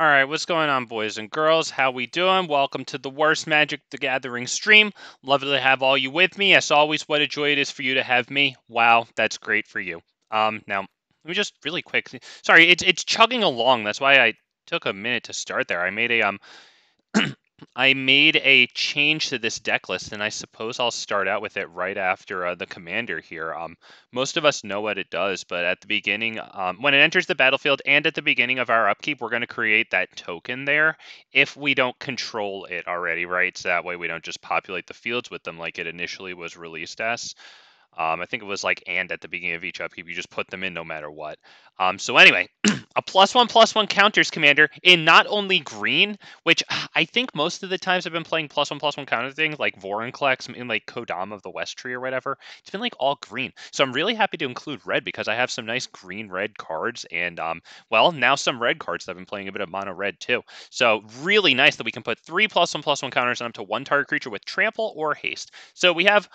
All right, what's going on, boys and girls? How we doing? Welcome to the worst Magic the Gathering stream. Lovely to have all you with me. As always, what a joy it is for you to have me. Wow, that's great for you. Um, now let me just really quick. Sorry, it's it's chugging along. That's why I took a minute to start there. I made a um I made a change to this deck list, and I suppose I'll start out with it right after uh, the commander here. Um, most of us know what it does, but at the beginning, um, when it enters the battlefield and at the beginning of our upkeep, we're going to create that token there if we don't control it already, right? So that way we don't just populate the fields with them like it initially was released as. Um, I think it was like and at the beginning of each upkeep, you just put them in no matter what. Um, so anyway, a plus one plus one counters commander in not only green, which I think most of the times I've been playing plus one plus one counter things like Vorinclex in like Kodama of the West Tree or whatever. It's been like all green. So I'm really happy to include red because I have some nice green red cards and um well now some red cards that I've been playing a bit of mono red too. So really nice that we can put three plus one plus one counters on up to one target creature with trample or haste. So we have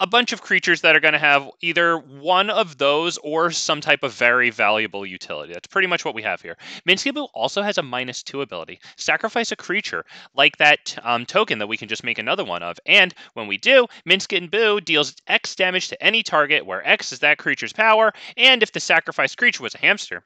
a bunch of creatures that are going to have either one of those or some type of very valuable utility. That's pretty much what we have here. Minsc also has a minus two ability. Sacrifice a creature like that um, token that we can just make another one of. And when we do, Minsc deals X damage to any target where X is that creature's power. And if the sacrificed creature was a hamster,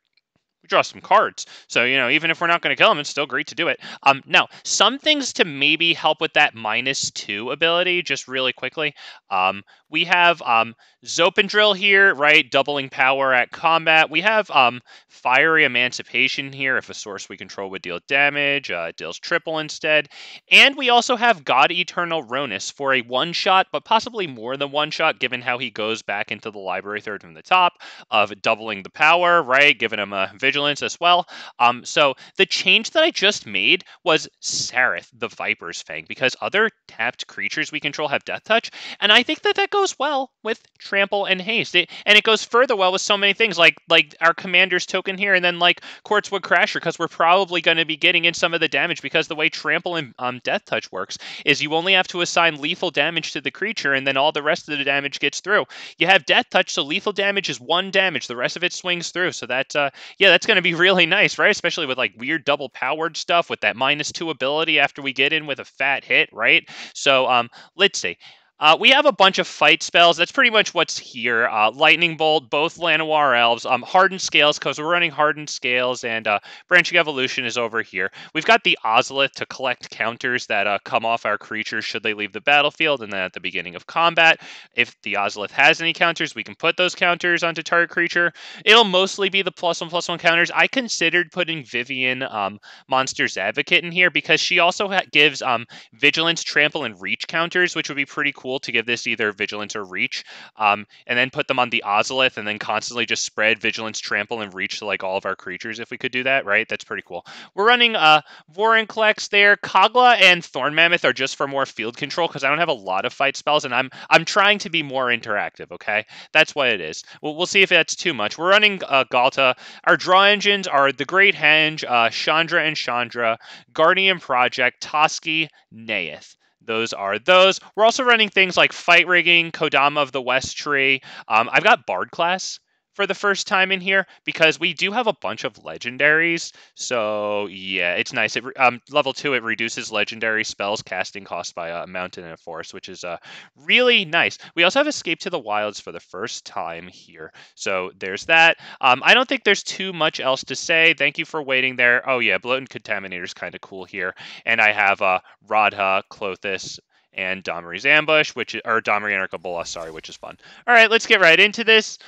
draw some cards. So, you know, even if we're not going to kill them, it's still great to do it. Um, now, some things to maybe help with that minus two ability, just really quickly. Um, we have um, Zopandrel here, right? Doubling power at combat. We have um, Fiery Emancipation here. If a source we control would deal damage, uh, it deals triple instead. And we also have God Eternal Rhonas for a one shot, but possibly more than one shot, given how he goes back into the library third from the top of doubling the power, right? Giving him a vigilance as well. Um, so the change that I just made was Saryth, the Viper's Fang, because other tapped creatures we control have Death Touch, and I think that that goes well with trample and haste. It, and it goes further well with so many things like like our commander's token here, and then like Quartzwood Crasher, because we're probably going to be getting in some of the damage because the way trample and um, death touch works is you only have to assign lethal damage to the creature, and then all the rest of the damage gets through. You have death touch, so lethal damage is one damage. The rest of it swings through. So that uh, yeah, that's going to be really nice, right? Especially with like weird double powered stuff with that minus two ability after we get in with a fat hit, right? So um, let's see. Uh, we have a bunch of fight spells. That's pretty much what's here. Uh, Lightning Bolt, both Llanowar Elves, um, Hardened Scales, because we're running Hardened Scales, and uh, Branching Evolution is over here. We've got the Ozolith to collect counters that uh, come off our creatures should they leave the battlefield, and then at the beginning of combat, if the Ozolith has any counters, we can put those counters onto target creature. It'll mostly be the plus one, plus one counters. I considered putting Vivien, um, Monster's Advocate, in here because she also gives um, Vigilance, Trample, and Reach counters, which would be pretty cool cool to give this either vigilance or reach, um, and then put them on the Ozolith, and then constantly just spread vigilance, trample, and reach to like all of our creatures if we could do that. Right, that's pretty cool. We're running uh, Vorinclex there. Kogla and Thorn Mammoth are just for more field control because I don't have a lot of fight spells, and I'm I'm trying to be more interactive. Okay, that's what it is. We'll, we'll see if that's too much. We're running uh, Ghalta. Our draw engines are the Great Henge, uh, Chandra and Chandra, Guardian Project, Toski, Neyith those are those. We're also running things like Fight Rigging, Kodama of the West Tree. Um, I've got Bard class for the first time in here because we do have a bunch of legendaries. So yeah, it's nice. It, um, level two, it reduces legendary spells casting cost by a mountain and a forest, which is uh, really nice. We also have Escape to the Wilds for the first time here. So there's that. Um, I don't think there's too much else to say. Thank you for waiting there. Oh yeah, Bloated Contaminator is kind of cool here. And I have uh, Radha, Klothys, and Domri's Ambush, which or Domri Anarcha sorry, which is fun. All right, let's get right into this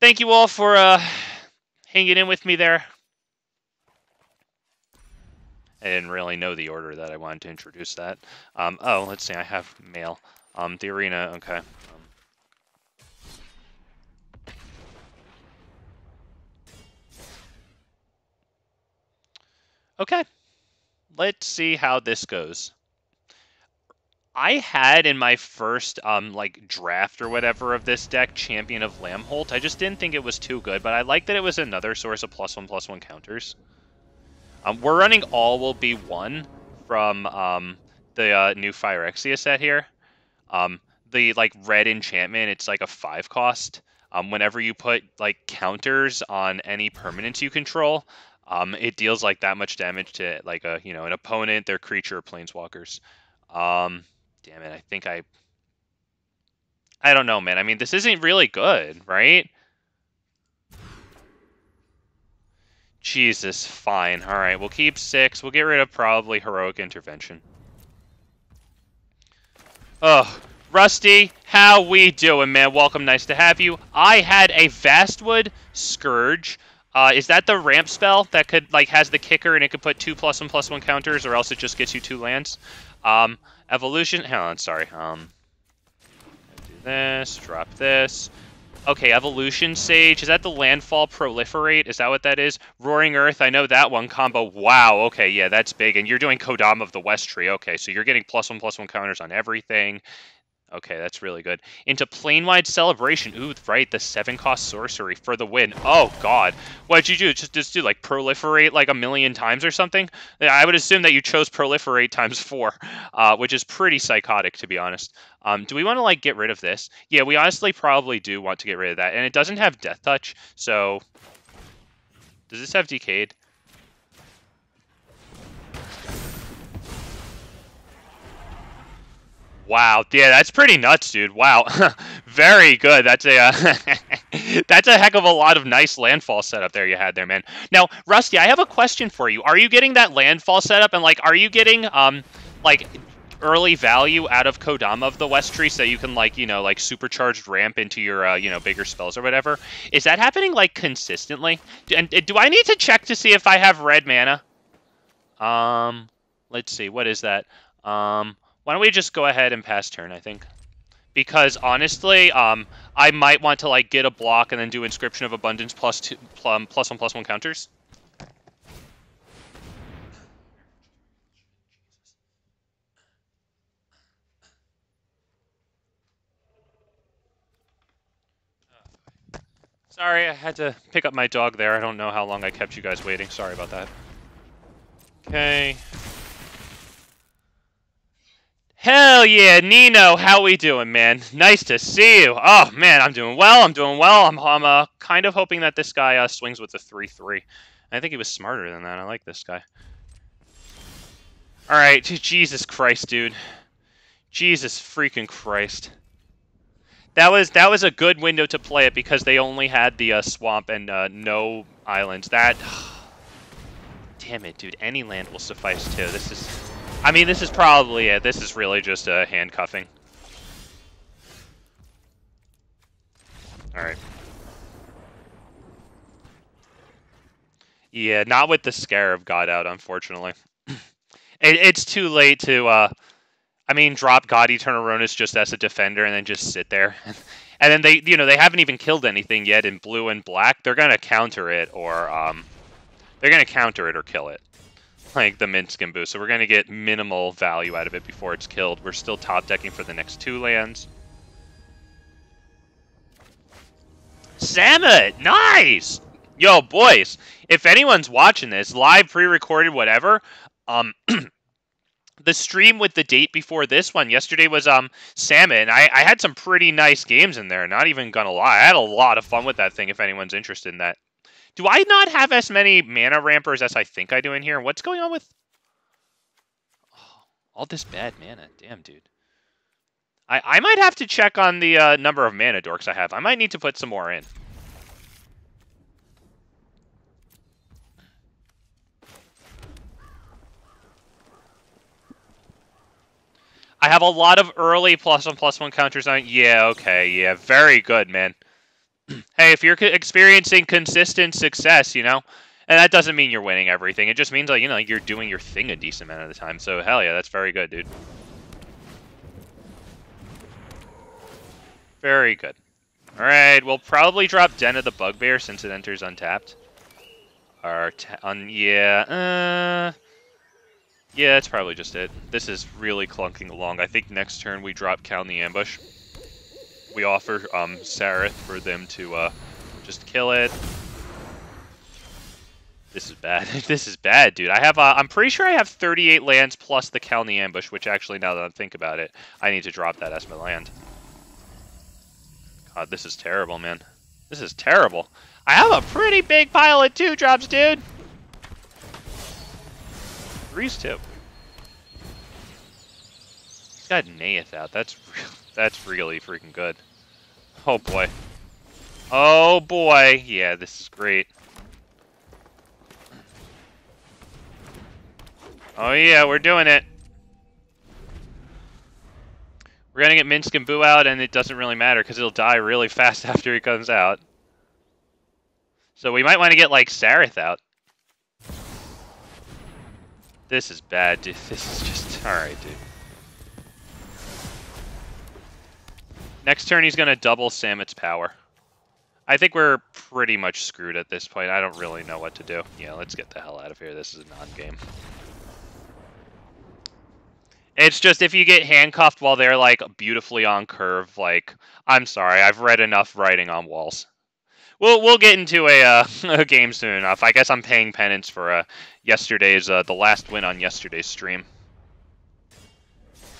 thank you all for uh, hanging in with me there. I didn't really know the order that I wanted to introduce that. Um, oh, let's see, I have mail. Um, the arena, okay. Um, okay, let's see how this goes. I had in my first um like draft or whatever of this deck Champion of Lambholt. I just didn't think it was too good, but I like that it was another source of plus one plus one counters. Um, we're running all will be one from um the uh, new Phyrexia set here. Um, the like red enchantment, it's like a five cost. Um, whenever you put like counters on any permanents you control, Um, it deals like that much damage to like a you know an opponent, their creature, planeswalkers. Um, damn it, I think I. I don't know, man. I mean, this isn't really good, right? Jesus, fine. All right, we'll keep six. We'll get rid of probably heroic intervention. Oh, Rusty, how we doing, man? Welcome, nice to have you. I had a Vastwood Surge. Uh, is that the ramp spell that could like has the kicker and it could put two plus one plus one counters, or else it just gets you two lands? Um, evolution. Hang on, sorry. Um, do this. Drop this. Okay, Evolution Sage. Is that the Landfall Proliferate? Is that what that is? Roaring Earth. I know that one combo. Wow. Okay, yeah, that's big. And you're doing Kodama of the West Tree. Okay, so you're getting plus one, plus one counters on everything. Okay, that's really good. Into Planewide Celebration. Ooh, right, the seven cost sorcery for the win. Oh god. What'd you do? Just just do like proliferate like a million times or something? I would assume that you chose proliferate times four, uh, which is pretty psychotic to be honest. Um, do we want to like get rid of this? Yeah, we honestly probably do want to get rid of that. And it doesn't have Death Touch, so does this have Decayed? Wow, yeah, that's pretty nuts, dude. Wow, very good. That's a uh, that's a heck of a lot of nice landfall setup there you had there, man. Now, Rusty, I have a question for you. Are you getting that landfall setup, and like, are you getting um like early value out of Kodama of the West Tree so you can like you know like supercharged ramp into your uh, you know bigger spells or whatever? Is that happening like consistently? And do I need to check to see if I have red mana? Um, let's see. What is that? Um. Why don't we just go ahead and pass turn, I think. Because honestly, um, I might want to like get a block and then do Inscription of Abundance plus two, plus one, plus one counters. Sorry, I had to pick up my dog there. I don't know how long I kept you guys waiting. Sorry about that. Okay. Hell yeah, Nino, how we doing, man? Nice to see you. Oh, man, I'm doing well, I'm doing well. I'm, I'm uh, kind of hoping that this guy uh, swings with the 3-3. I think he was smarter than that. I like this guy. Alright, Jesus Christ, dude. Jesus freaking Christ. That was that was a good window to play it because they only had the uh, swamp and uh, no islands. That... Damn it, dude. Any land will suffice, too. This is... I mean, this is probably it. This is really just a handcuffing. Alright. Yeah, not with the Scarab God out, unfortunately. it, it's too late to, uh... I mean, drop God Eternal Rhonas just as a defender and then just sit there. and then they, you know, they haven't even killed anything yet in blue and black. They're going to counter it or, um... They're going to counter it or kill it like the Minskin boost, so we're going to get minimal value out of it before it's killed. We're still top decking for the next two lands. Samet! Nice! Yo, boys, if anyone's watching this, live, pre-recorded, whatever, um, the stream with the date before this one yesterday was um Salmon. I, I had some pretty nice games in there, not even gonna lie. I had a lot of fun with that thing if anyone's interested in that. Do I not have as many mana rampers as I think I do in here? What's going on with... Oh, all this bad mana. Damn, dude. I, I might have to check on the uh, number of mana dorks I have. I might need to put some more in. I have a lot of early plus one plus one counters on. Yeah, okay, yeah, very good, man hey, if you're experiencing consistent success, you know, and that doesn't mean you're winning everything. It just means like you know you're doing your thing a decent amount of the time. So hell yeah, that's very good, dude. Very good. All right, we'll probably drop Den of the Bugbear since it enters untapped. On yeah, uh, yeah, that's probably just it. This is really clunking along. I think next turn we drop Khalni Ambush we offer um, for them to uh, just kill it. This is bad. this is bad, dude. I have, uh, I'm pretty sure I have 38 lands plus the Khalni Ambush, which actually, now that I think about it, I need to drop that as my land. God, this is terrible, man. This is terrible. I have a pretty big pile of two drops, dude. freeze too. He's got Neyith out. That's real, that's really freaking good. Oh boy. Oh boy. Yeah, this is great. Oh yeah, we're doing it. We're gonna get Minsc and Boo out, and it doesn't really matter because it'll die really fast after he comes out. So we might want to get like Saryth out. This is bad, dude. This is just alright, dude. Next turn he's gonna double Samet's power. I think we're pretty much screwed at this point. I don't really know what to do. Yeah, let's get the hell out of here. This is a non-game. It's just if you get handcuffed while they're like beautifully on curve, like I'm sorry, I've read enough writing on walls. We'll we'll get into a, uh, a game soon enough. I guess I'm paying penance for uh, yesterday's uh, the last win on yesterday's stream.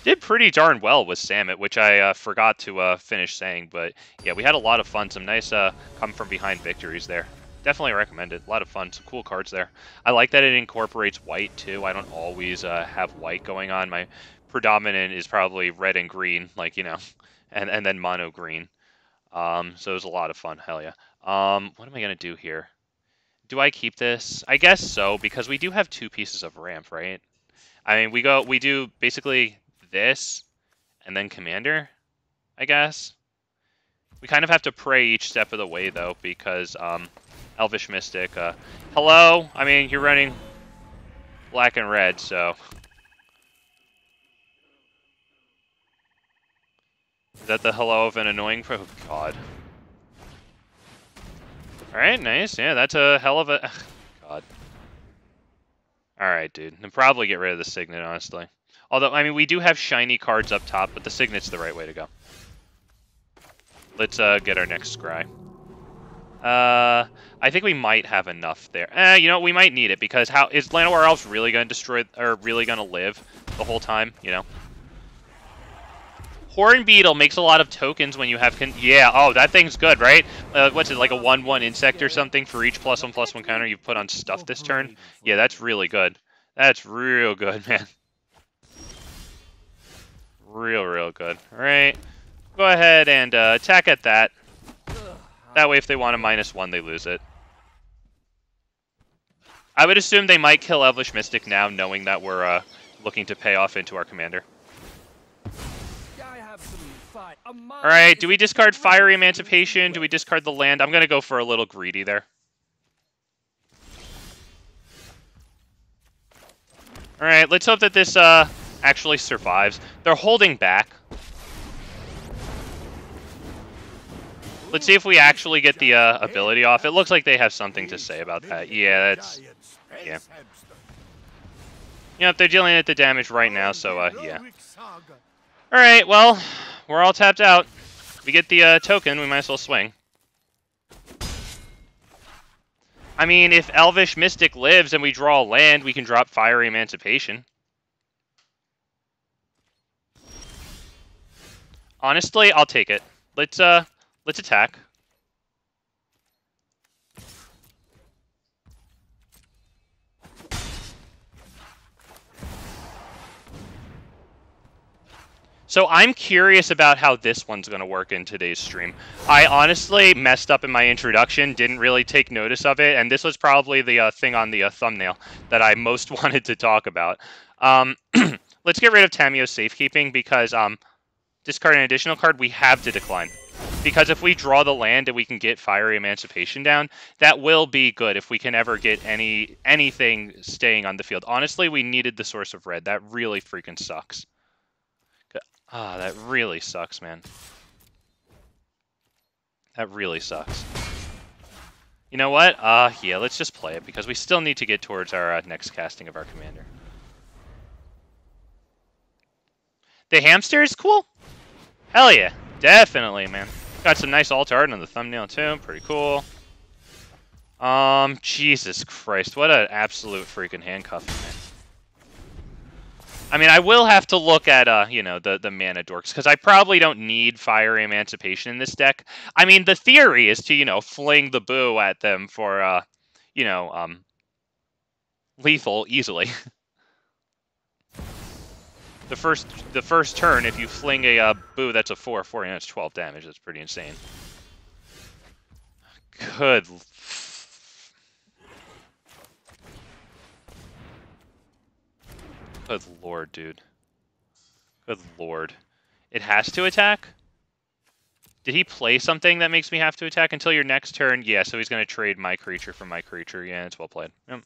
Did pretty darn well with Samut, which I uh, forgot to uh, finish saying, but yeah, we had a lot of fun. Some nice uh, come from behind victories there definitely recommend it. A lot of fun, some cool cards there. I like that it incorporates white too. I don't always uh, have white going on. My predominant is probably red and green, like you know, and and then mono green. Um, so it was a lot of fun. Hell yeah. Um, what am I gonna do here? Do I keep this? I guess so because we do have two pieces of ramp, right? I mean, we go, we do basically this, and then commander, I guess. We kind of have to pray each step of the way though, because um, Elvish Mystic. Uh, hello? I mean, you're running black and red, so... Is that the hello of an annoying... Oh, God. Alright, nice. Yeah, that's a hell of a... God. Alright, dude. And probably get rid of the Signet, honestly. Although, I mean, we do have shiny cards up top, but the Signet's the right way to go. Let's uh, get our next Scry. Uh, I think we might have enough there. Eh, you know, we might need it because how is Llanowar Elves really going to destroy or really going to live the whole time? You know. Horn Beetle makes a lot of tokens when you have yeah. Oh, that thing's good, right? Uh, what's it like a one-one insect or something for each plus one plus one counter you put on stuff this turn? Yeah, that's really good. That's real good, man. Real, real good. All right, go ahead and uh, attack at that. That way, if they want a minus one, they lose it. I would assume they might kill Elvish Mystic now, knowing that we're uh, looking to pay off into our commander. Alright, do we discard Fiery Emancipation? Do we discard the land? I'm going to go for a little greedy there. Alright, let's hope that this uh, actually survives. They're holding back. Let's see if we actually get the uh, ability off. It looks like they have something to say about that. Yeah, that's... Yeah. Yep, they're dealing with the damage right now, so, uh, yeah. Alright, well, we're all tapped out. We get the uh, token, we might as well swing. I mean, if Elvish Mystic lives and we draw land, we can drop Fiery Emancipation. Honestly, I'll take it. Let's, uh, Let's attack. So I'm curious about how this one's going to work in today's stream. I honestly messed up in my introduction, didn't really take notice of it, and this was probably the uh, thing on the uh, thumbnail that I most wanted to talk about. Um, let's get rid of Tamiyo's safekeeping because um, discard an additional card, we have to decline. Because if we draw the land and we can get Fiery Emancipation down, that will be good if we can ever get any anything staying on the field. Honestly, we needed the source of red. That really freaking sucks. Ah, that really sucks, man. That really sucks. You know what? Uh, yeah, let's just play it because we still need to get towards our uh, next casting of our commander. The hamster is cool? Hell yeah. Definitely, man. Got some nice altar art on the thumbnail too. Pretty cool. Um, Jesus Christ, what an absolute freaking handcuffing, man. I mean, I will have to look at, uh, you know, the, the mana dorks, because I probably don't need Fiery Emancipation in this deck. I mean, the theory is to, you know, fling the boo at them for, uh, you know, um, lethal easily. the first the first turn, if you fling a uh, boo, that's a four. Four, and that's twelve damage. That's pretty insane. Good. Good lord, dude. Good lord. It has to attack? Did he play something that makes me have to attack until your next turn? Yeah, so he's going to trade my creature for my creature. Yeah, it's well played. Yep.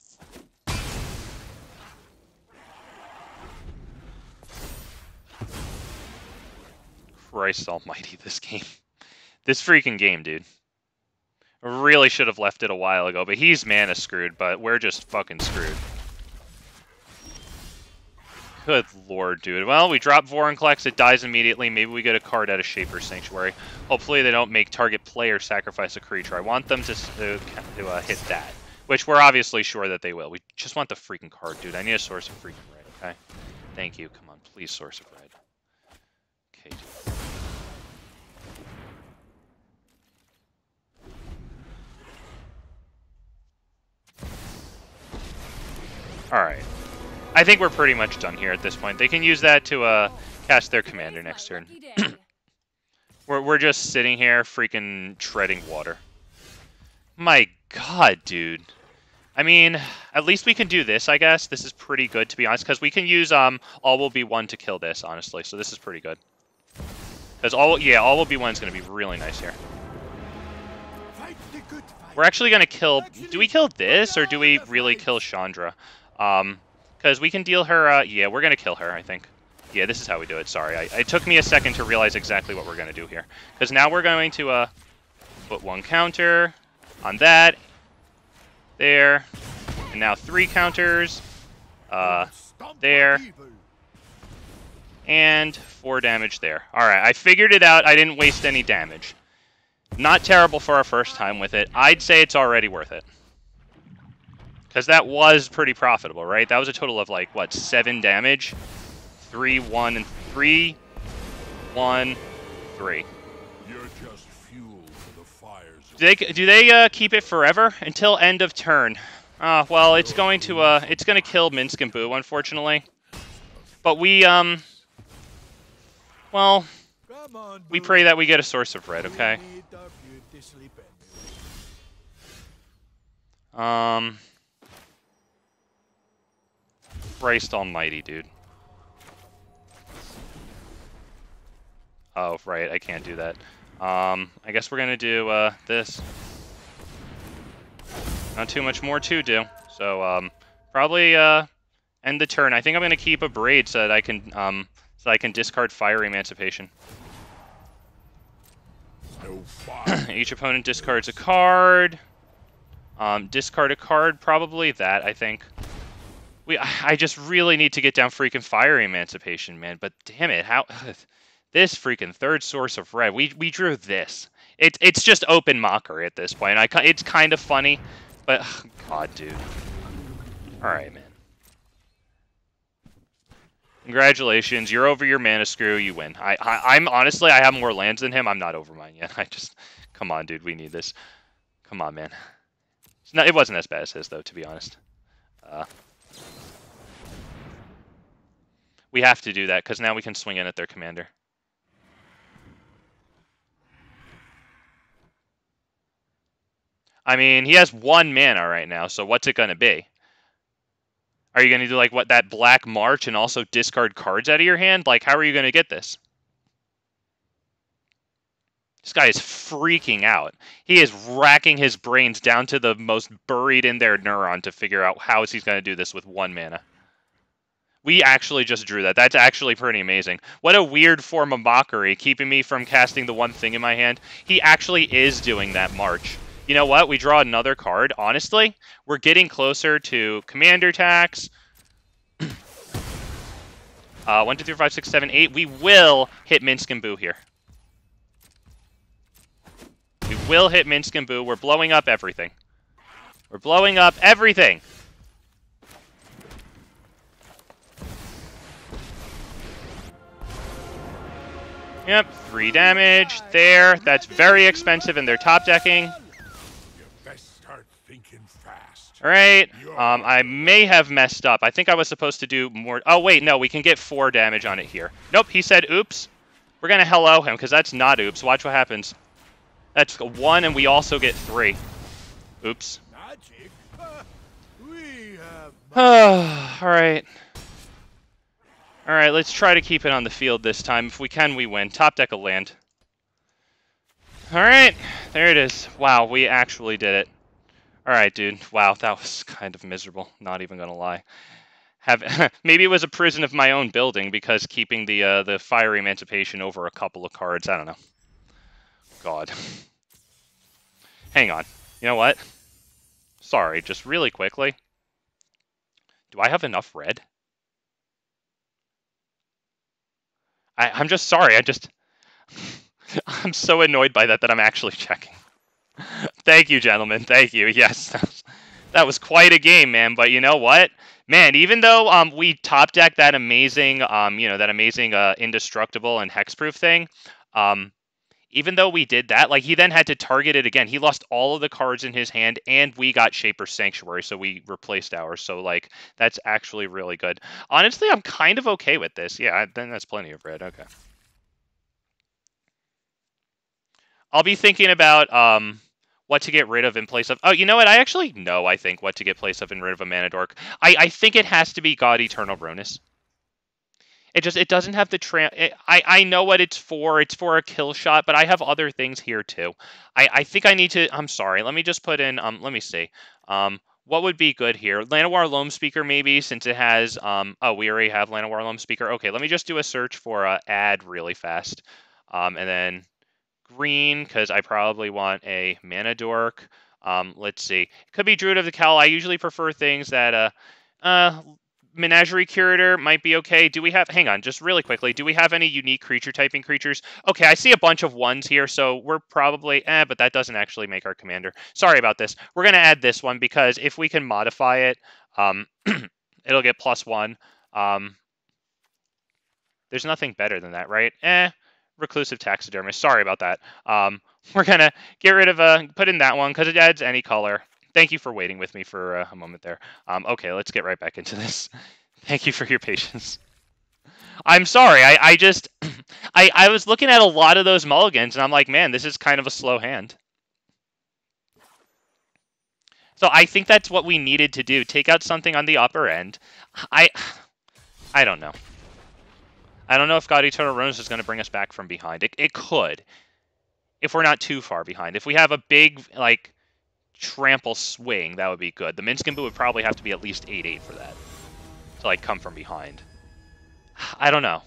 Christ almighty, this game. This freaking game, dude. Really should have left it a while ago, but he's mana screwed, but we're just fucking screwed. Good lord, dude. Well, we drop Vorinclex, it dies immediately. Maybe we get a card out of Shaper's Sanctuary. Hopefully they don't make target player sacrifice a creature. I want them to, to, to uh, hit that. Which we're obviously sure that they will. We just want the freaking card, dude. I need a source of freaking red, okay? Thank you. Come on, please, source of red. Okay, dude. Alright. I think we're pretty much done here at this point. They can use that to uh, cast their commander next turn. we're, we're just sitting here freaking treading water. My god, dude. I mean, at least we can do this, I guess. This is pretty good, to be honest, because we can use um all will be one to kill this, honestly. So this is pretty good. Because all, yeah, all will be one is going to be really nice here. We're actually going to kill... Do we kill this, or do we really kill Chandra? Um, because we can deal her, uh, yeah, we're going to kill her, I think. Yeah, this is how we do it, sorry. I, it took me a second to realize exactly what we're going to do here. Because now we're going to, uh, put one counter on that, there, and now three counters, uh, there, and four damage there. Alright, I figured it out. I didn't waste any damage. Not terrible for our first time with it. I'd say it's already worth it. Because that was pretty profitable, right? That was a total of, like, what, seven damage? Three, one, and three, one, three. You're just fuel for the fires. Do they, do they uh, keep it forever? Until end of turn. Uh, well, it's going to, uh, it's going to kill Minsc and Boo, unfortunately. But we, um... Well, we pray that we get a source of red, okay? Um... Christ almighty, dude. Oh, right, I can't do that. Um, I guess we're gonna do, uh, this. Not too much more to do. So, um, probably, uh, end the turn. I think I'm gonna keep Abrade so that I can, um, so I can discard Fiery Emancipation. Each opponent discards a card. Um, discard a card, probably that, I think. We, I just really need to get down freaking fiery emancipation, man. But damn it, how this freaking third source of red? We we drew this. It's it's just open mockery at this point. I it's kind of funny, but God, dude. All right, man. Congratulations, you're over your mana screw. You win. I, I I'm honestly I have more lands than him. I'm not over mine yet. I just come on, dude. We need this. Come on, man. It's not, it wasn't as bad as his though, to be honest. Uh, We have to do that, because now we can swing in at their commander. I mean, he has one mana right now, so what's it going to be? Are you going to do, like, what, that Black March and also discard cards out of your hand? Like, how are you going to get this? This guy is freaking out. He is racking his brains down to the most buried in their neuron to figure out how is he's going to do this with one mana. We actually just drew that. That's actually pretty amazing. What a weird form of mockery, keeping me from casting the one thing in my hand. He actually is doing that march. You know what? We draw another card. Honestly, we're getting closer to commander tax. uh, 1, 2, 3, 5, 6, 7, 8. We will hit Minsc and Boo here. We will hit Minsc and Boo. We're blowing up everything. We're blowing up everything. Yep, three damage there. That's very expensive and they're top decking. All right. Um, I may have messed up. I think I was supposed to do more. Oh, wait, no. We can get four damage on it here. Nope, he said oops. We're going to hello him because that's not oops. Watch what happens. That's one, and we also get three. Oops. All right. All right, let's try to keep it on the field this time. If we can, we win. Top deck of land. All right, there it is. Wow, we actually did it. All right, dude. Wow, that was kind of miserable. Not even gonna lie. Have maybe it was a prison of my own building because keeping the uh, the fiery emancipation over a couple of cards. I don't know. God. Hang on. You know what? Sorry, just really quickly. Do I have enough red? I, I'm just sorry. I just... I'm so annoyed by that that I'm actually checking. Thank you, gentlemen. Thank you. Yes, that was, quite a game, man. But you know what? Man, even though um, we top deck that amazing, um, you know, that amazing uh, indestructible and hexproof thing, um, even though we did that, like he then had to target it again. He lost all of the cards in his hand, and we got Shaper Sanctuary, so we replaced ours. So like that's actually really good. Honestly, I'm kind of okay with this. Yeah, then that's plenty of red. Okay. I'll be thinking about um what to get rid of in place of. Oh, you know what? I actually know. I think what to get place of in rid of a mana dork. I I think it has to be God Eternal Rhonas. It just it doesn't have the tra- it, I I know what it's for. It's for a kill shot, but I have other things here too. I I think I need to. I'm sorry. Let me just put in. Um. Let me see. Um. What would be good here? Llanowar Loamspeaker maybe since it has. Um. Oh, we already have Llanowar Loamspeaker. Okay. Let me just do a search for uh, add really fast. Um. And then green because I probably want a mana dork. Um. Let's see. It could be Druid of the Cowl. I usually prefer things that uh. Uh, Menagerie Curator might be okay. Do we have, hang on, just really quickly, do we have any unique creature typing creatures? Okay, I see a bunch of ones here, so we're probably, eh, but that doesn't actually make our commander. Sorry about this. We're going to add this one because if we can modify it, um, it'll get plus one. Um, there's nothing better than that, right? Eh, reclusive taxidermist. Sorry about that. Um, we're going to get rid of, uh, put in that one because it adds any color. Thank you for waiting with me for uh, a moment there. Um, okay, let's get right back into this. Thank you for your patience. I'm sorry. I, I just I, I was looking at a lot of those mulligans and I'm like, man, this is kind of a slow hand. So I think that's what we needed to do. Take out something on the upper end. I I don't know. I don't know if God Eternal Rhonas is going to bring us back from behind. It, it could. If we're not too far behind. If we have a big, like, trample swing, that would be good. The Minskin boot would probably have to be at least 8-8 for that. To, like, come from behind. I don't know.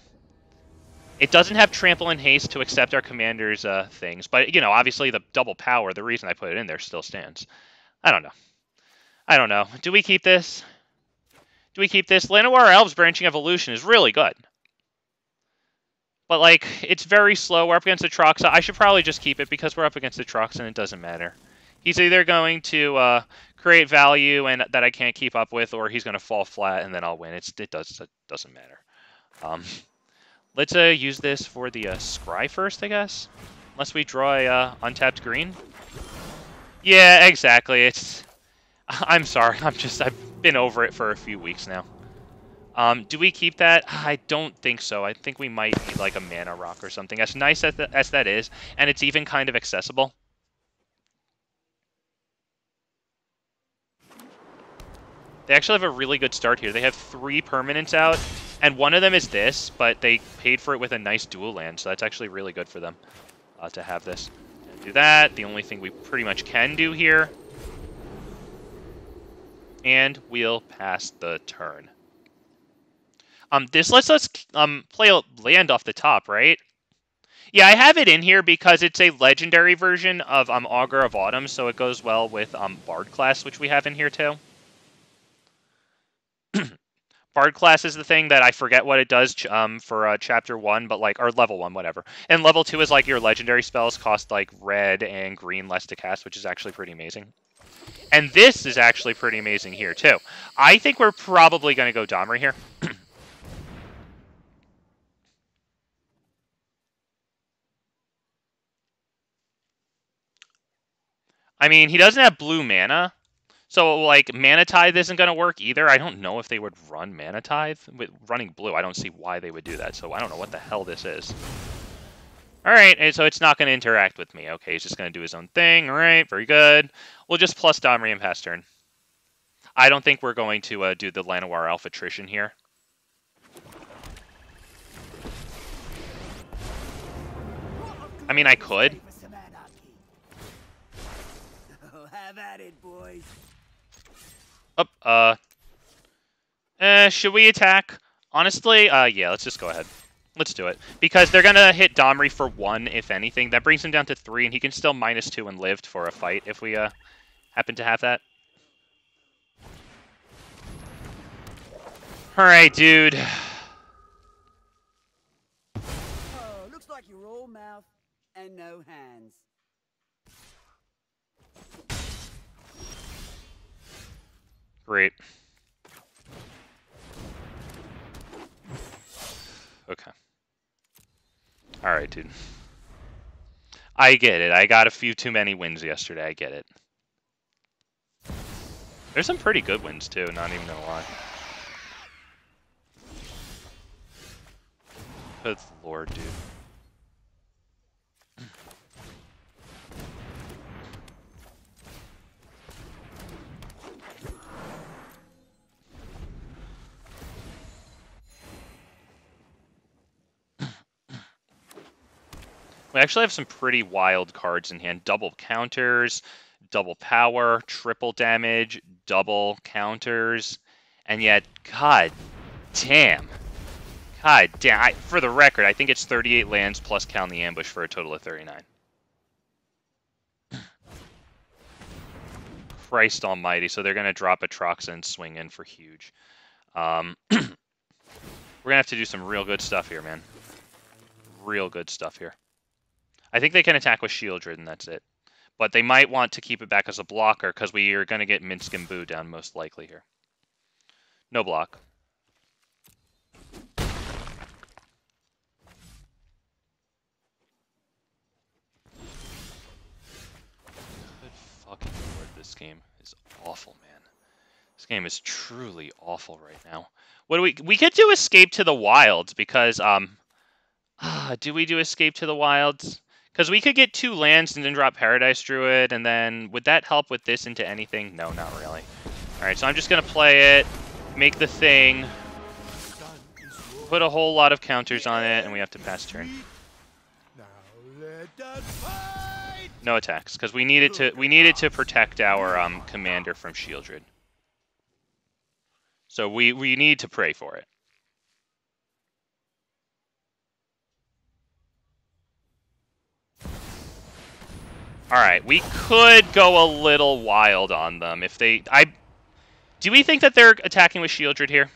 It doesn't have trample and haste to accept our commander's uh, things, but, you know, obviously the double power, the reason I put it in there still stands. I don't know. I don't know. Do we keep this? Do we keep this? Llanowar Elves Branching Evolution is really good. But, like, it's very slow. We're up against Atraxa. I should probably just keep it because we're up against Atraxa and it doesn't matter he's either going to uh, create value and that I can't keep up with, or he's going to fall flat and then I'll win. It's, it does it doesn't matter. Um, let's uh, use this for the uh, scry first, I guess. Unless we draw a uh, untapped green. Yeah, exactly. It's. I'm sorry. I'm just. I've been over it for a few weeks now. Um, do we keep that? I don't think so. I think we might need like a mana rock or something. As nice as, the, as that is, and it's even kind of accessible. They actually have a really good start here. They have three permanents out, and one of them is this, but they paid for it with a nice dual land, so that's actually really good for them uh, to have this. Do that. The only thing we pretty much can do here. And we'll pass the turn. Um, this lets us um, play a land off the top, right? Yeah, I have it in here because it's a legendary version of um, Augur of Autumn, so it goes well with um, Bard class, which we have in here too. Bard class is the thing that I forget what it does um, for uh, chapter one, but like or level one, whatever. And level two is like your legendary spells cost like red and green less to cast, which is actually pretty amazing. And this is actually pretty amazing here too. I think we're probably going to go Domri here. I mean, he doesn't have blue mana, So, like, Mana Tithe isn't going to work either. I don't know if they would run Mana Tithe With running blue, I don't see why they would do that. So I don't know what the hell this is. All right, and so it's not going to interact with me. Okay, he's just going to do his own thing. All right, very good. We'll just plus Domri and pass turn. I don't think we're going to uh, do the Llanowar Elf attrition here. I mean, I could. Have at it, boys. Up, oh, uh... Eh, should we attack? Honestly, uh, yeah, let's just go ahead. Let's do it. Because they're to hit Domri for one, if anything. That brings him down to three, and he can still minus two and lived for a fight if we uh, happen to have that. Alright, dude. Oh, looks like you're all mouth and no hands. Great. Okay. Alright, dude. I get it. I got a few too many wins yesterday. I get it. There's some pretty good wins, too. Not even gonna lie. Good lord, dude. We actually have some pretty wild cards in hand. Double counters, double power, triple damage, double counters, and yet, god damn. God damn. I, for the record, I think it's 38 lands plus count the ambush for a total of 39. Christ almighty. So they're going to drop Atraxa and swing in for huge. Um, we're going to have to do some real good stuff here, man. Real good stuff here. I think they can attack with Sheoldred, and that's it. But they might want to keep it back as a blocker, because we are going to get Minsc and Boo down most likely here. No block. Good fucking lord, this game is awful, man. This game is truly awful right now. What do we... We could do Escape to the Wilds, because, um... do we do Escape to the Wilds? Because we could get two lands and then drop Paradise Druid, and then would that help with this into anything? No, not really. Alright, so I'm just going to play it, make the thing, put a whole lot of counters on it, and we have to pass turn. No attacks, because we needed to we needed to protect our um, commander from Sheoldred. So we, we need to pray for it. All right, we could go a little wild on them if they. I. Do we think that they're attacking with Sheoldred here?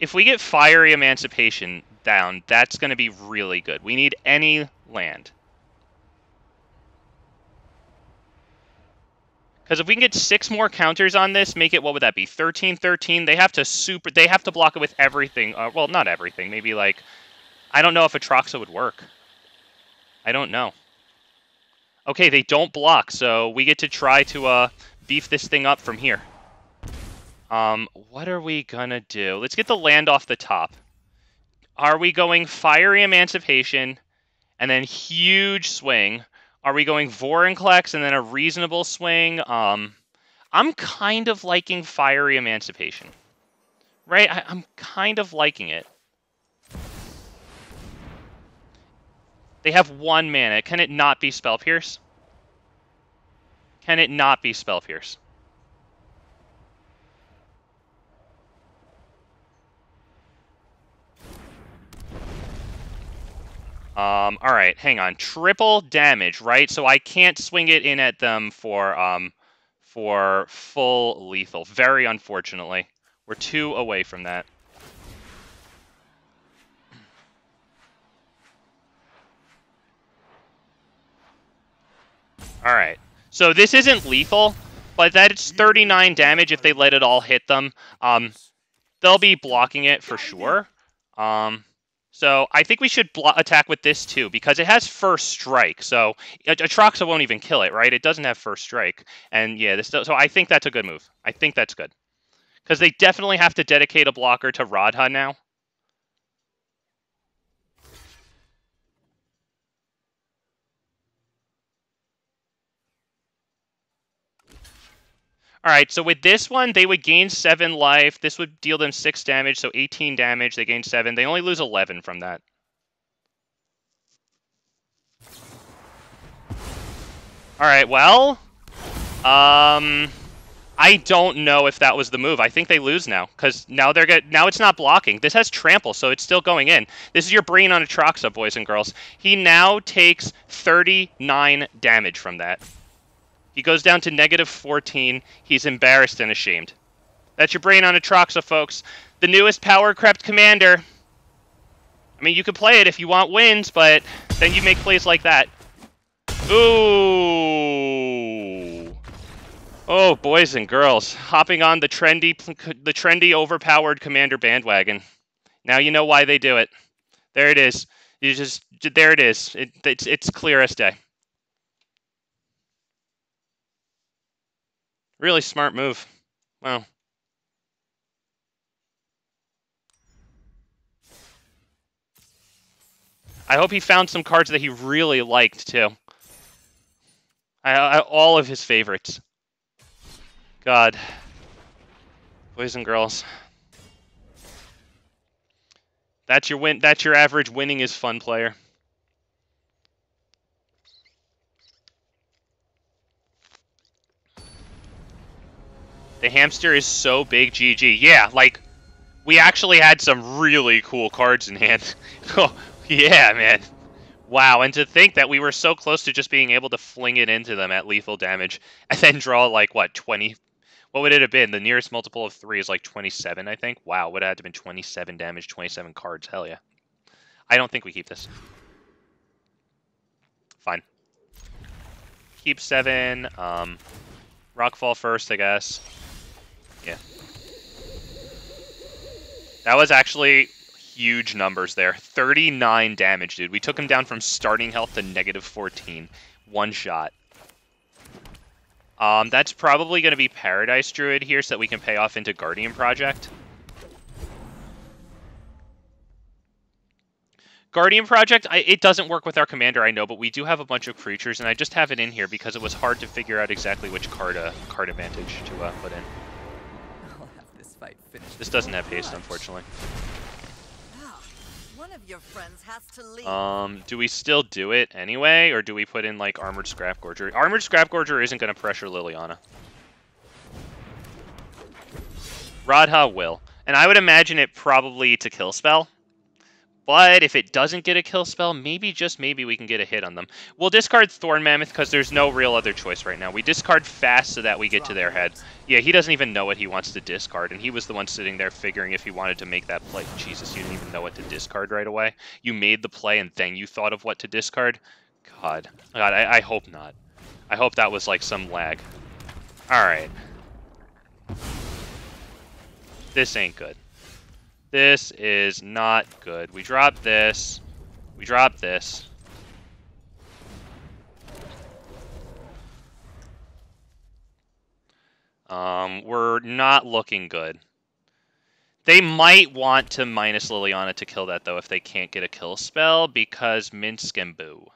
if we get Fiery Emancipation down, that's going to be really good. We need any land. Because if we can get six more counters on this, make it, what would that be, 13, 13? They have to super, they have to block it with everything. Uh, well, not everything. Maybe like, I don't know if Atraxa would work. I don't know. Okay, they don't block, so we get to try to uh, beef this thing up from here. Um, what are we gonna do? Let's get the land off the top. Are we going Fiery Emancipation and then huge swing? Are we going Vorinclex and then a reasonable swing? Um, I'm kind of liking Fiery Emancipation. Right? I, I'm kind of liking it. They have one mana. Can it not be Spell Pierce? Can it not be Spell Pierce? Um, all right, hang on. Triple damage, right? So I can't swing it in at them for um, for full lethal. Very unfortunately, we're two away from that. All right. So this isn't lethal, but that's 39 damage if they let it all hit them. Um, they'll be blocking it for sure. Um, So I think we should attack with this too because it has first strike. So uh, Atraxa won't even kill it, right? It doesn't have first strike, and yeah, this. So I think that's a good move. I think that's good because they definitely have to dedicate a blocker to Radha now. All right, so with this one, they would gain 7 life. This would deal them 6 damage, so 18 damage. They gain 7. They only lose 11 from that. All right, well, um, I don't know if that was the move. I think they lose now because now they're get now it's not blocking. This has trample, so it's still going in. This is your brain on Atraxa, boys and girls. He now takes 39 damage from that. He goes down to negative 14. He's embarrassed and ashamed. That's your brain on Atraxa, folks. The newest power crept commander. I mean, you can play it if you want wins, but then you make plays like that. Ooh. Oh, boys and girls, hopping on the trendy, the trendy, overpowered commander bandwagon. Now you know why they do it. There it is. You just there it is. It, it's it's clear as day. Really smart move. Wow. I hope he found some cards that he really liked, too. I, I, all of his favorites. God. Boys and girls. That's your win. That's your average winning is fun player. The hamster is so big, GG. Yeah, like, we actually had some really cool cards in hand. oh, yeah, man. Wow, and to think that we were so close to just being able to fling it into them at lethal damage, and then draw, like, what, 20... What would it have been? The nearest multiple of 3 is, like, 27, I think. Wow, would have had to been 27 damage, 27 cards. Hell yeah. I don't think we keep this. Fine. Keep 7. Um, Rockfall first, I guess. Yeah. That was actually huge numbers there. 39 damage, dude. We took him down from starting health to negative 14. One shot. Um, that's probably going to be Paradise Druid here so that we can pay off into Guardian Project. Guardian Project, I, it doesn't work with our commander, I know, but we do have a bunch of creatures, and I just have it in here because it was hard to figure out exactly which card, uh, card advantage to uh, put in fight finished. This doesn't have haste, unfortunately. One of your friends has to leave. Um, do we still do it anyway, or do we put in like armored scrapgorger? Armored scrapgorger isn't going to pressure Liliana. Radha will, and I would imagine it probably to kill spell. But if it doesn't get a kill spell, maybe, just maybe, we can get a hit on them. We'll discard Thorn Mammoth because there's no real other choice right now. We discard fast so that we get to their head. Yeah, he doesn't even know what he wants to discard, and he was the one sitting there figuring if he wanted to make that play. Jesus, you didn't even know what to discard right away? You made the play and then you thought of what to discard? God. God, I, I hope not. I hope that was like some lag. Alright. This ain't good. This is not good. We drop this. We drop this. Um, we're not looking good. They might want to minus Liliana to kill that, though, if they can't get a kill spell, because Minsc and Boo.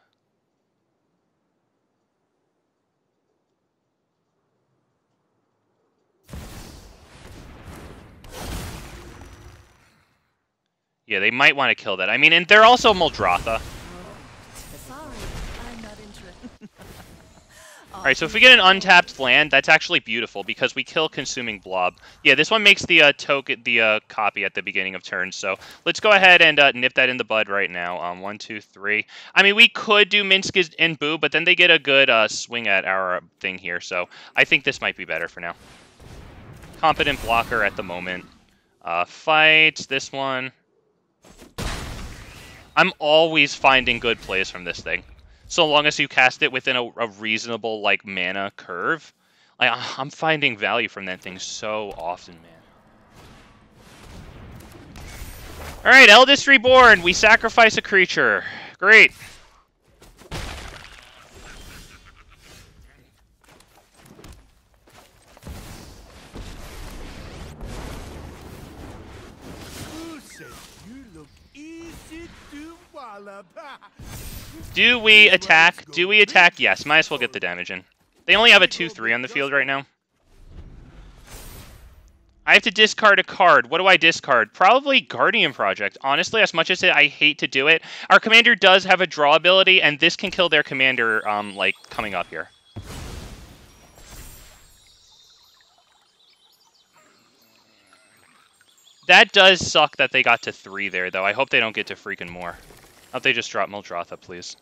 Yeah, they might want to kill that. I mean, and they're also Muldrotha. Alright, so if we get an untapped land, that's actually beautiful because we kill Consuming Blob. Yeah, this one makes the uh, token, the uh, copy at the beginning of turn, so let's go ahead and uh, nip that in the bud right now. Um, one, two, three. I mean, we could do Minsc and Boo, but then they get a good uh, swing at our thing here, so I think this might be better for now. Competent blocker at the moment. Uh, fight, this one. I'm always finding good plays from this thing. So long as you cast it within a, a reasonable, like, mana curve. I'm finding value from that thing so often, man. Alright, Eldest Reborn. We sacrifice a creature. Great. Do we attack? Do we attack? Yes, might as well get the damage in. They only have a 2-3 on the field right now. I have to discard a card. What do I discard? Probably Guardian Project. Honestly, as much as I hate to do it, our commander does have a draw ability, and this can kill their commander, um, like, coming up here. That does suck that they got to three there, though. I hope they don't get to freaking more. Hope they just drop Muldrotha, please.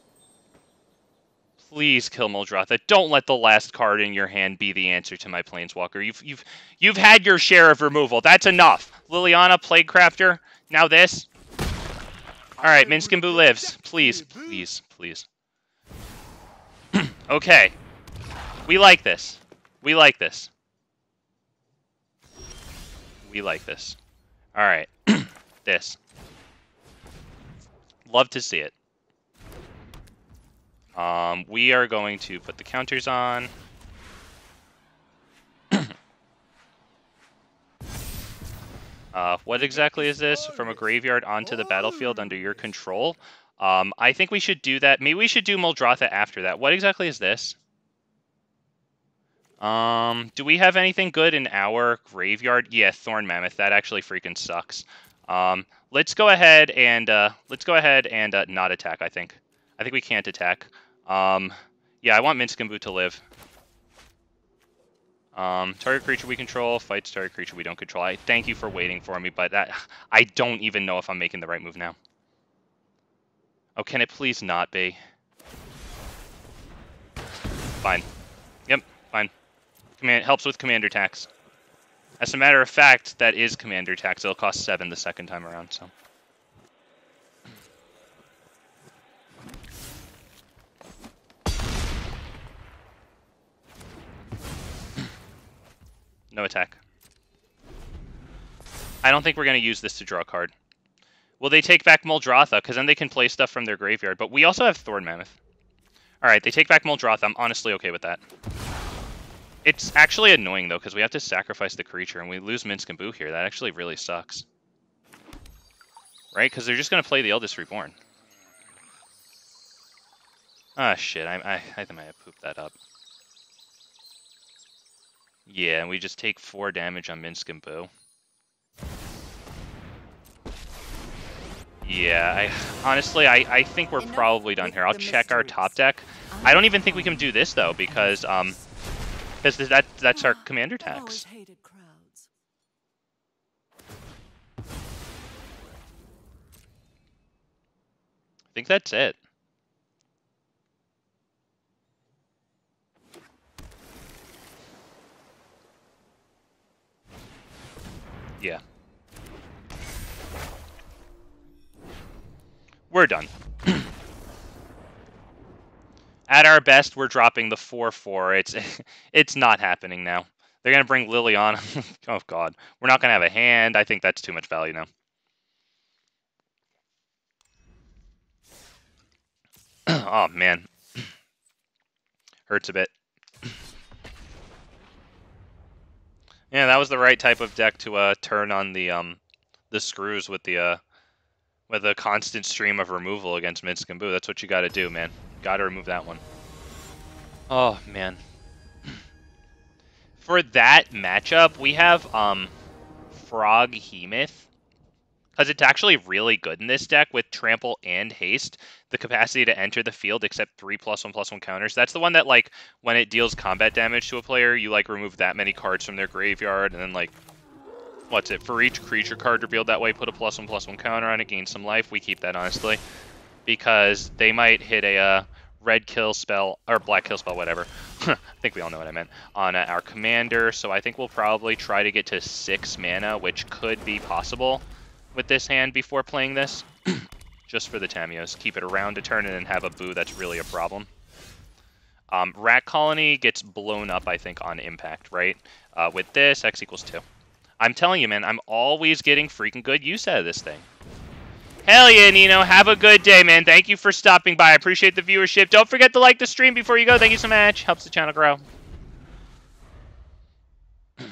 Please kill Muldrotha. Don't let the last card in your hand be the answer to my Planeswalker. You've you've you've had your share of removal. That's enough. Liliana, Plaguecrafter. Now this. All right, Boo lives. Please, please, please. okay. We like this. We like this. We like this. All right. this. Love to see it. Um, we are going to put the counters on. uh, what exactly is this? From a graveyard onto the battlefield under your control? Um, I think we should do that. Maybe we should do Muldrotha after that. What exactly is this? Um, do we have anything good in our graveyard? Yeah, Thorn Mammoth. That actually freaking sucks. Um, let's go ahead and uh, let's go ahead and uh, not attack. I think. I think we can't attack. Um, yeah, I want Minsc and to live. Um, target creature we control fights target creature we don't control. I thank you for waiting for me, but that I don't even know if I'm making the right move now. Oh, can it please not be? Fine. Yep, fine. Command helps with commander tax. As a matter of fact, that is commander tax. It'll cost seven the second time around, so. No attack. I don't think we're going to use this to draw a card. Will they take back Muldrotha? Because then they can play stuff from their graveyard. But we also have Thorn Mammoth. Alright, they take back Muldrotha. I'm honestly okay with that. It's actually annoying, though, because we have to sacrifice the creature, and we lose Minsc and Boo here. That actually really sucks. Right? Because they're just going to play the Eldest Reborn. Ah, shit. I, I, I think I have pooped that up. Yeah, and we just take four damage on Minsc and Boo. Yeah, I honestly, I, I think we're probably done here. I'll check our top deck. I don't even think we can do this, though, because, um, because that, that's our commander tax. I think that's it. Yeah. We're done. At our best, we're dropping the 4-4. It's it's not happening now. They're going to bring Lily on. oh, God. We're not going to have a hand. I think that's too much value now. oh, man. Hurts a bit. Yeah, that was the right type of deck to uh, turn on the um, the screws with the uh, with a constant stream of removal against Minsc and Boo. That's what you got to do, man. Got to remove that one. Oh man. For that matchup, we have um, Froghemoth because it's actually really good in this deck with trample and haste. The capacity to enter the field except three plus one plus one counters. That's the one that like when it deals combat damage to a player you like remove that many cards from their graveyard and then like what's it? For each creature card revealed that way put a plus one plus one counter on it gain some life. We keep that honestly. Because they might hit a uh, red kill spell or black kill spell whatever i think we all know what i meant on uh, our commander so i think we'll probably try to get to six mana which could be possible with this hand before playing this. Just for the Tamiyo's. Keep it around a turn and then have a Boo that's really a problem. Um, Rat Colony gets blown up, I think, on impact, right? Uh, with this, X equals 2. I'm telling you, man, I'm always getting freaking good use out of this thing. Hell yeah, Nino. Have a good day, man. Thank you for stopping by. I appreciate the viewership. Don't forget to like the stream before you go. Thank you so much. Helps the channel grow.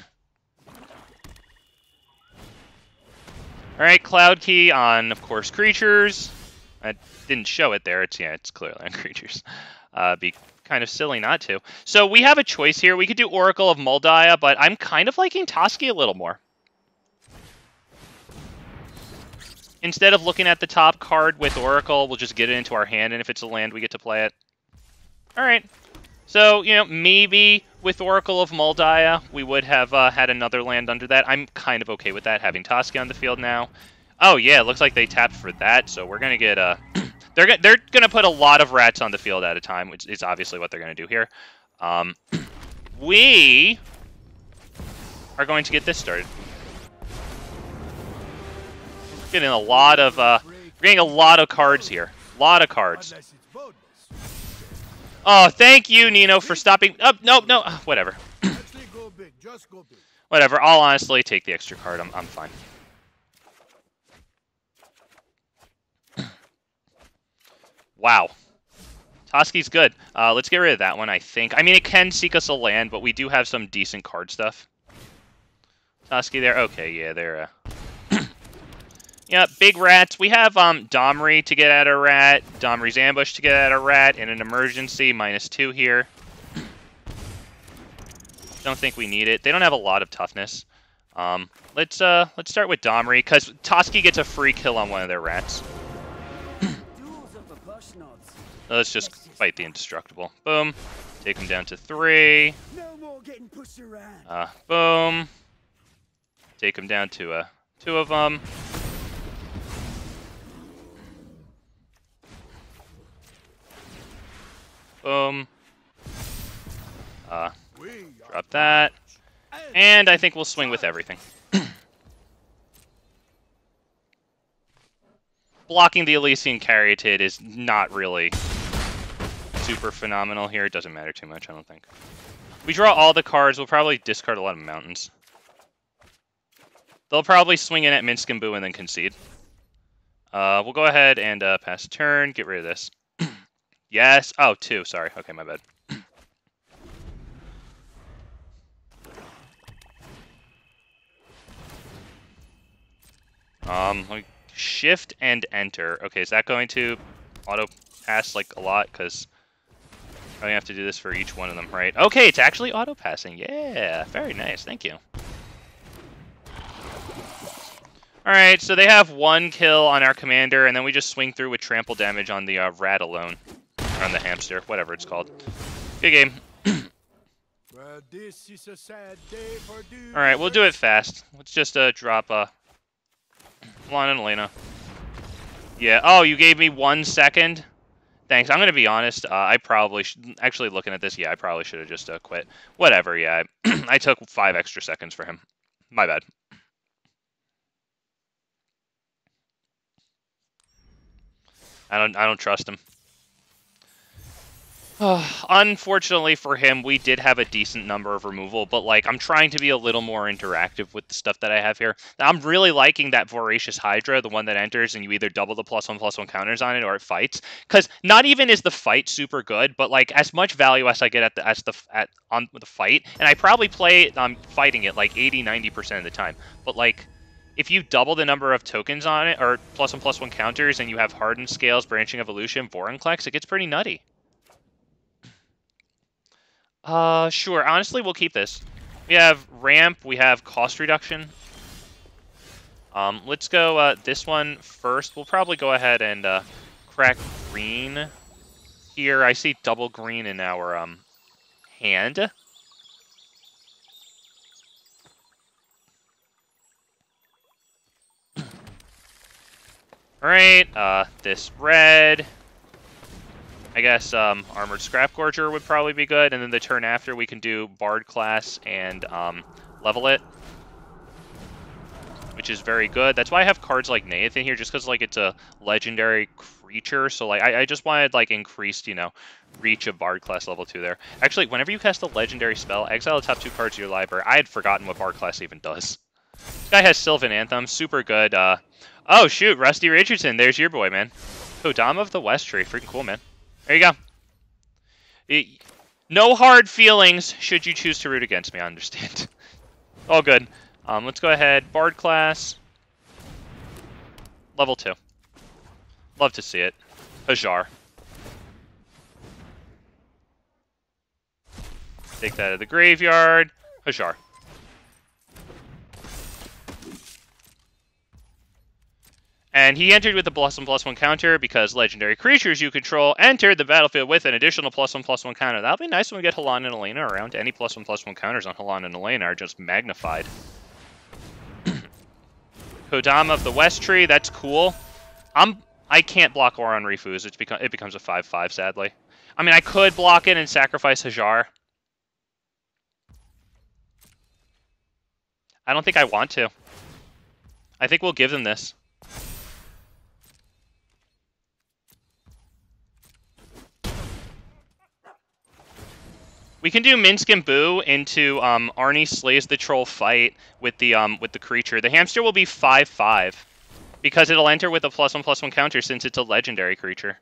Alright, Cloud Key on, of course, creatures. I didn't show it there. It's, yeah, it's clearly on creatures. Uh, be kind of silly not to. So we have a choice here. We could do Oracle of Mul Daya, but I'm kind of liking Toski a little more. Instead of looking at the top card with Oracle, we'll just get it into our hand, and if it's a land, we get to play it. Alright. So, you know, maybe with Oracle of Mul Daya, we would have uh, had another land under that. I'm kind of okay with that, having Toski on the field now. Oh, yeah, it looks like they tapped for that, so we're going to get... Uh, they're they're going to put a lot of rats on the field at a time, which is obviously what they're going to do here. Um, we are going to get this started. Getting a lot of uh, getting a lot of cards here. A lot of cards. Oh, thank you, Nino, for stopping. Oh, no, no, whatever. whatever. I'll honestly take the extra card. I'm, I'm fine. wow. Toski's good. Uh, let's get rid of that one, I think. I mean, it can seek us a land, but we do have some decent card stuff. Toski there. Okay, yeah, they're... Uh... Yeah, big rats. We have um Domri to get at a rat, Domri's ambush to get at a rat, in an emergency, minus two here. Don't think we need it. They don't have a lot of toughness. Um, let's uh let's start with Domri, because Toski gets a free kill on one of their rats. let's just fight the indestructible. Boom. Take him down to three. Uh, boom. Take him down to uh, two of them. Boom. Uh, drop that. And I think we'll swing with everything. Blocking the Ilysian Caryatid is not really super phenomenal here. It doesn't matter too much, I don't think. We draw all the cards. We'll probably discard a lot of mountains. They'll probably swing in at Minsc and Boo and then concede. Uh, we'll go ahead and uh, pass turn, get rid of this. Yes. Oh, two. Sorry. Okay, my bad. um, shift and enter. Okay, is that going to auto pass like a lot? Because I have to do this for each one of them, right? Okay, it's actually auto passing. Yeah, very nice. Thank you. Alright, so they have one kill on our commander, and then we just swing through with trample damage on the uh, rat alone on the hamster, whatever it's called. Good game. Alright, we'll do it fast. Let's just uh, drop uh, Lon and Elena. Yeah, oh, you gave me one second? Thanks. I'm going to be honest. Uh, I probably should... Actually, looking at this, yeah, I probably should have just uh, quit. Whatever, yeah. I, I took five extra seconds for him. My bad. I don't I don't trust him. Unfortunately for him, we did have a decent number of removal, but like I'm trying to be a little more interactive with the stuff that I have here. I'm really liking that Voracious Hydra, the one that enters and you either double the plus one plus one counters on it or it fights. Because not even is the fight super good, but like as much value as I get at the as the at on the fight, and I probably play um fighting it like 80 90 percent of the time. But like if you double the number of tokens on it, or plus one plus one counters, and you have hardened scales, branching evolution, Vorinclex, it gets pretty nutty. Uh, sure. Honestly, we'll keep this. We have ramp. We have cost reduction. Um, let's go uh, this one first. We'll probably go ahead and uh, crack green here. I see double green in our um, hand. Alright, uh, this red. I guess um, Armored Scrapgorger would probably be good, and then the turn after we can do Bard class and um, level it, which is very good. That's why I have cards like Nathan here, just because like it's a legendary creature. So like I, I just wanted like increased, you know, reach of Bard class level two there. Actually, whenever you cast a legendary spell, exile the top two cards of your library. I had forgotten what Bard class even does. This guy has Sylvan Anthem, super good. Uh, Oh, shoot, Rusty Richardson. There's your boy, man. Kodama of the West Tree. Freaking cool, man. There you go. It, no hard feelings should you choose to root against me, I understand. All good. Um, let's go ahead. Bard class. Level 2. Love to see it. Hajar. Take that out of the graveyard. Hajar. And he entered with a plus one plus one counter because legendary creatures you control entered the battlefield with an additional plus one plus one counter. That'll be nice when we get Halana and Alena around. Any plus one plus one counters on Halana and Alena are just magnified. Kodama of the West Tree, that's cool. I'm I can't block Aura Refuse. It's become it becomes a five five sadly. I mean I could block it and sacrifice Hajar. I don't think I want to. I think we'll give them this. We can do Minsc and Boo into um, Arni slays the troll fight with the um, with the creature. The hamster will be five five because it'll enter with a plus one plus one counter since it's a legendary creature.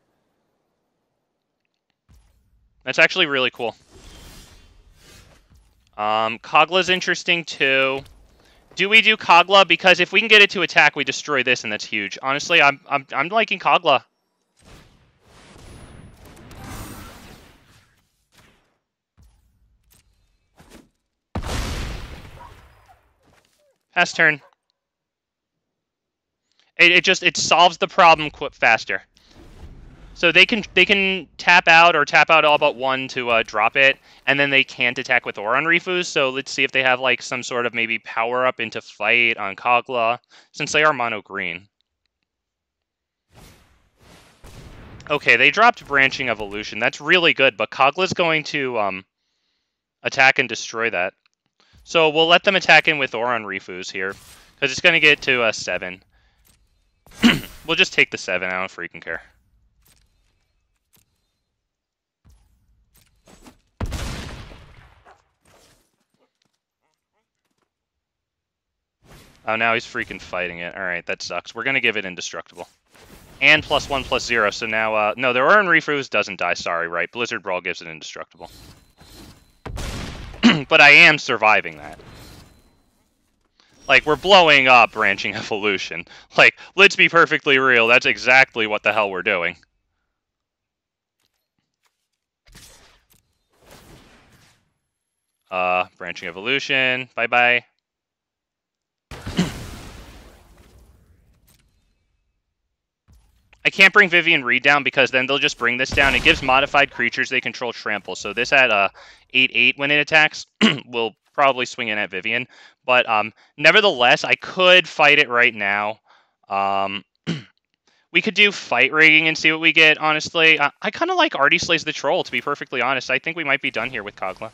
That's actually really cool. Um, Kogla's interesting too. Do we do Kogla? Because if we can get it to attack, we destroy this, and that's huge. Honestly, I'm I'm I'm liking Kogla. Pass turn. It, it just it solves the problem quick faster. So they can they can tap out or tap out all but one to uh, drop it, and then they can't attack with Aura Refuse. So let's see if they have like some sort of maybe power up into fight on Kogla, since they are mono green. Okay, they dropped Branching Evolution. That's really good, but Kogla's going to um, attack and destroy that. So we'll let them attack in with Aura Refuse here, because it's going to get to a uh, 7. we'll just take the 7, I don't freaking care. Oh, now he's freaking fighting it. Alright, that sucks. We're going to give it Indestructible. And plus 1, plus 0, so now, uh, no, the Aura Refuse doesn't die, sorry, right. Blizzard Brawl gives it Indestructible. But I am surviving that. Like, we're blowing up branching evolution. Like, let's be perfectly real, that's exactly what the hell we're doing. Uh, branching evolution, bye-bye. I can't bring Vivien Reid down because then they'll just bring this down. It gives modified creatures they control trample. So this at a 8-8 when it attacks will probably swing in at Vivien. But um, nevertheless, I could fight it right now. Um, we could do fight rigging and see what we get, honestly. I, I kind of like Arni Slays the Troll, to be perfectly honest. I think we might be done here with Kogla.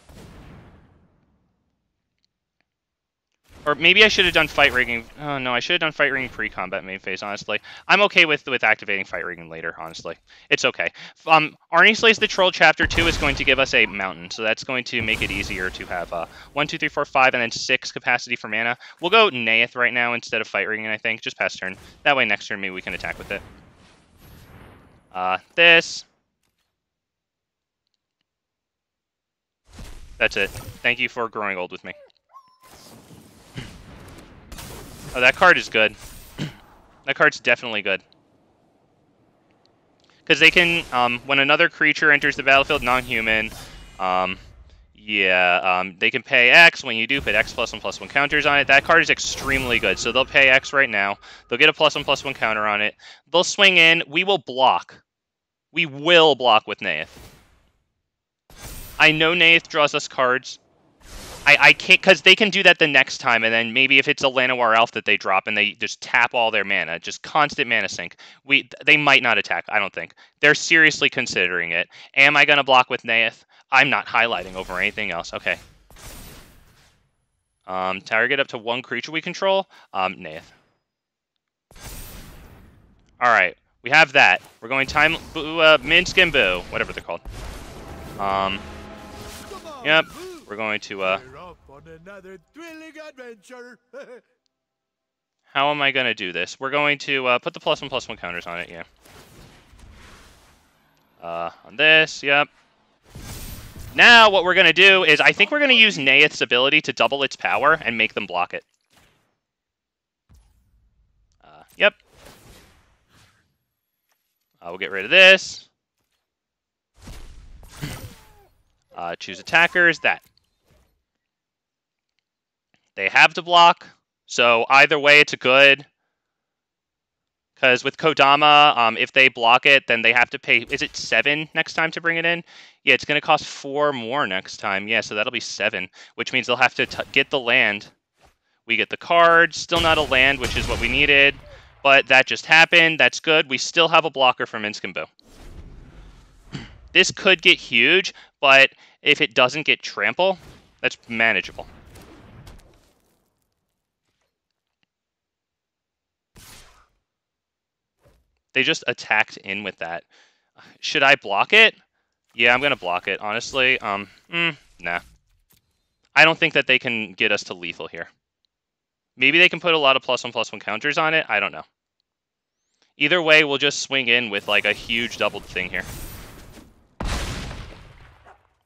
Or maybe I should have done fight rigging. Oh no, I should have done fight rigging pre-combat main phase. Honestly, I'm okay with with activating fight rigging later. Honestly, it's okay. Um, Arni slays the troll. Chapter two is going to give us a mountain, so that's going to make it easier to have uh one, two, three, four, five, and then six capacity for mana. We'll go Neyith right now instead of fight rigging. I think just pass turn. That way next turn maybe we can attack with it. Uh, this. That's it. Thank you for growing old with me. Oh, that card is good. that card's definitely good. Because they can, um, when another creature enters the battlefield, non-human, um, yeah, um, they can pay X. When you do, put X plus one plus one counters on it. That card is extremely good. So they'll pay X right now. They'll get a plus one plus one counter on it. They'll swing in. We will block. We will block with Neyith. I know Neyith draws us cards. I, I can't because they can do that the next time, and then maybe if it's a Llanowar Elf that they drop and they just tap all their mana, just constant mana sink. We they might not attack. I don't think they're seriously considering it. Am I gonna block with Neyith? I'm not highlighting over anything else. Okay. Um, target up to one creature we control. Um, Neyith. All right, we have that. We're going time uh, Minsc and Boo, whatever they're called. Um. Yep. We're going to uh another thrilling adventure. How am I going to do this? We're going to uh, put the plus one, plus one counters on it, yeah. Uh, on this, yep. Now what we're going to do is I think we're going to use Neyith's ability to double its power and make them block it. Uh, yep. Uh, we'll get rid of this. Uh, choose attackers, that. They have to block, so either way it's a good. Because with Kodama, um, if they block it, then they have to pay. Is it seven next time to bring it in? Yeah, it's going to cost four more next time. Yeah, so that'll be seven, which means they'll have to get the land. We get the card, still not a land, which is what we needed. But that just happened. That's good. We still have a blocker and Boo. This could get huge, but if it doesn't get trample, that's manageable. They just attacked in with that. Should I block it? Yeah, I'm going to block it, honestly. Um, mm, nah. I don't think that they can get us to lethal here. Maybe they can put a lot of plus one, plus one counters on it. I don't know. Either way, we'll just swing in with like a huge doubled thing here.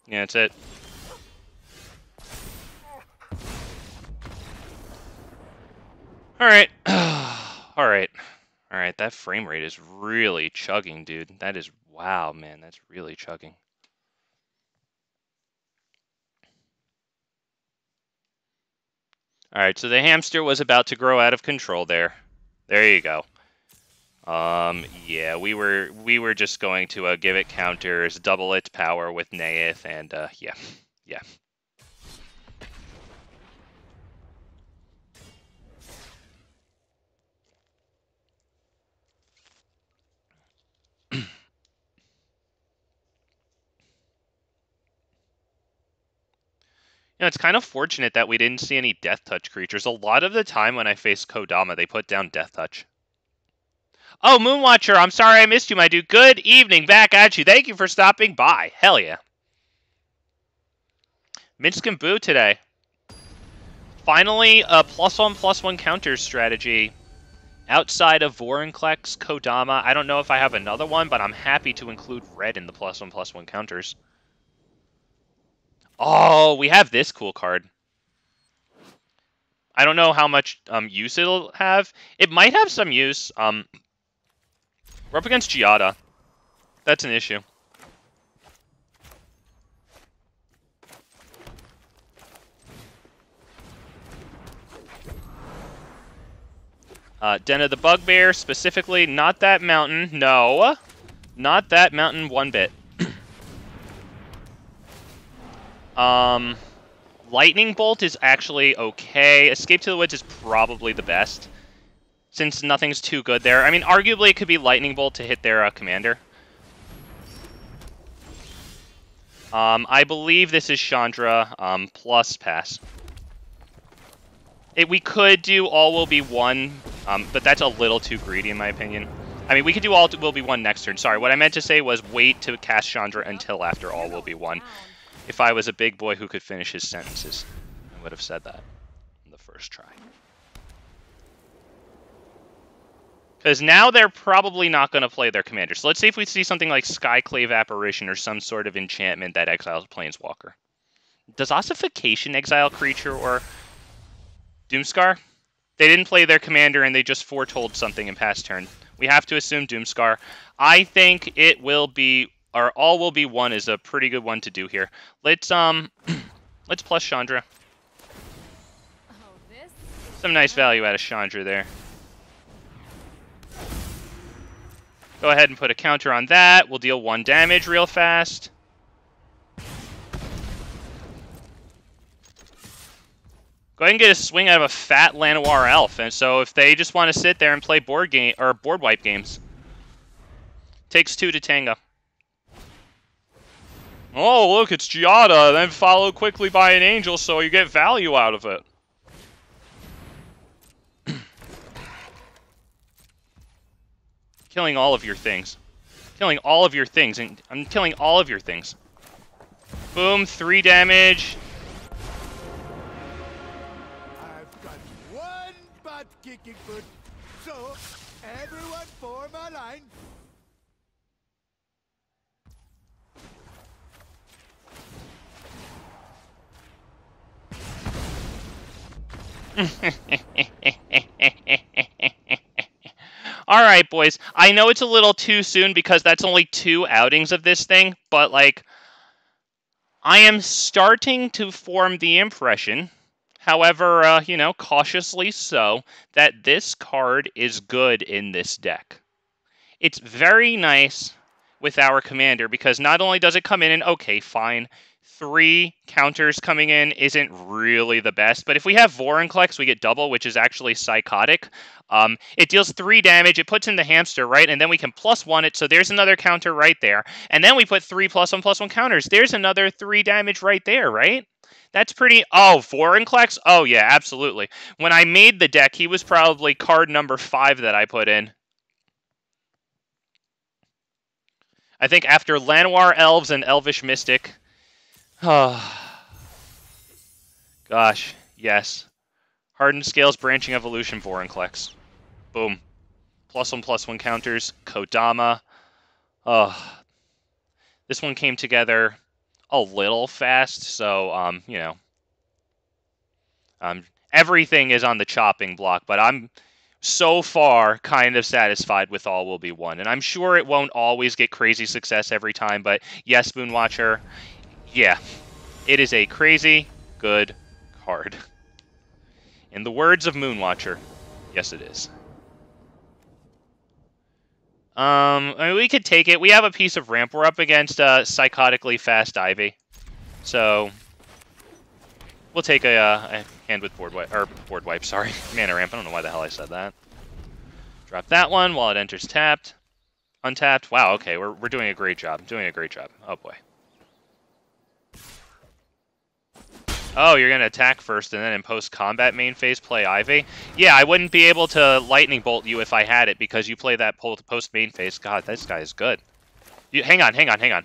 Yeah, that's it. Alright. Alright. Alright, that frame rate is really chugging, dude. That is... Wow, man. That's really chugging. Alright, so the hamster was about to grow out of control there. There you go. Um, yeah, we were we were just going to uh, give it counters, double its power with Neyith, and uh, yeah, yeah. Know, it's kind of fortunate that we didn't see any Death Touch creatures. A lot of the time when I face Kodama, they put down Death Touch. Oh, Moonwatcher, I'm sorry I missed you, my dude. Good evening, back at you. Thank you for stopping by. Hell yeah. Minsc and Boo today. Finally, a plus one, plus one counter strategy. Outside of Vorinclex, Kodama, I don't know if I have another one, but I'm happy to include red in the plus one, plus one counters. Oh, we have this cool card. I don't know how much um, use it'll have. It might have some use. Um, we're up against Giada. That's an issue. Uh, Den of the Bugbear, specifically, not that mountain. No. Not that mountain one bit. Um, Lightning Bolt is actually okay. Escape to the Woods is probably the best since nothing's too good there. I mean, arguably it could be Lightning Bolt to hit their uh, commander. Um, I believe this is Chandra um, plus pass. It, we could do all will be one, um, but that's a little too greedy in my opinion. I mean, we could do all will be one next turn. Sorry, what I meant to say was wait to cast Chandra until after all will be one. If I was a big boy who could finish his sentences, I would have said that in the first try. Because now they're probably not going to play their commander. So let's see if we see something like Skyclave Apparition or some sort of enchantment that exiles Planeswalker. Does Ossification exile creature or Doomskar? They didn't play their commander and they just foretold something in past turn. We have to assume Doomskar. I think it will be, or all will be one is a pretty good one to do here. Let's um, let's plus Chandra. Some nice value out of Chandra there. Go ahead and put a counter on that. We'll deal one damage real fast. Go ahead and get a swing out of a fat Llanowar Elf. And so if they just want to sit there and play board game or board wipe games, takes two to tango. Oh, look, it's Giada, then followed quickly by an Angel, so you get value out of it. killing all of your things. Killing all of your things, and I'm killing all of your things. Boom, three damage. All right, boys. I know it's a little too soon because that's only two outings of this thing, but like I am starting to form the impression, however, uh, you know, cautiously so, that this card is good in this deck. It's very nice with our commander because not only does it come in and okay, fine, three counters coming in isn't really the best. But if we have Vorinclex, we get double, which is actually psychotic. Um, it deals three damage. It puts in the hamster, right? And then we can plus one it. So there's another counter right there. And then we put three plus one plus one counters. There's another three damage right there, right? That's pretty. Oh, Vorinclex? Oh, yeah, absolutely. When I made the deck, he was probably card number five that I put in. I think after Llanowar Elves and Elvish Mystic. Gosh, yes. Hardened Scales, Branching Evolution, Vorinclex. Boom. Plus one, plus one counters. Kodama. Oh. This one came together a little fast, so, um, you know. Um, everything is on the chopping block, but I'm so far kind of satisfied with all will be one. And I'm sure it won't always get crazy success every time, but yes, Moonwatcher, yeah, it is a crazy good card. In the words of Moonwatcher, yes it is. Um, I mean, we could take it. We have a piece of ramp. We're up against uh, psychotically fast Ivy. So, we'll take a, uh, a hand with board wipe, or board wipe, sorry. Mana ramp, I don't know why the hell I said that. Drop that one while it enters tapped. Untapped. Wow, okay, we're, we're doing a great job. Doing a great job. Oh boy. Oh, you're going to attack first and then in post-combat main phase play Ivy? Yeah, I wouldn't be able to Lightning Bolt you if I had it because you play that post-main phase. God, this guy is good. You, hang on, hang on, hang on.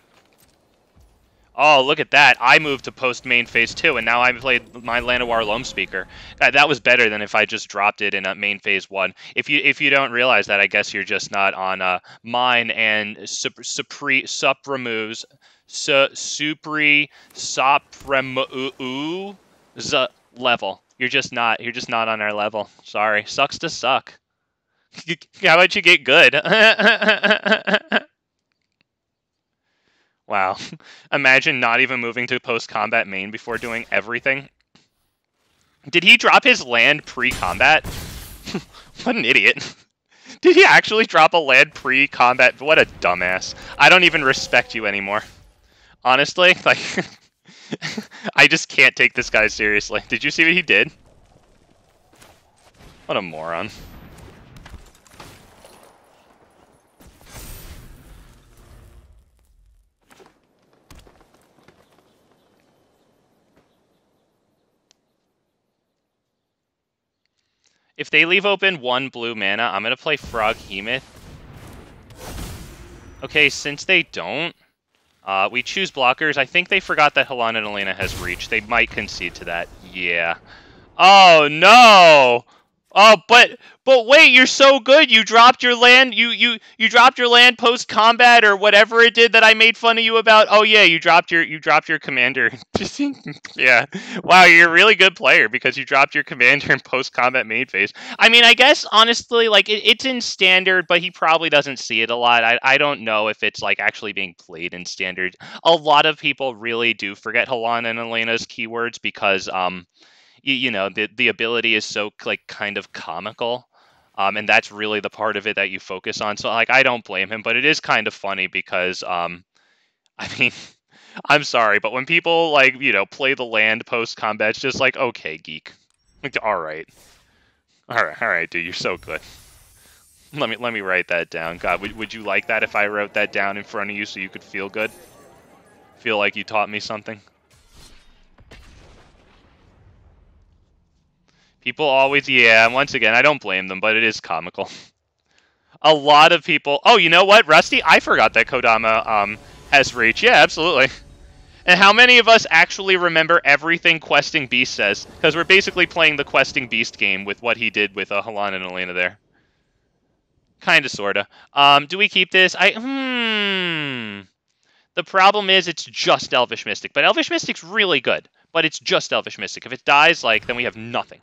Oh, look at that. I moved to post-main phase 2, and now I played my Llanowar Loamspeaker. That was better than if I just dropped it in a main phase 1. If you if you don't realize that, I guess you're just not on uh, mine and Sup, Supri, Supramoves su supri sopremu level. You're just not. You're just not on our level. Sorry. Sucks to suck. How about you get good? wow. Imagine not even moving to post-combat main before doing everything. Did he drop his land pre-combat? what an idiot. Did he actually drop a land pre-combat? What a dumbass. I don't even respect you anymore. Honestly, like, I just can't take this guy seriously. Did you see what he did? What a moron. If they leave open one blue mana, I'm going to play Froghemoth. Okay, since they don't, uh, we choose blockers. I think they forgot that Halana and Alena has reach. They might concede to that. Yeah. Oh, no! Oh, but but wait, you're so good. You dropped your land. You you you dropped your land post combat or whatever it did that I made fun of you about. Oh yeah, you dropped your you dropped your commander. yeah. Wow, you're a really good player because you dropped your commander in post combat main phase. I mean, I guess honestly, like it, it's in standard, but he probably doesn't see it a lot. I I don't know if it's like actually being played in standard. A lot of people really do forget Halana and Alena's keywords because um you, you know the the ability is so like kind of comical um, and that's really the part of it that you focus on. So like i don't blame him but it is kind of funny because um, i mean i'm sorry but when people like you know play the land post combat it's just like okay geek. Like all right. All right all right dude you're so good. Let me let me write that down. God would, would you like that if i wrote that down in front of you so you could feel good? Feel like you taught me something People always, yeah, once again, I don't blame them, but it is comical. a lot of people, oh, you know what, Rusty? I forgot that Kodama um, has reach. Yeah, absolutely. And how many of us actually remember everything Questing Beast says? Because we're basically playing the Questing Beast game with what he did with uh, Halana and Alena there. Kinda, sorta. Um, do we keep this? I hmm. The problem is it's just Elvish Mystic, but Elvish Mystic's really good. But it's just Elvish Mystic. If it dies, like, then we have nothing.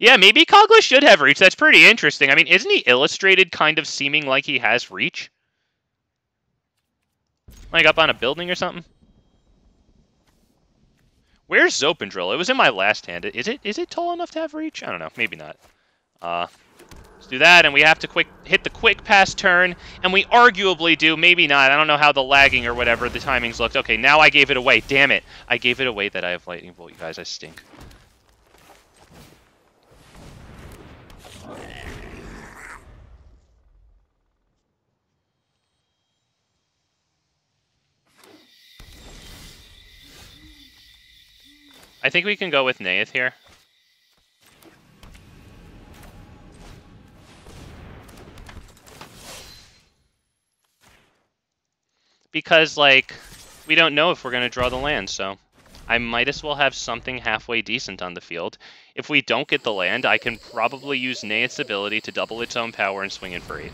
Yeah, maybe Kogla should have reach. That's pretty interesting. I mean, isn't he illustrated kind of seeming like he has reach? Like up on a building or something? Where's Zopandrel? It was in my last hand. Is it is it tall enough to have reach? I don't know. Maybe not. Uh, let's do that, and we have to quick hit the quick pass turn, and we arguably do. Maybe not. I don't know how the lagging or whatever the timings looked. Okay, now I gave it away. Damn it. I gave it away that I have Lightning Bolt, you guys. I stink. I think we can go with Neyith here. Because, like, we don't know if we're going to draw the land, so I might as well have something halfway decent on the field. If we don't get the land, I can probably use Neyith's ability to double its own power and swing in for 8.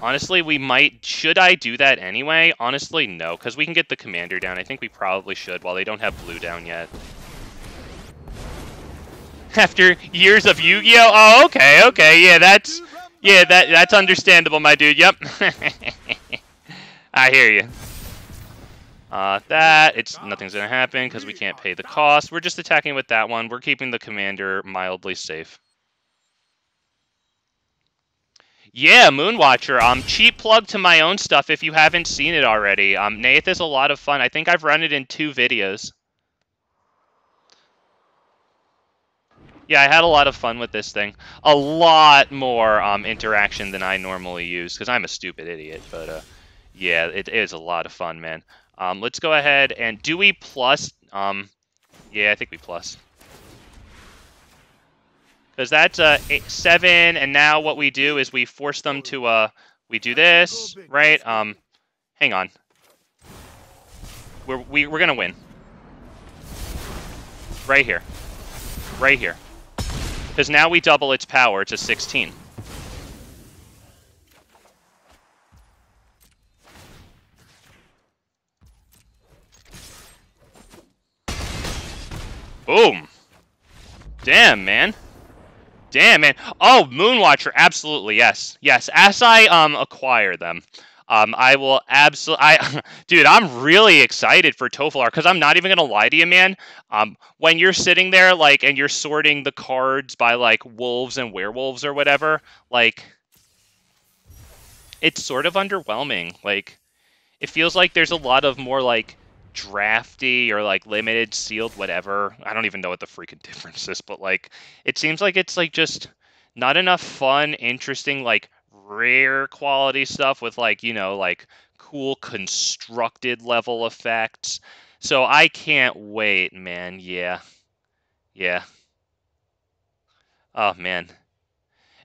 Honestly, we might... Should I do that anyway? Honestly, no, because we can get the commander down. I think we probably should, while they don't have blue down yet. After years of Yu-Gi-Oh! Oh, okay, okay, yeah, that's... Yeah, that that's understandable, my dude. Yep. I hear you. Uh, that, it's nothing's gonna happen because we can't pay the cost. We're just attacking with that one. We're keeping the commander mildly safe. Yeah, Moonwatcher. Um, cheap plug to my own stuff if you haven't seen it already. Um, Nath is a lot of fun. I think I've run it in two videos. Yeah, I had a lot of fun with this thing. A lot more um, interaction than I normally use, because I'm a stupid idiot. But, uh, yeah, it is a lot of fun, man. Um, let's go ahead and... Do we plus... Um, yeah, I think we plus. Because that's uh, eight, seven, and now what we do is we force them to, uh, we do this, right? Um, hang on. We're, we, we're going to win. Right here. Right here. Because now we double its power to 16. Boom. Damn, man. Damn, man. Oh, Moonwatcher, absolutely, yes. Yes, as I um acquire them, um, I will absolutely, I, dude, I'm really excited for Tovolar because I'm not even gonna lie to you, man. Um, when you're sitting there, like, and you're sorting the cards by like wolves and werewolves or whatever, like, it's sort of underwhelming. Like, it feels like there's a lot of more like drafty or like limited sealed whatever. I don't even know what the freaking difference is but like it seems like it's like just not enough fun interesting like rare quality stuff with like you know like cool constructed level effects. So i can't wait man. Yeah. Yeah. Oh man.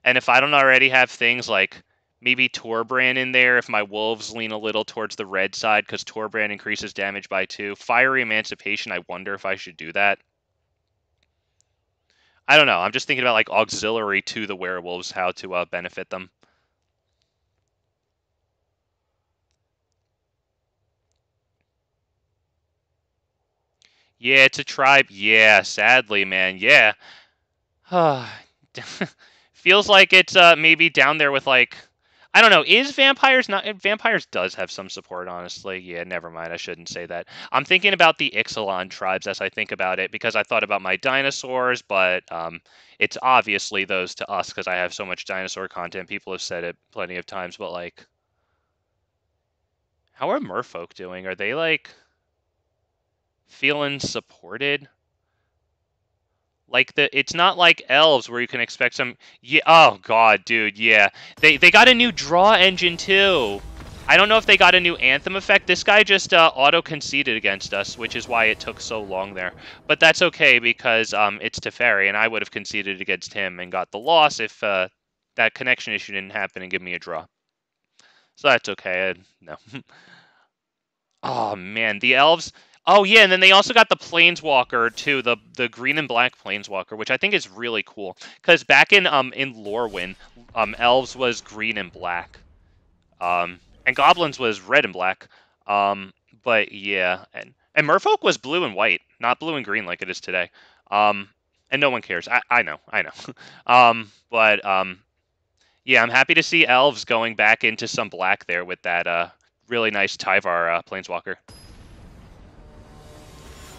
And if i don't already have things like maybe Torbran in there if my wolves lean a little towards the red side because Torbran increases damage by two. Fiery Emancipation, I wonder if I should do that. I don't know. I'm just thinking about like auxiliary to the werewolves, how to uh, benefit them. Yeah, it's a tribe. Yeah, sadly, man. Yeah. Feels like it's uh, maybe down there with like I don't know. Is vampires not? Vampires does have some support, honestly. Yeah, never mind. I shouldn't say that. I'm thinking about the Ixalan tribes as I think about it because I thought about my dinosaurs, but um, it's obviously those to us because I have so much dinosaur content. People have said it plenty of times, but like, how are merfolk doing? Are they like feeling supported? Like the, it's not like elves where you can expect some. Yeah. Oh god, dude. Yeah. They they got a new draw engine too. I don't know if they got a new anthem effect. This guy just uh, auto conceded against us, which is why it took so long there. But that's okay because um, it's Teferi, and I would have conceded against him and got the loss if uh, that connection issue didn't happen and give me a draw. So that's okay. I, no. oh man, the elves. Oh yeah, and then they also got the planeswalker too, the the green and black planeswalker, which I think is really cool. Because back in um in Lorwyn, um elves was green and black, um and goblins was red and black. Um, but yeah, and and Merfolk was blue and white, not blue and green like it is today. Um, and no one cares. I I know, I know. um, but um, yeah, I'm happy to see elves going back into some black there with that uh really nice Tyvar uh, planeswalker.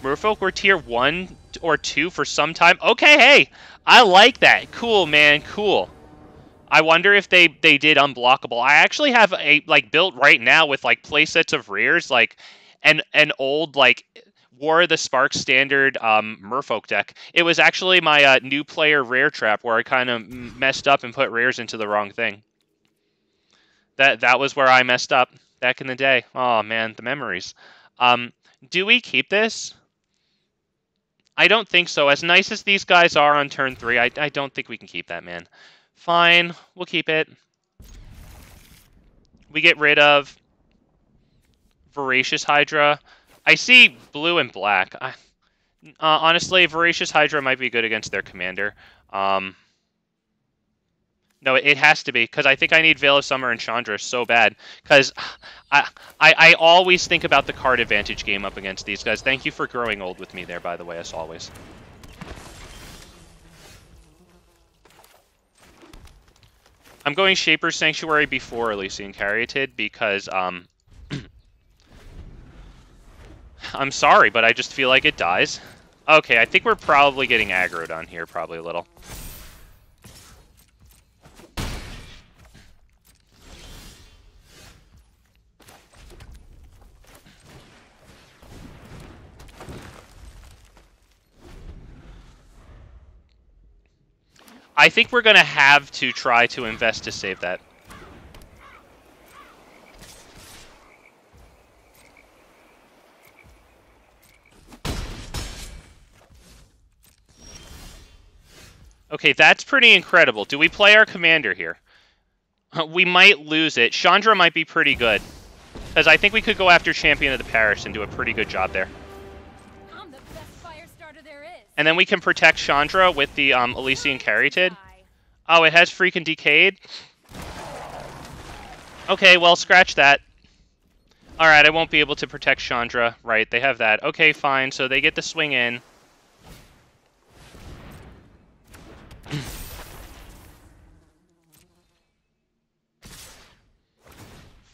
Merfolk were tier one or two for some time. Okay, hey, I like that. Cool, man, cool. I wonder if they they did unblockable. I actually have a like built right now with like playsets of rears, like an an old like War of the Spark standard um, Merfolk deck. It was actually my uh, new player rare trap where I kind of messed up and put rares into the wrong thing. That that was where I messed up back in the day. Oh man, the memories. Um, do we keep this? I don't think so. As nice as these guys are on turn three, I, I don't think we can keep that, man. Fine, we'll keep it. We get rid of Voracious Hydra. I see blue and black. I, uh, honestly, Voracious Hydra might be good against their commander. Um, no, it has to be because I think I need Veil of Summer and Chandra so bad because I, I I always think about the card advantage game up against these guys. Thank you for growing old with me there, by the way, as always. I'm going Shaper's Sanctuary before Ilysian Caryatid because um I'm sorry, but I just feel like it dies. Okay, I think we're probably getting aggroed on here, probably a little. I think we're going to have to try to invest to save that. Okay, that's pretty incredible. Do we play our commander here? We might lose it. Chandra might be pretty good. Because I think we could go after Champion of the Parish and do a pretty good job there. And then we can protect Chandra with the um, Ilysian Caryatid. Oh, it has freaking Decayed? Okay, well, scratch that. Alright, I won't be able to protect Chandra. Right, they have that. Okay, fine, so they get the swing in.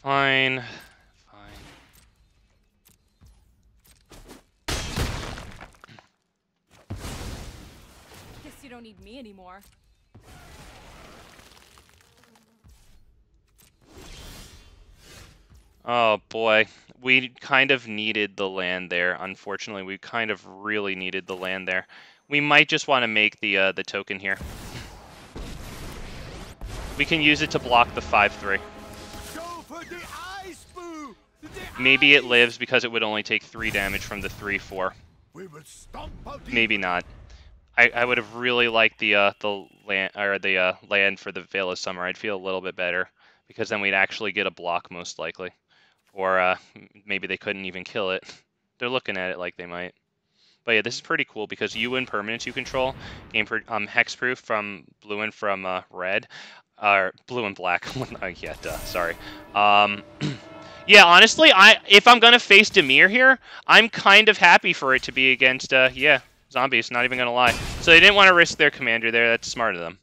fine. Don't need me anymore. Oh boy, we kind of needed the land there. Unfortunately, we kind of really needed the land there. We might just want to make the uh, the token here. We can use it to block the 5-3. Maybe it lives because it would only take 3 damage from the 3-4. Maybe not. I, I would have really liked the uh, the land or the uh, land for the Veil of Summer. I'd feel a little bit better because then we'd actually get a block most likely, or uh, maybe they couldn't even kill it. They're looking at it like they might. But yeah, this is pretty cool because you win permanents you control, game for um, hexproof from blue and from uh, red, or blue and black. oh, yeah, duh, sorry. Um, yeah, honestly, I if I'm gonna face Dimir here, I'm kind of happy for it to be against. Uh, yeah, Zombies, not even gonna lie. So they didn't want to risk their commander there. That's smart of them.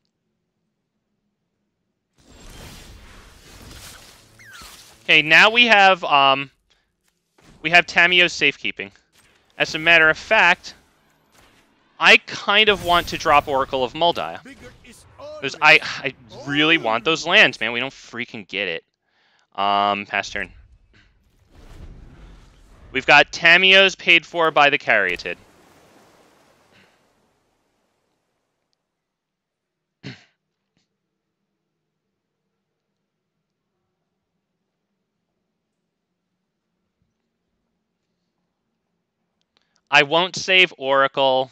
Okay, now we have um, we have Tamiyo's safekeeping. As a matter of fact, I kind of want to drop Oracle of Mul Because I, I really want those lands, man. We don't freaking get it. Um, pass turn. We've got Tamiyo's paid for by the Caryatid. I won't save Oracle.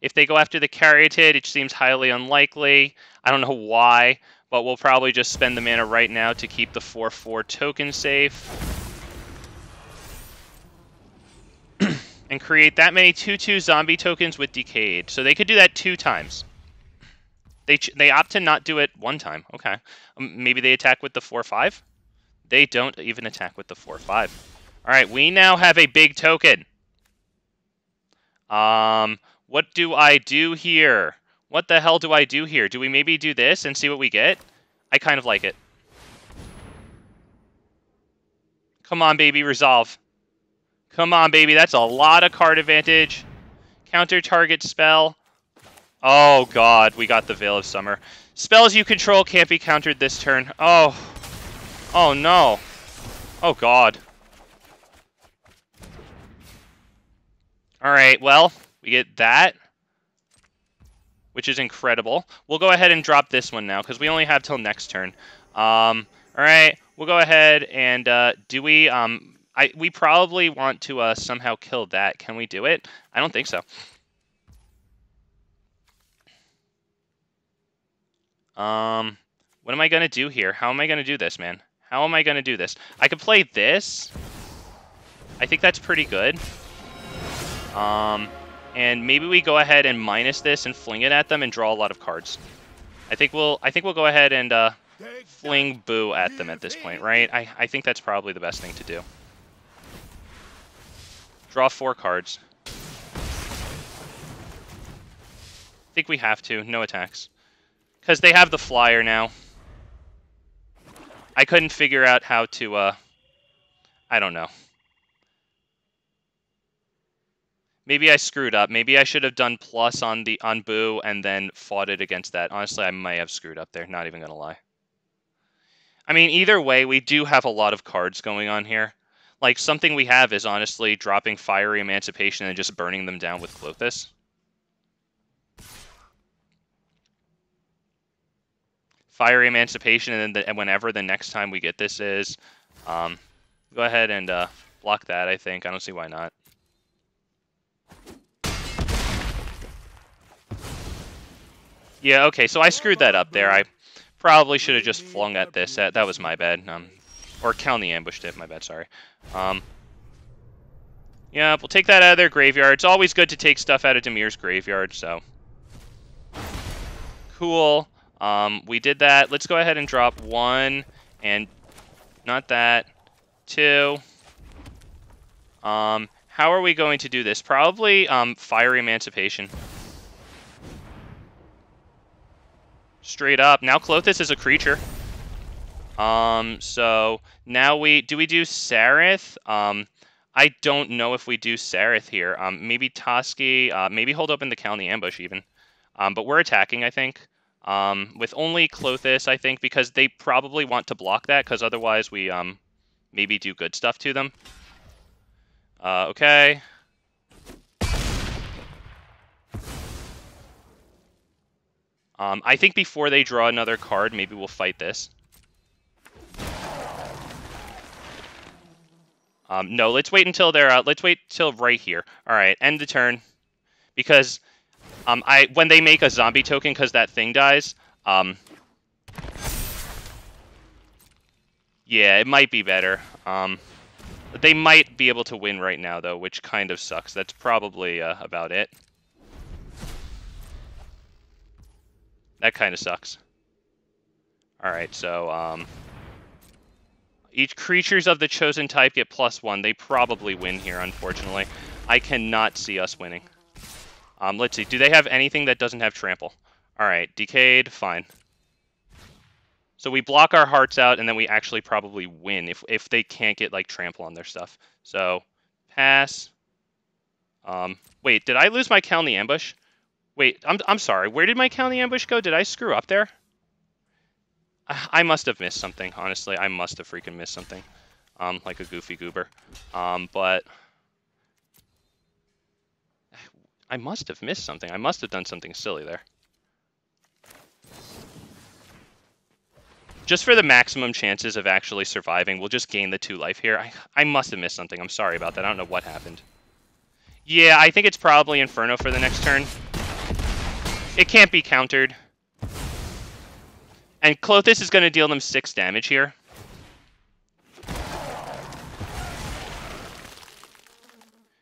If they go after the Caryatid, it seems highly unlikely. I don't know why, but we'll probably just spend the mana right now to keep the 4-4 token safe. and create that many 2-2 zombie tokens with Decayed. So they could do that two times. They, they opt to not do it one time. Okay. Um, maybe they attack with the 4-5? They don't even attack with the 4-5. Alright, we now have a big token. Um, what do I do here? What the hell do I do here? Do we maybe do this and see what we get? I kind of like it. Come on, baby, resolve. Come on, baby, that's a lot of card advantage. Counter target spell. Oh, God, we got the Veil of Summer. Spells you control can't be countered this turn. Oh. Oh, no. Oh, God. Alright, well, we get that which is incredible. We'll go ahead and drop this one now, because we only have till next turn. Um, all right, we'll go ahead and uh, do we... Um, I, we probably want to uh, somehow kill that. Can we do it? I don't think so. Um, what am I going to do here? How am I going to do this, man? How am I going to do this? I could play this. I think that's pretty good. Um, and maybe we go ahead and minus this and fling it at them and draw a lot of cards. I think we'll I think we'll go ahead and uh, fling Boo at them at this point, right? I, I think that's probably the best thing to do. Draw four cards. I think we have to. No attacks. Because they have the flyer now. I couldn't figure out how to, uh... I don't know. Maybe I screwed up. Maybe I should have done plus on the on Boo and then fought it against that. Honestly, I may have screwed up there. Not even gonna lie. I mean, either way, we do have a lot of cards going on here. Like something we have is honestly dropping Fiery Emancipation and just burning them down with Klothys. Fiery Emancipation, and then the, whenever the next time we get this is, um, go ahead and uh, block that. I think I don't see why not. Yeah, okay, so I screwed that up there. I probably should have just flung at this. That, that was my bad. Um, or Khalni ambushed it. My bad, sorry. Um, yeah, we'll take that out of their graveyard. It's always good to take stuff out of Dimir's graveyard, so... Cool. Um, we did that. Let's go ahead and drop one, and not that, two. Um, how are we going to do this? Probably um, Fiery Emancipation. Straight up. Now Klothys is a creature. Um, so now we do we do Saryth? Um, I don't know if we do Saryth here. Um, maybe Toski, uh, maybe hold open the Khalni ambush even. Um, but we're attacking, I think. Um, with only Klothys, I think, because they probably want to block that, because otherwise we um maybe do good stuff to them. Uh, okay. Um, I think before they draw another card, maybe we'll fight this. Um, no, let's wait until they're uh, let's wait till right here. All right, end the turn, because um, I when they make a zombie token because that thing dies. Um, yeah, it might be better. Um, they might be able to win right now though, which kind of sucks. That's probably uh, about it. That kind of sucks. Alright, so, um... Each creatures of the chosen type get plus one. They probably win here, unfortunately. I cannot see us winning. Um, let's see. Do they have anything that doesn't have trample? Alright, decayed, fine. So we block our hearts out, and then we actually probably win if, if they can't get, like, trample on their stuff. So, pass. Um, wait, did I lose my Khalni ambush? Wait, I'm, I'm sorry. Where did my Khalni ambush go? Did I screw up there? I, must have missed something, honestly. I must have freaking missed something. Um, like a goofy goober. Um, but... I must have missed something. I must have done something silly there. Just for the maximum chances of actually surviving, we'll just gain the two life here. I, I must have missed something. I'm sorry about that. I don't know what happened. Yeah, I think it's probably Inferno for the next turn. It can't be countered. And Klothys is going to deal them 6 damage here.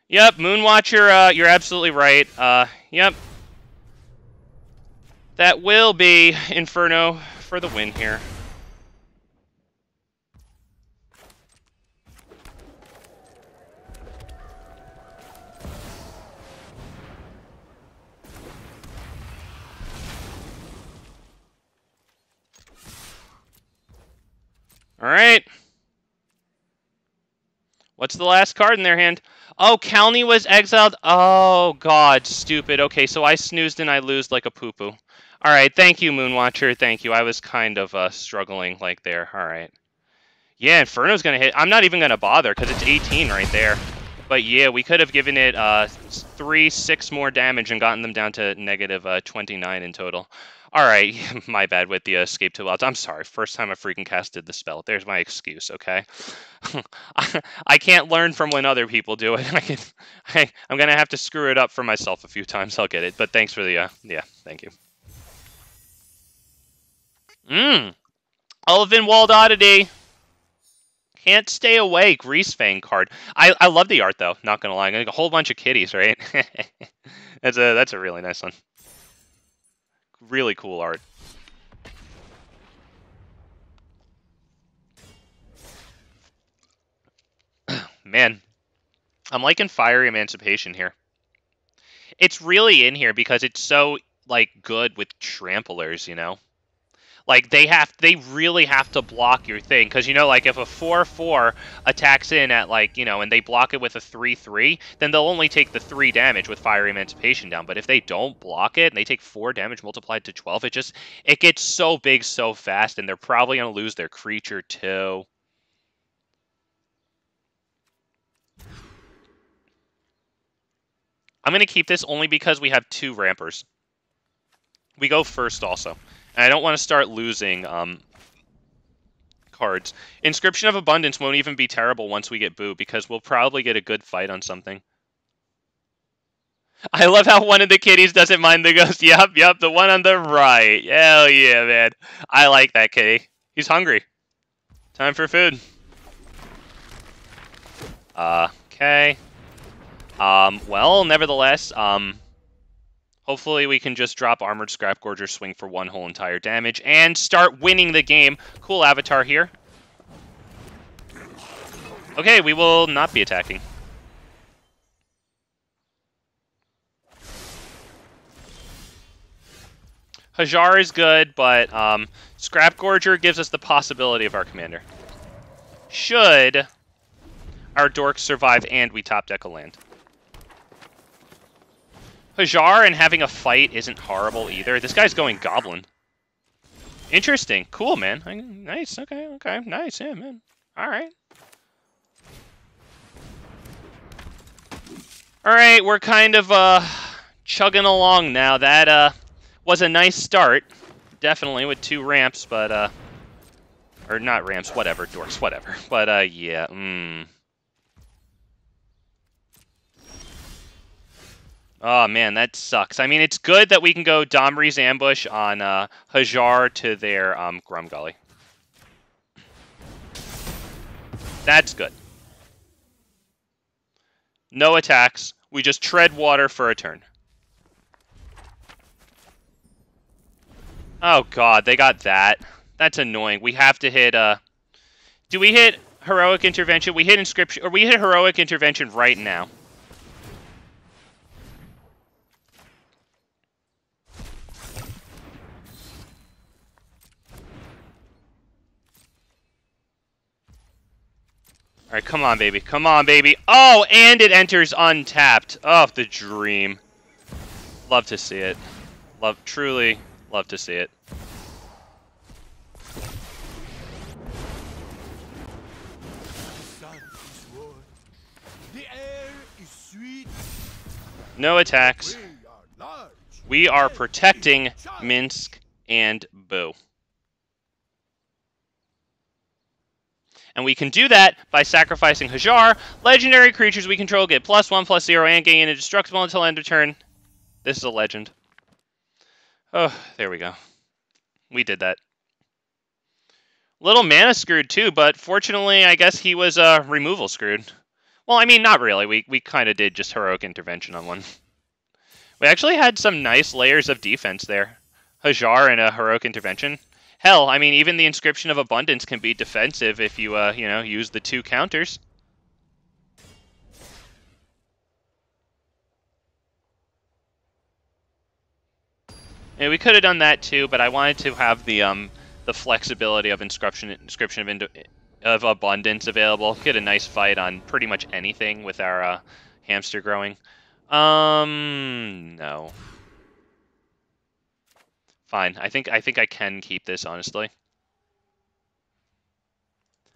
Yep, Moonwatcher, uh, you're absolutely right. Uh, yep. That will be Inferno for the win here. All right. What's the last card in their hand? Oh, Khalni was exiled. Oh, God, stupid. Okay, so I snoozed and I lose like a poo-poo. All right, thank you, Moonwatcher. Thank you. I was kind of uh, struggling like there. All right. Yeah, Inferno's going to hit. I'm not even going to bother because it's 18 right there. But yeah, we could have given it uh, 3, 6 more damage and gotten them down to negative, uh, 29 in total. All right, my bad with the escape to wilds. I'm sorry. First time I freaking casted the spell. There's my excuse. Okay, I can't learn from when other people do it. I can, I, I'm gonna have to screw it up for myself a few times. I'll get it. But thanks for the uh, yeah, thank you. Mmm, Elven Walled Oddity. Can't stay away. Greasefang card. I, I love the art though. Not gonna lie, a whole bunch of kitties, right? that's a that's a really nice one really cool art. Man, I'm liking Fiery Emancipation here. It's really in here because it's so like good with tramplers, you know. Like they have, they really have to block your thing because you know, like if a four-four attacks in at like you know, and they block it with a three-three, then they'll only take the three damage with Fiery Emancipation down. But if they don't block it and they take four damage multiplied to twelve, it just it gets so big so fast, and they're probably gonna lose their creature too. I'm going to keep this only because we have two rampers. We go first also. And I don't want to start losing um, cards. Inscription of Abundance won't even be terrible once we get Boo, because we'll probably get a good fight on something. I love how one of the kitties doesn't mind the ghost. Yep, yep, the one on the right. Hell yeah, man. I like that kitty. He's hungry. Time for food. Uh, okay. Um, well, nevertheless, um, Hopefully we can just drop Armored Scrapgorger, swing for one whole entire damage, and start winning the game. Cool avatar here. Okay, we will not be attacking. Hajar is good, but um, Scrap Gorger gives us the possibility of our commander. Should our dorks survive and we top deck a land. Hajar and having a fight isn't horrible either. This guy's going Goblin. Interesting. Cool, man. Nice. Okay, okay. Nice. Yeah, man. All right. All right, we're kind of uh, chugging along now. That uh, was a nice start. Definitely with two ramps, but... Uh, or not ramps, whatever. Dorks, whatever. But, uh, yeah. Mmm. Oh man, that sucks. I mean, it's good that we can go Domri's ambush on uh, Hajar to their um, Grumgully. That's good. No attacks. We just tread water for a turn. Oh god, they got that. That's annoying. We have to hit, uh... Do we hit Heroic Intervention? We hit Inscription, or we hit Heroic Intervention right now. All right, come on, baby. Come on, baby. Oh, and it enters untapped. Oh, the dream. Love to see it. Love, truly love to see it. No attacks. We are protecting Minsc and Boo. And we can do that by sacrificing Hajar. Legendary creatures we control get plus one, plus zero, and gain indestructible until end of turn. This is a legend. Oh, there we go. We did that. Little mana screwed too, but fortunately, I guess he was uh, removal screwed. Well, I mean, not really. We we kind of did just heroic intervention on one. We actually had some nice layers of defense there. Hajar and a heroic intervention. Hell, I mean, even the inscription of abundance can be defensive if you, uh, you know, use the two counters. Yeah, we could have done that too, but I wanted to have the um the flexibility of inscription inscription of, of abundance available. Get a nice fight on pretty much anything with our uh, hamster growing. Um, no. Fine. I think I think I can keep this honestly.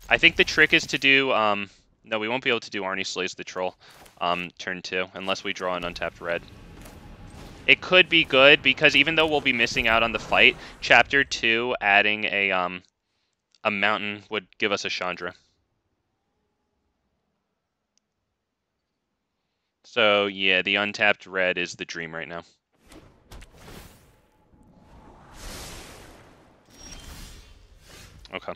I think the trick is to do um no, we won't be able to do Arni Slays the Troll um turn 2 unless we draw an untapped red. It could be good because even though we'll be missing out on the fight, chapter 2 adding a um a mountain would give us a Chandra. So yeah, the untapped red is the dream right now. Okay.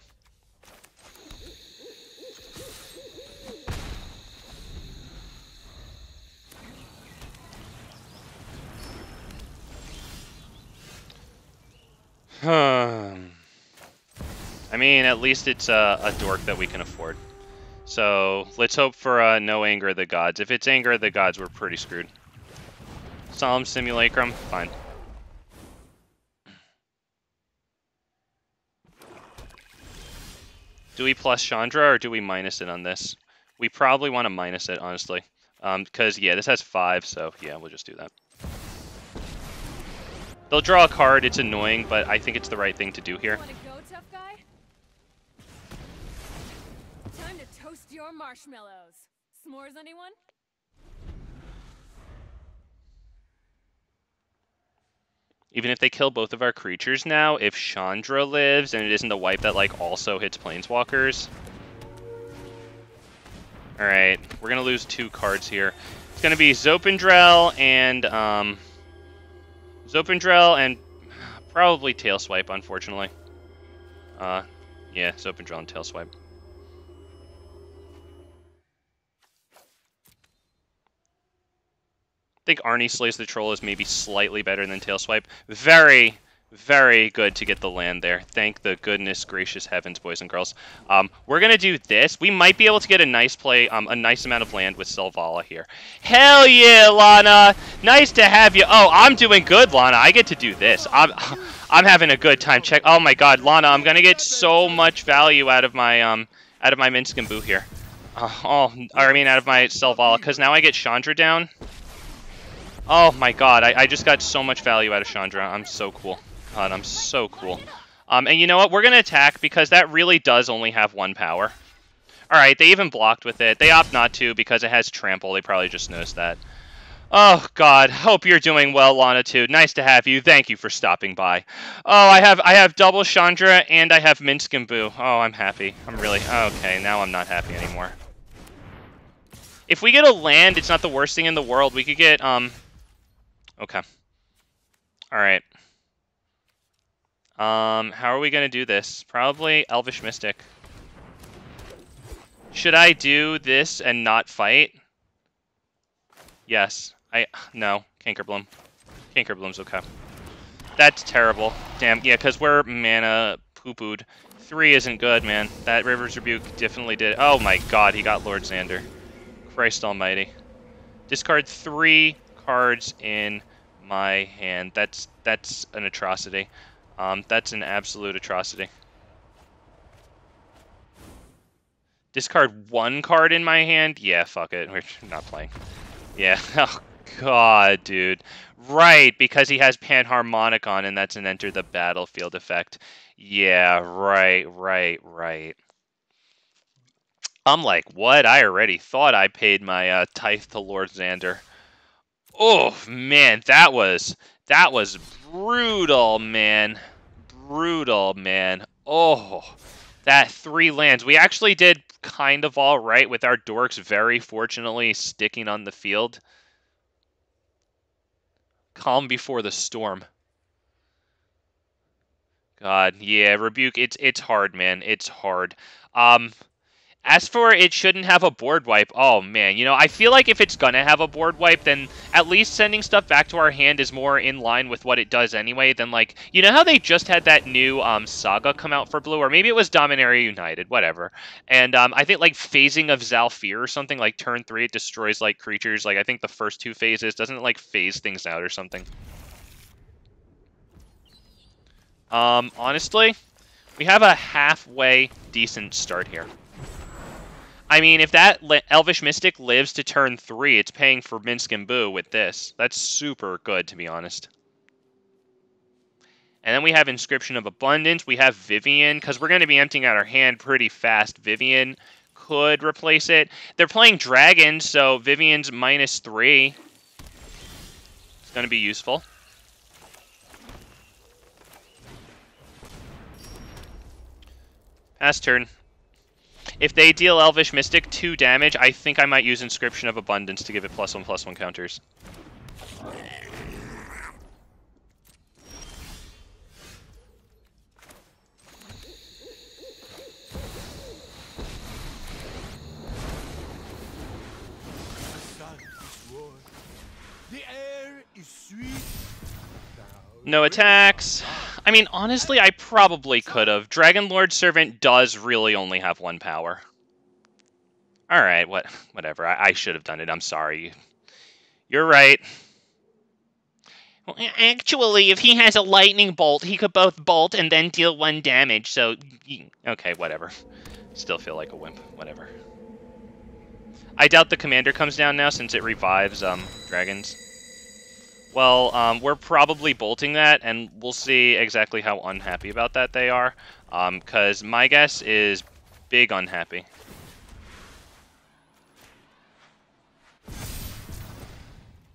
I mean, at least it's a, a dork that we can afford. So let's hope for uh, no Anger of the Gods. If it's Anger of the Gods, we're pretty screwed. Solemn Simulacrum, fine. Do we plus Chandra or do we minus it on this? We probably want to minus it, honestly. Because, um, yeah, this has five, so yeah, we'll just do that. They'll draw a card, it's annoying, but I think it's the right thing to do here. your marshmallows. S'mores, anyone? Even if they kill both of our creatures now, if Chandra lives and it isn't the wipe that like also hits planeswalkers. Alright, we're gonna lose two cards here. It's gonna be Zopandrel and um Zopandrel and probably Tail Swipe, unfortunately. Uh yeah, Zopandrel and Tail Swipe. Think Arni Slays the Troll is maybe slightly better than Tail Swipe. Very, very good to get the land there. Thank the goodness gracious heavens, boys and girls. Um, we're going to do this. We might be able to get a nice play, um, a nice amount of land with Selvala here. Hell yeah, Lana! Nice to have you. Oh, I'm doing good, Lana. I get to do this. I'm, I'm having a good time. Check. Oh my god, Lana, I'm going to get so much value out of my, um, out of my Minsc and Boo here. Uh, oh, I mean out of my Selvala, because now I get Chandra down. Oh my god, I, I just got so much value out of Chandra. I'm so cool. God, I'm so cool. Um, and you know what? We're going to attack because that really does only have one power. Alright, they even blocked with it. They opt not to because it has trample. They probably just noticed that. Oh, God. Hope you're doing well, Lana, too. Nice to have you. Thank you for stopping by. Oh, I have I have double Chandra and I have Minsc and Boo. Oh, I'm happy. I'm really... Okay, now I'm not happy anymore. If we get a land, it's not the worst thing in the world. We could get, um... Okay. All right. Um, how are we going to do this? Probably Elvish Mystic. Should I do this and not fight? Yes. I No. Cankerbloom. Cankerbloom's okay. That's terrible. Damn. Yeah, because we're mana poo-pooed. Three isn't good, man. That River's Rebuke definitely did. Oh my god, he got Lord Xander. Christ almighty. Discard three cards in my hand. That's that's an atrocity. Um, that's an absolute atrocity. Discard one card in my hand? Yeah, fuck it. We're not playing. Yeah. Oh, God, dude. Right, because he has Panharmonicon, and that's an enter the battlefield effect. Yeah, right, right, right. I'm like, what? I already thought I paid my uh, tithe to Lord Xander. Oh man, that was that was brutal, man. Brutal, man. Oh, that three lands. We actually did kind of all right with our dorks very fortunately sticking on the field. Calm before the storm. God, yeah, rebuke. It's it's hard, man. It's hard. Um, as for it shouldn't have a board wipe, oh man, you know, I feel like if it's gonna have a board wipe, then at least sending stuff back to our hand is more in line with what it does anyway than like, you know how they just had that new um, saga come out for blue, or maybe it was Dominaria United, whatever. And um, I think like phasing of Zhalfir or something, like turn three, it destroys like creatures, like I think the first two phases, doesn't it like phase things out or something? Um, honestly, we have a halfway decent start here. I mean, if that Elvish Mystic lives to turn three, it's paying for Minsc and Boo with this. That's super good, to be honest. And then we have Inscription of Abundance. We have Vivien, because we're going to be emptying out our hand pretty fast. Vivien could replace it. They're playing Dragons, so Vivien's minus three. It's going to be useful. Pass turn. If they deal Elvish Mystic 2 damage, I think I might use Inscription of Abundance to give it plus 1 plus 1 counters. No attacks. I mean, honestly, I probably could have. Dragon Lord Servant does really only have one power. Alright, what, whatever. I, I should have done it. I'm sorry. You're right. Well, actually, if he has a lightning bolt, he could both bolt and then deal one damage, so... Okay, whatever. Still feel like a wimp. Whatever. I doubt the commander comes down now since it revives um, dragons. Well, um, we're probably bolting that, and we'll see exactly how unhappy about that they are. Because um, my guess is big unhappy.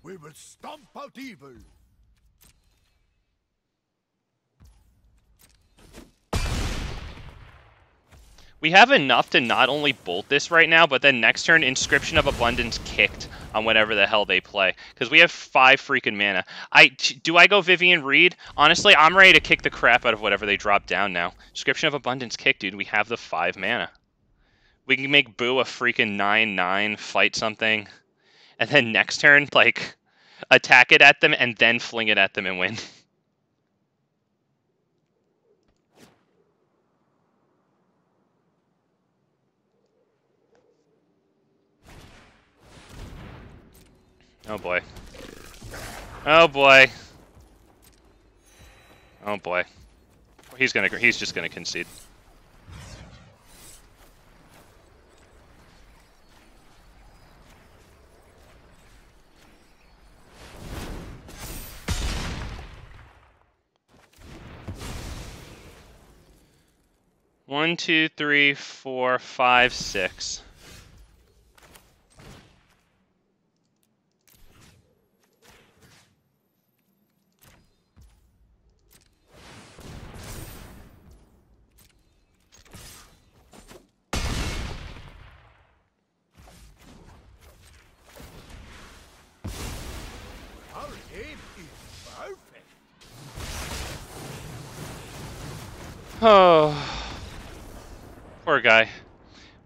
We will stomp out evil. We have enough to not only bolt this right now, but then next turn, Inscription of Abundance kicked on whatever the hell they play. Because we have five freaking mana. I Do I go Vivien Reid? Honestly, I'm ready to kick the crap out of whatever they drop down now. Description of Abundance kick, dude. We have the five mana. We can make Boo a freaking 9-9, fight something. And then next turn, like, attack it at them and then fling it at them and win. Oh boy. Oh boy. Oh boy. He's gonna. He's just gonna concede. One, two, three, four, five, six. Oh, poor guy.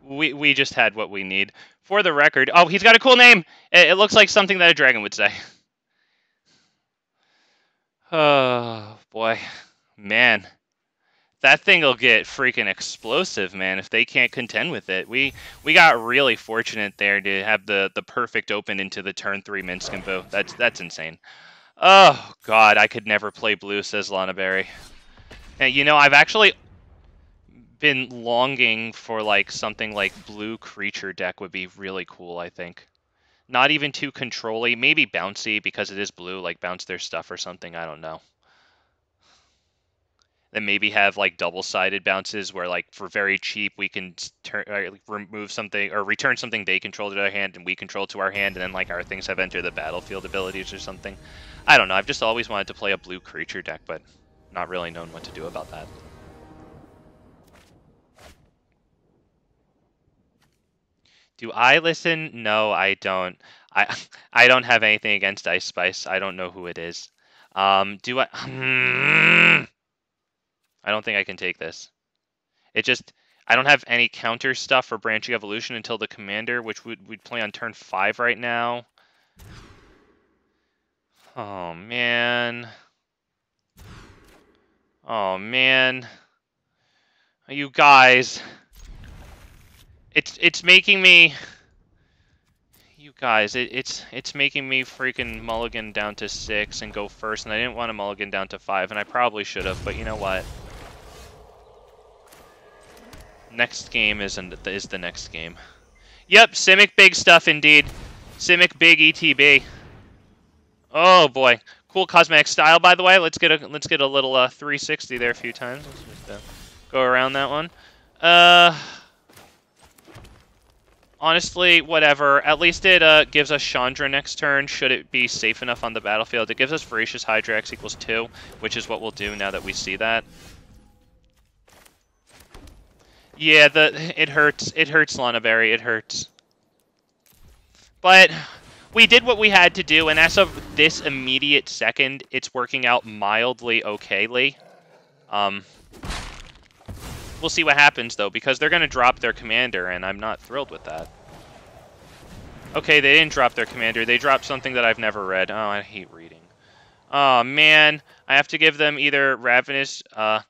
We we just had what we need. For the record, oh, he's got a cool name. It, it looks like something that a dragon would say. Oh boy, man, that thing'll get freaking explosive, man. If they can't contend with it, we we got really fortunate there to have the the perfect open into the turn three Minsc and. That's that's insane. Oh God, I could never play blue, says Lana Berry. And, you know, I've actually been longing for like something like blue creature deck would be really cool, I think. Not even too controlly, maybe bouncy because it is blue, like bounce their stuff or something, I don't know. Then maybe have like double-sided bounces where like for very cheap we can turn uh, remove something or return something they control to their hand and we control to our hand and then like our things have entered the battlefield abilities or something. I don't know, I've just always wanted to play a blue creature deck, but not really known what to do about that. Do I listen? No, I don't. I I don't have anything against Ice Spice. I don't know who it is. Um, do I? I don't think I can take this. It just I don't have any counter stuff for branching evolution until the commander, which would we'd play on turn five right now. Oh man. Oh man. You guys. It's it's making me you guys, it, it's it's making me freaking mulligan down to six and go first, and I didn't want to mulligan down to five, and I probably should have, but you know what? Next game isn't is the next game. Yep, Simic big stuff indeed. Simic big ETB. Oh boy, cool cosmetic style by the way. Let's get a let's get a little uh, 360 there a few times. Let's just uh, go around that one. Uh, honestly, whatever. At least it uh, gives us Chandra next turn, should it be safe enough on the battlefield. It gives us Voracious Hydra X equals 2, which is what we'll do now that we see that. Yeah, the it hurts. It hurts, Lana Berry. It hurts. But we did what we had to do, and as of this immediate second, it's working out mildly okayly. Um, we'll see what happens, though, because they're going to drop their commander, and I'm not thrilled with that. Okay, they didn't drop their commander. They dropped something that I've never read. Oh, I hate reading. Oh, man. I have to give them either Ravenous... Uh,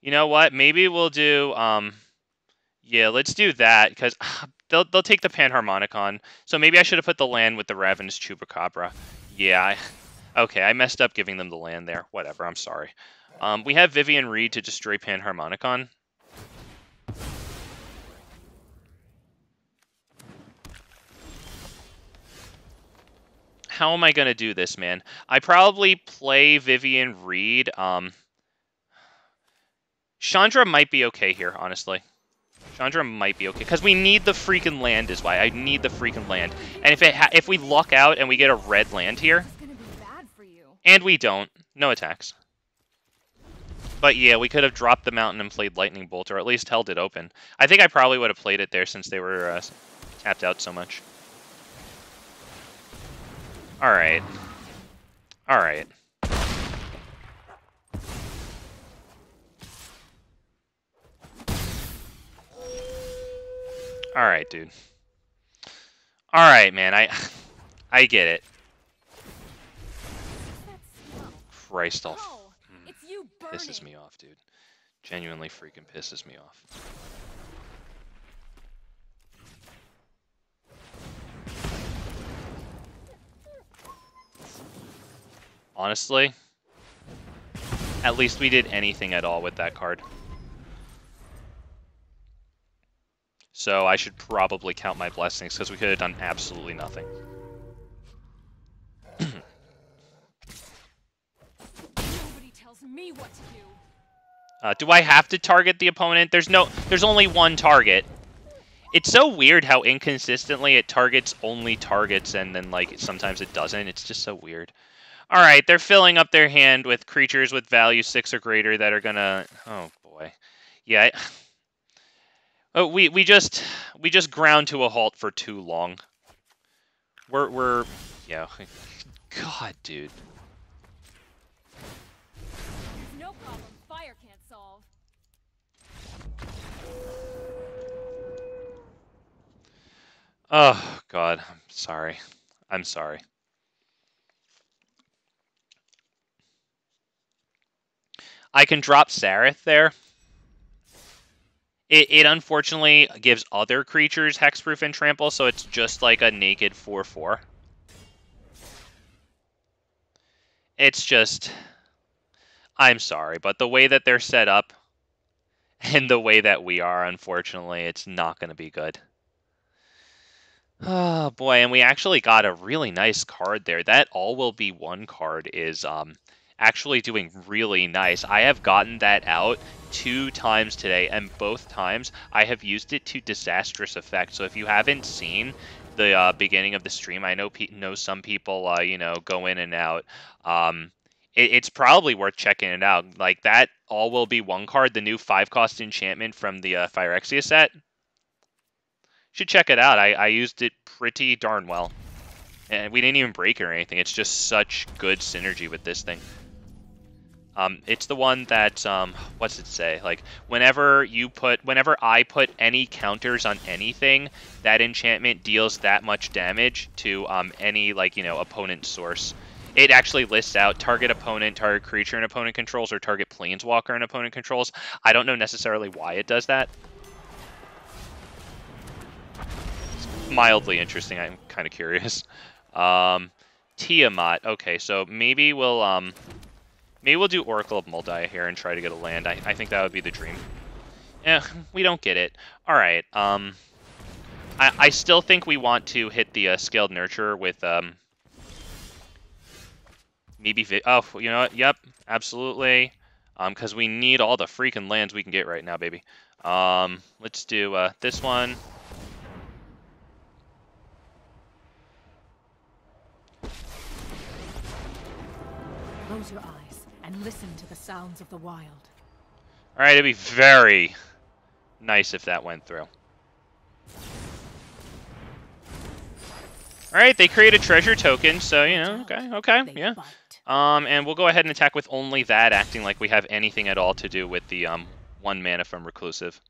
you know what? Maybe we'll do... Um, yeah, let's do that, because they'll, they'll take the Panharmonicon. So maybe I should have put the land with the Ravenous Chupacabra. Yeah, I, okay, I messed up giving them the land there. Whatever, I'm sorry. Um, we have Vivien Reid to destroy Panharmonicon. How am I going to do this, man? I probably play Vivien Reid. Um, Chandra might be okay here, honestly. Chandra might be okay because we need the freaking land is why I need the freaking land. And if it if we luck out and we get a red land here, and we don't, no attacks. But yeah, we could have dropped the mountain and played lightning bolt, or at least held it open. I think I probably would have played it there since they were uh, tapped out so much. All right, all right. All right, dude. All right, man. I I get it. Christ, all mm, pisses me off, dude. Genuinely freaking pisses me off. Honestly, at least we did anything at all with that card. So I should probably count my blessings, because we could have done absolutely nothing. do. Uh, do I have to target the opponent? There's no, there's only one target. It's so weird how inconsistently it targets only targets and then like sometimes it doesn't. It's just so weird. All right, they're filling up their hand with creatures with value six or greater that are gonna. Oh boy, yeah. Oh, we we just we just ground to a halt for too long. We're we're yeah. God, dude. No problem. Fire can't solve. Oh God, I'm sorry. I'm sorry. I can drop Saryth there. It, it unfortunately gives other creatures hexproof and trample, so it's just like a naked 4-4. It's just... I'm sorry, but the way that they're set up and the way that we are, unfortunately, it's not going to be good. Oh boy, and we actually got a really nice card there. That all will be one card is um actually doing really nice. I have gotten that out two times today, and both times I have used it to disastrous effect. So if you haven't seen the uh, beginning of the stream, I know know some people, uh, you know, go in and out. Um, it, it's probably worth checking it out. Like that, all will be one card, the new five cost enchantment from the uh, Phyrexia set. Should check it out. I, I used it pretty darn well. And we didn't even break it or anything. It's just such good synergy with this thing. Um, it's the one that um, what's it say? Like whenever you put, whenever I put any counters on anything, that enchantment deals that much damage to um, any like you know opponent source. It actually lists out target opponent, target creature and opponent controls, or target planeswalker and opponent controls. I don't know necessarily why it does that. It's mildly interesting. I'm kind of curious. Um, Tiamat. Okay, so maybe we'll um, maybe we'll do Oracle of Mul Daya here and try to get a land. I, I think that would be the dream. Eh, we don't get it. All right. Um, I I still think we want to hit the uh, scaled nurture with um. Maybe oh you know what? Yep, absolutely. Um, because we need all the freaking lands we can get right now, baby. Um, let's do uh this one. Close your eyes and listen to the sounds of the wild. All right, it'd be very nice if that went through. All right, they create a treasure token, so you know, okay, okay, yeah. Um, and we'll go ahead and attack with only that, acting like we have anything at all to do with the um one mana from reclusive.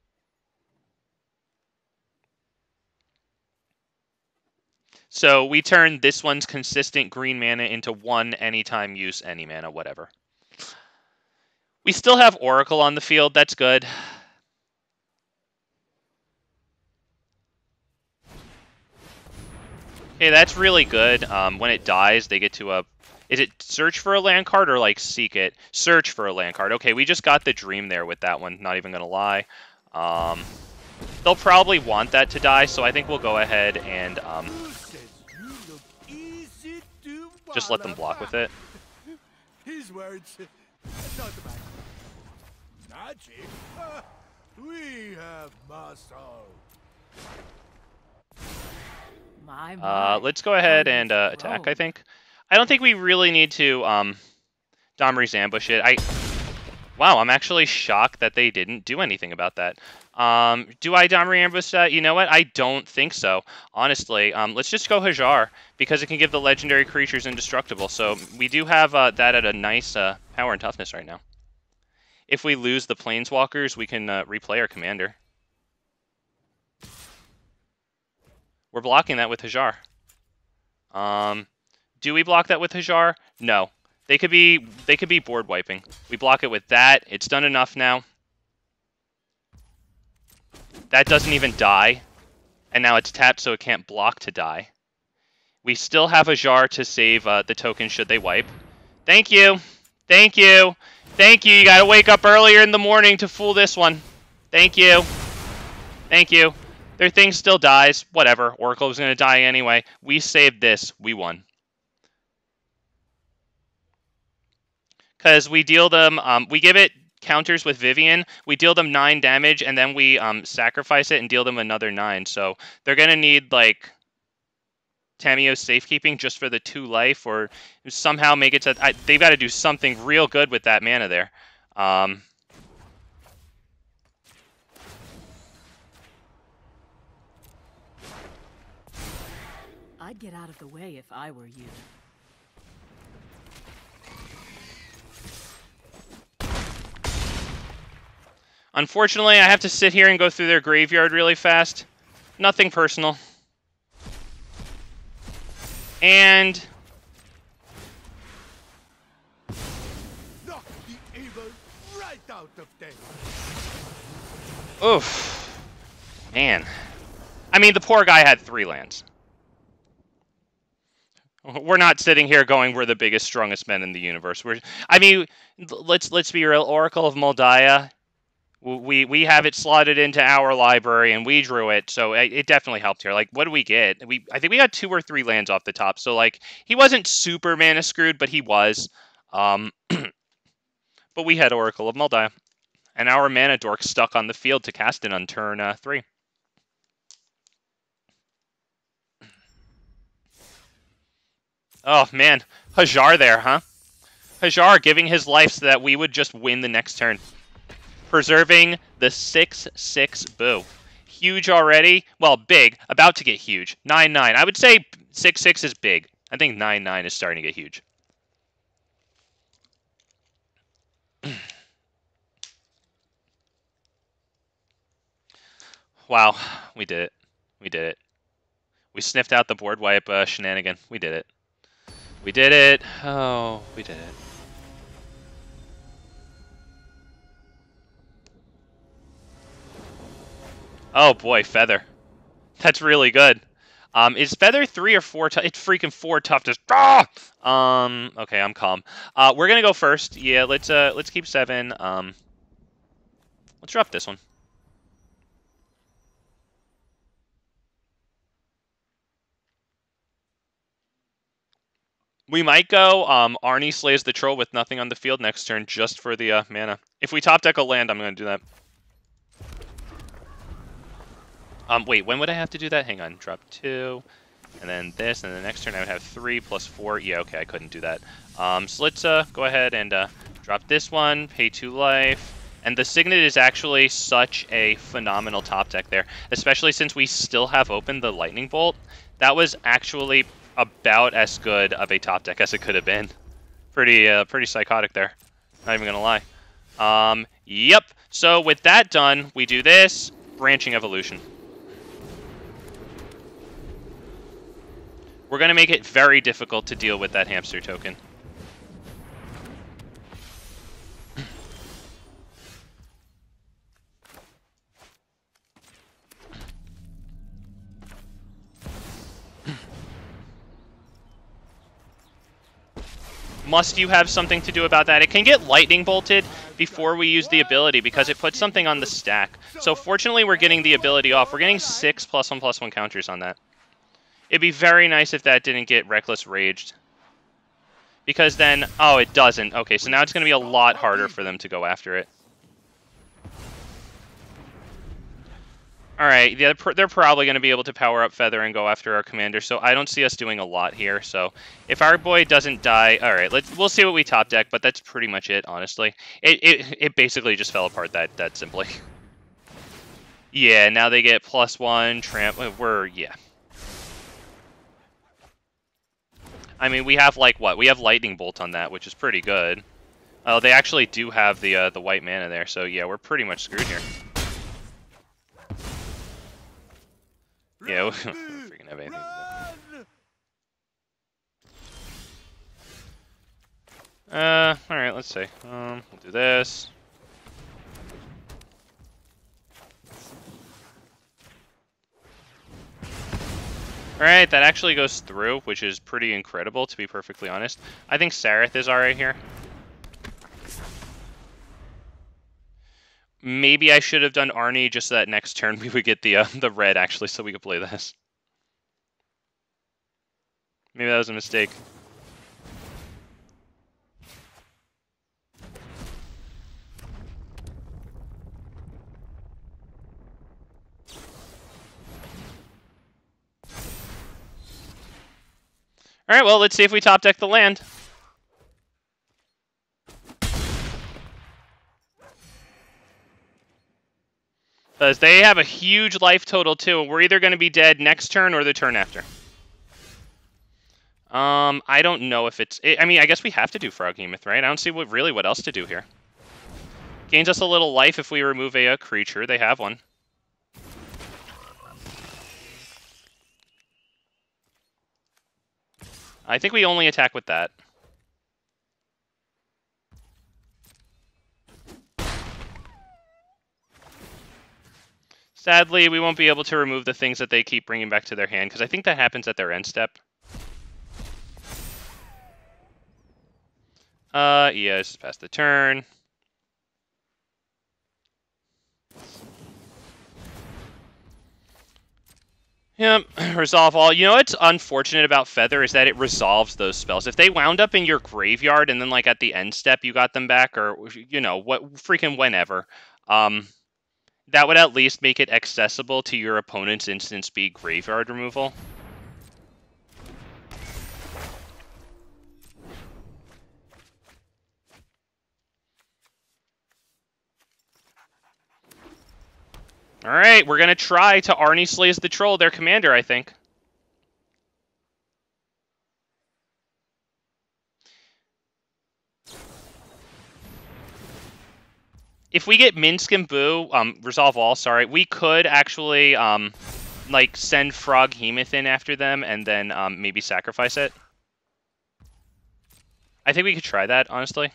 So we turn this one's consistent green mana into one anytime use any mana, whatever. We still have Oracle on the field. That's good. Okay, that's really good. Um, when it dies, they get to a. Is it search for a land card or like seek it? Search for a land card. Okay, we just got the dream there with that one. Not even gonna lie. Um, they'll probably want that to die, so I think we'll go ahead and um, to just let them block with it. His words, not mine. Magic? We have muscle. My, Uh, let's go ahead and uh, attack. I think. I don't think we really need to um, Domri's ambush it. I. Wow, I'm actually shocked that they didn't do anything about that. Um, do I Domri ambush that? You know what? I don't think so. Honestly, um, let's just go Hajar because it can give the legendary creatures indestructible. So we do have uh, that at a nice uh, power and toughness right now. If we lose the planeswalkers, we can uh, replay our commander. We're blocking that with Hajar. Um, do we block that with Hajar? No. They could be they could be board wiping. We block it with that. It's done enough now. That doesn't even die. And now it's tapped so it can't block to die. We still have Hajar to save uh, the token should they wipe. Thank you. Thank you. Thank you. You gotta wake up earlier in the morning to fool this one. Thank you. Thank you. Their thing still dies. Whatever. Oracle was to die anyway. We saved this. We won. Because we deal them, um, we give it counters with Vivien. We deal them 9 damage, and then we um, sacrifice it and deal them another 9. So they're going to need, like, Tamiyo's Safekeeping just for the 2 life, or somehow make it to... I, they've got to do something real good with that mana there. Um, I'd get out of the way if I were you. Unfortunately, I have to sit here and go through their graveyard really fast. Nothing personal. And Knock the evil right out of them. oof, man. I mean, the poor guy had three lands. We're not sitting here going, "We're the biggest, strongest men in the universe." We're, I mean, let's let's be real. Oracle of Mul Daya, we we have it slotted into our library, and we drew it, so it, it definitely helped here. Like, what do we get? We I think we got two or three lands off the top, so like he wasn't super mana screwed, but he was. Um, but we had Oracle of Mul Daya, and our mana dork stuck on the field to cast it on turn uh, three. Oh man, Hajar there, huh? Hajar giving his life so that we would just win the next turn preserving the 6-6 Boo. Huge already. Well, big. About to get huge. 9-9. I would say 6-6 is big. I think 9-9 is starting to get huge. wow. We did it. We did it. We sniffed out the board wipe uh, shenanigan. We did it. We did it. Oh, we did it. Oh boy, feather. That's really good. Um, is feather three or four? It's freaking four toughness. Ah! Um. Okay, I'm calm. Uh, we're gonna go first. Yeah, let's uh, let's keep seven. Um, let's drop this one. We might go um, Arni slays the troll with nothing on the field next turn just for the uh, mana. If we top deck a land, I'm going to do that. Um, wait, when would I have to do that? Hang on, drop two, and then this, and the next turn I would have three plus four. Yeah, okay, I couldn't do that. Um, so let's uh, go ahead and uh, drop this one, pay two life, and the Signet is actually such a phenomenal top deck there, especially since we still have open the Lightning Bolt. That was actually about as good of a top deck as it could have been. Pretty, uh, pretty psychotic there. Not even gonna lie. Um, yep. So with that done, we do this branching evolution. We're gonna make it very difficult to deal with that hamster token. Must you have something to do about that? It can get lightning bolted before we use the ability because it puts something on the stack. So fortunately we're getting the ability off. We're getting six plus one plus one counters on that. It'd be very nice if that didn't get Reckless Raged. Because then... Oh, it doesn't. Okay, so now it's going to be a lot harder for them to go after it. Alright, yeah, they're probably going to be able to power up Feather and go after our commander, so I don't see us doing a lot here. So if our boy doesn't die... Alright, let's we'll see what we top deck, but that's pretty much it, honestly. It, it, it basically just fell apart that, that simply. yeah, now they get plus one, tramp... Uh, we're... yeah. I mean, we have, like, what? We have Lightning Bolt on that, which is pretty good. Oh, they actually do have the, uh, the white mana there, so yeah, we're pretty much screwed here. Yeah, we don't freaking have anything. Uh, alright, let's see. Um, we'll do this. Alright, that actually goes through, which is pretty incredible, to be perfectly honest. I think Saryth is alright here. Maybe I should have done Arni just so that next turn we would get the uh, the red, actually, so we could play this. Maybe that was a mistake. Alright, well, let's see if we top deck the land. Because they have a huge life total, too. We're either going to be dead next turn or the turn after. Um, I don't know if it's... I mean, I guess we have to do Froghemoth, right? I don't see what really what else to do here. Gains us a little life if we remove a, a creature. They have one. I think we only attack with that. Sadly, we won't be able to remove the things that they keep bringing back to their hand, because I think that happens at their end step. Uh, yeah, is past the turn. Yep, resolve all. You know what's unfortunate about Feather is that it resolves those spells. If they wound up in your graveyard and then like at the end step you got them back or you know, what freaking whenever, um that would at least make it accessible to your opponent's instant speed graveyard removal. All right, we're going to try to Arni Slays the Troll, their commander, I think. if we get Minsc and Boo, um, resolve all. Sorry, we could actually um, like send Froghemoth in after them and then um, maybe sacrifice it. I think we could try that honestly.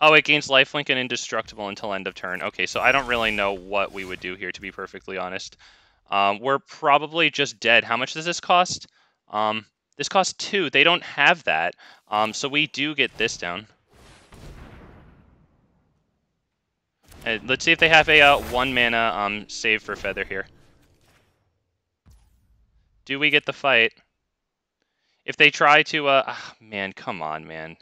Oh, it gains lifelink and indestructible until end of turn. Okay, so I don't really know what we would do here, to be perfectly honest. Um, we're probably just dead. How much does this cost? Um, this costs two. They don't have that. Um, so we do get this down. And let's see if they have a uh, one mana um, save for Feather here. Do we get the fight? If they try to, uh, oh, man, come on, man.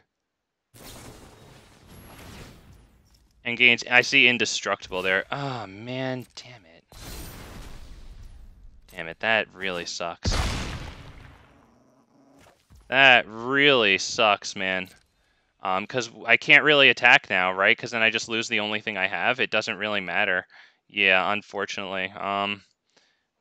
Gains, I see indestructible there. Oh, man, damn it. Damn it, that really sucks. That really sucks, man. Um, because I can't really attack now, right? Because then I just lose the only thing I have. It doesn't really matter. Yeah, unfortunately. Um,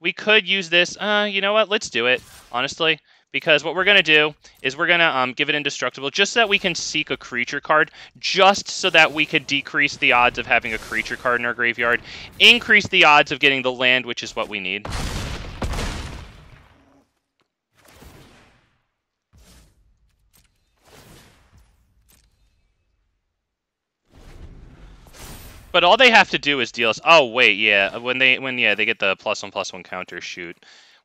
we could use this. Uh, you know what? Let's do it, honestly because what we're going to do is we're going to um, give it indestructible just so that we can seek a creature card, just so that we could decrease the odds of having a creature card in our graveyard, increase the odds of getting the land, which is what we need. But all they have to do is deal us. Oh wait, yeah. When they when yeah they get the plus one plus one counter shoot.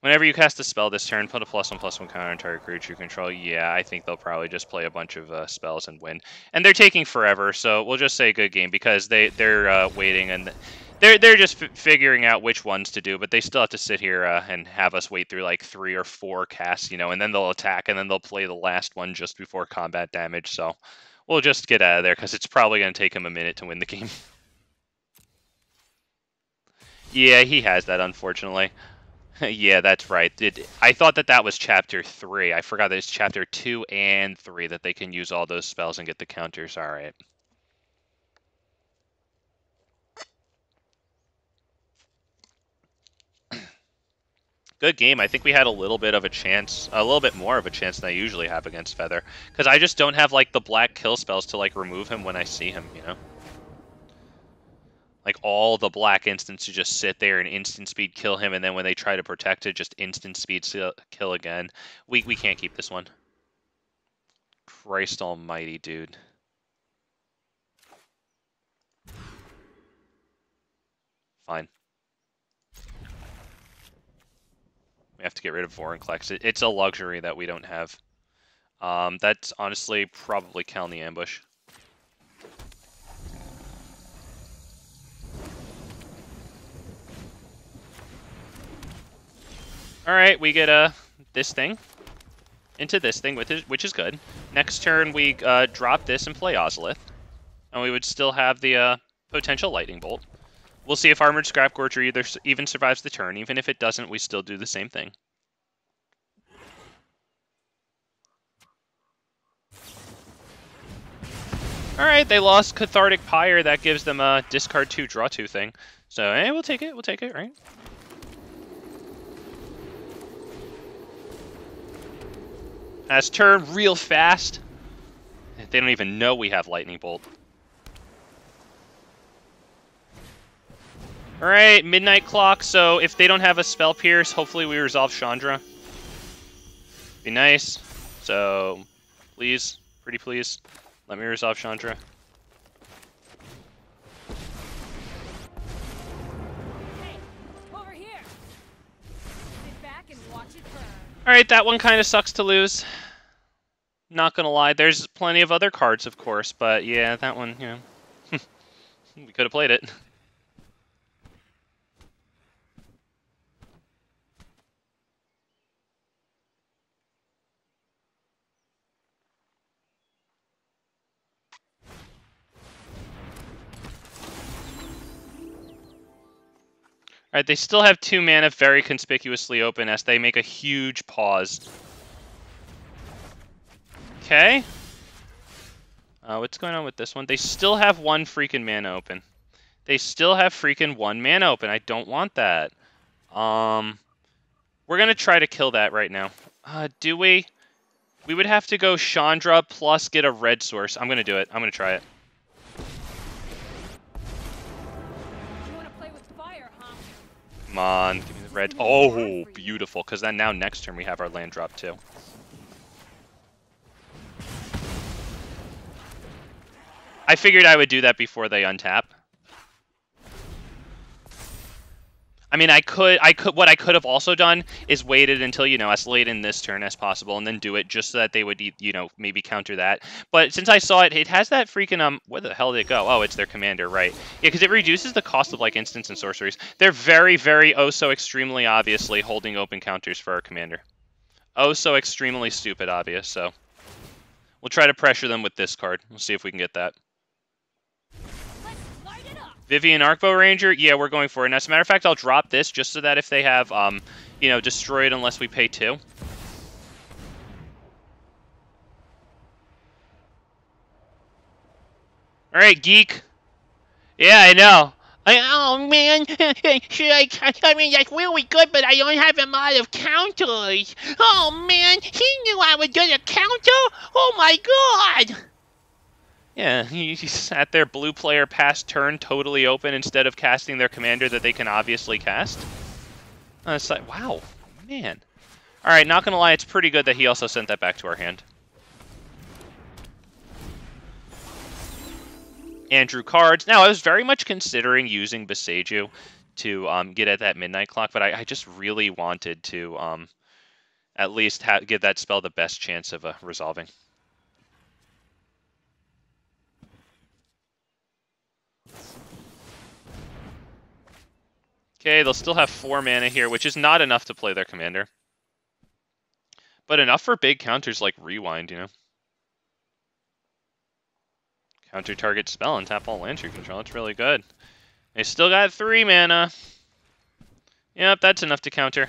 Whenever you cast a spell this turn, put a plus one plus one counter on target creature you control. Yeah, I think they'll probably just play a bunch of uh, spells and win. And they're taking forever, so we'll just say good game because they they're uh, waiting and they're they're just figuring out which ones to do. But they still have to sit here uh, and have us wait through like three or four casts, you know, and then they'll attack and then they'll play the last one just before combat damage. So we'll just get out of there because it's probably going to take them a minute to win the game. yeah, he has that unfortunately. yeah, that's right. It, I thought that that was chapter three. I forgot that it's chapter two and three that they can use all those spells and get the counters. All right. Good game. I think we had a little bit of a chance, a little bit more of a chance than I usually have against Feather, because I just don't have like the black kill spells to like remove him when I see him. You know like all the black instants to just sit there and instant speed kill him, and then when they try to protect it, just instant speed kill again. We we can't keep this one. Christ Almighty, dude. Fine. We have to get rid of Vorinclex. It, it's a luxury that we don't have. Um, that's honestly probably count the ambush. All right, we get uh, this thing into this thing, with it, which is good. Next turn, we uh, drop this and play Ozolith. And we would still have the uh, potential Lightning Bolt. We'll see if Armored Scrapgorger either even survives the turn. Even if it doesn't, we still do the same thing. Alright, they lost Cathartic Pyre. That gives them a discard 2, draw 2 thing. So, hey, we'll take it. We'll take it, right? Has turned real fast. They don't even know we have Lightning Bolt. Alright, Midnight Clock, so if they don't have a Spell Pierce, hopefully we resolve Chandra. Be nice. So, please, pretty please, let me resolve Chandra. Alright, that one kind of sucks to lose. Not gonna lie, there's plenty of other cards, of course, but yeah, that one, you know, we could have played it. Alright, they still have two mana very conspicuously open as they make a huge pause. Okay. Uh, what's going on with this one? They still have one freaking mana open. They still have freaking one mana open. I don't want that. Um, We're gonna try to kill that right now. Uh, do we? We would have to go Chandra plus get a red source. I'm gonna do it. I'm gonna try it. Come on, give me the red. Oh, beautiful. Because then now next turn we have our land drop too. I figured I would do that before they untap. I mean, I could, I could, what I could have also done is waited until, you know, as late in this turn as possible and then do it just so that they would, you know, maybe counter that. But since I saw it, it has that freaking, um, where the hell did it go? Oh, it's their commander, right. Yeah, because it reduces the cost of, like, instants and sorceries. They're very, very, oh so extremely obviously holding open counters for our commander. Oh so extremely stupid obvious, so. We'll try to pressure them with this card. We'll see if we can get that. Vivien Arkbow Ranger, yeah, we're going for it. And as a matter of fact, I'll drop this just so that if they have, um, you know, destroy it unless we pay two. All right, geek. Yeah, I know. I, oh man, should I? I mean, that's really good, but I don't have a lot of counters. Oh man, he knew I was gonna counter. Oh my god. Yeah, he, sat there, blue player passed turn totally open instead of casting their commander that they can obviously cast. Uh, it's like, wow, man. Alright, not gonna lie, it's pretty good that he also sent that back to our hand. Andrew cards. Now, I was very much considering using Beseju to um, get at that midnight clock, but I, I just really wanted to um, at least give that spell the best chance of uh, resolving. Okay, they'll still have four mana here, which is not enough to play their commander. But enough for big counters like Rewind, you know? Counter target spell and tap all lands you control. That's really good. They still got three mana. Yep, that's enough to counter.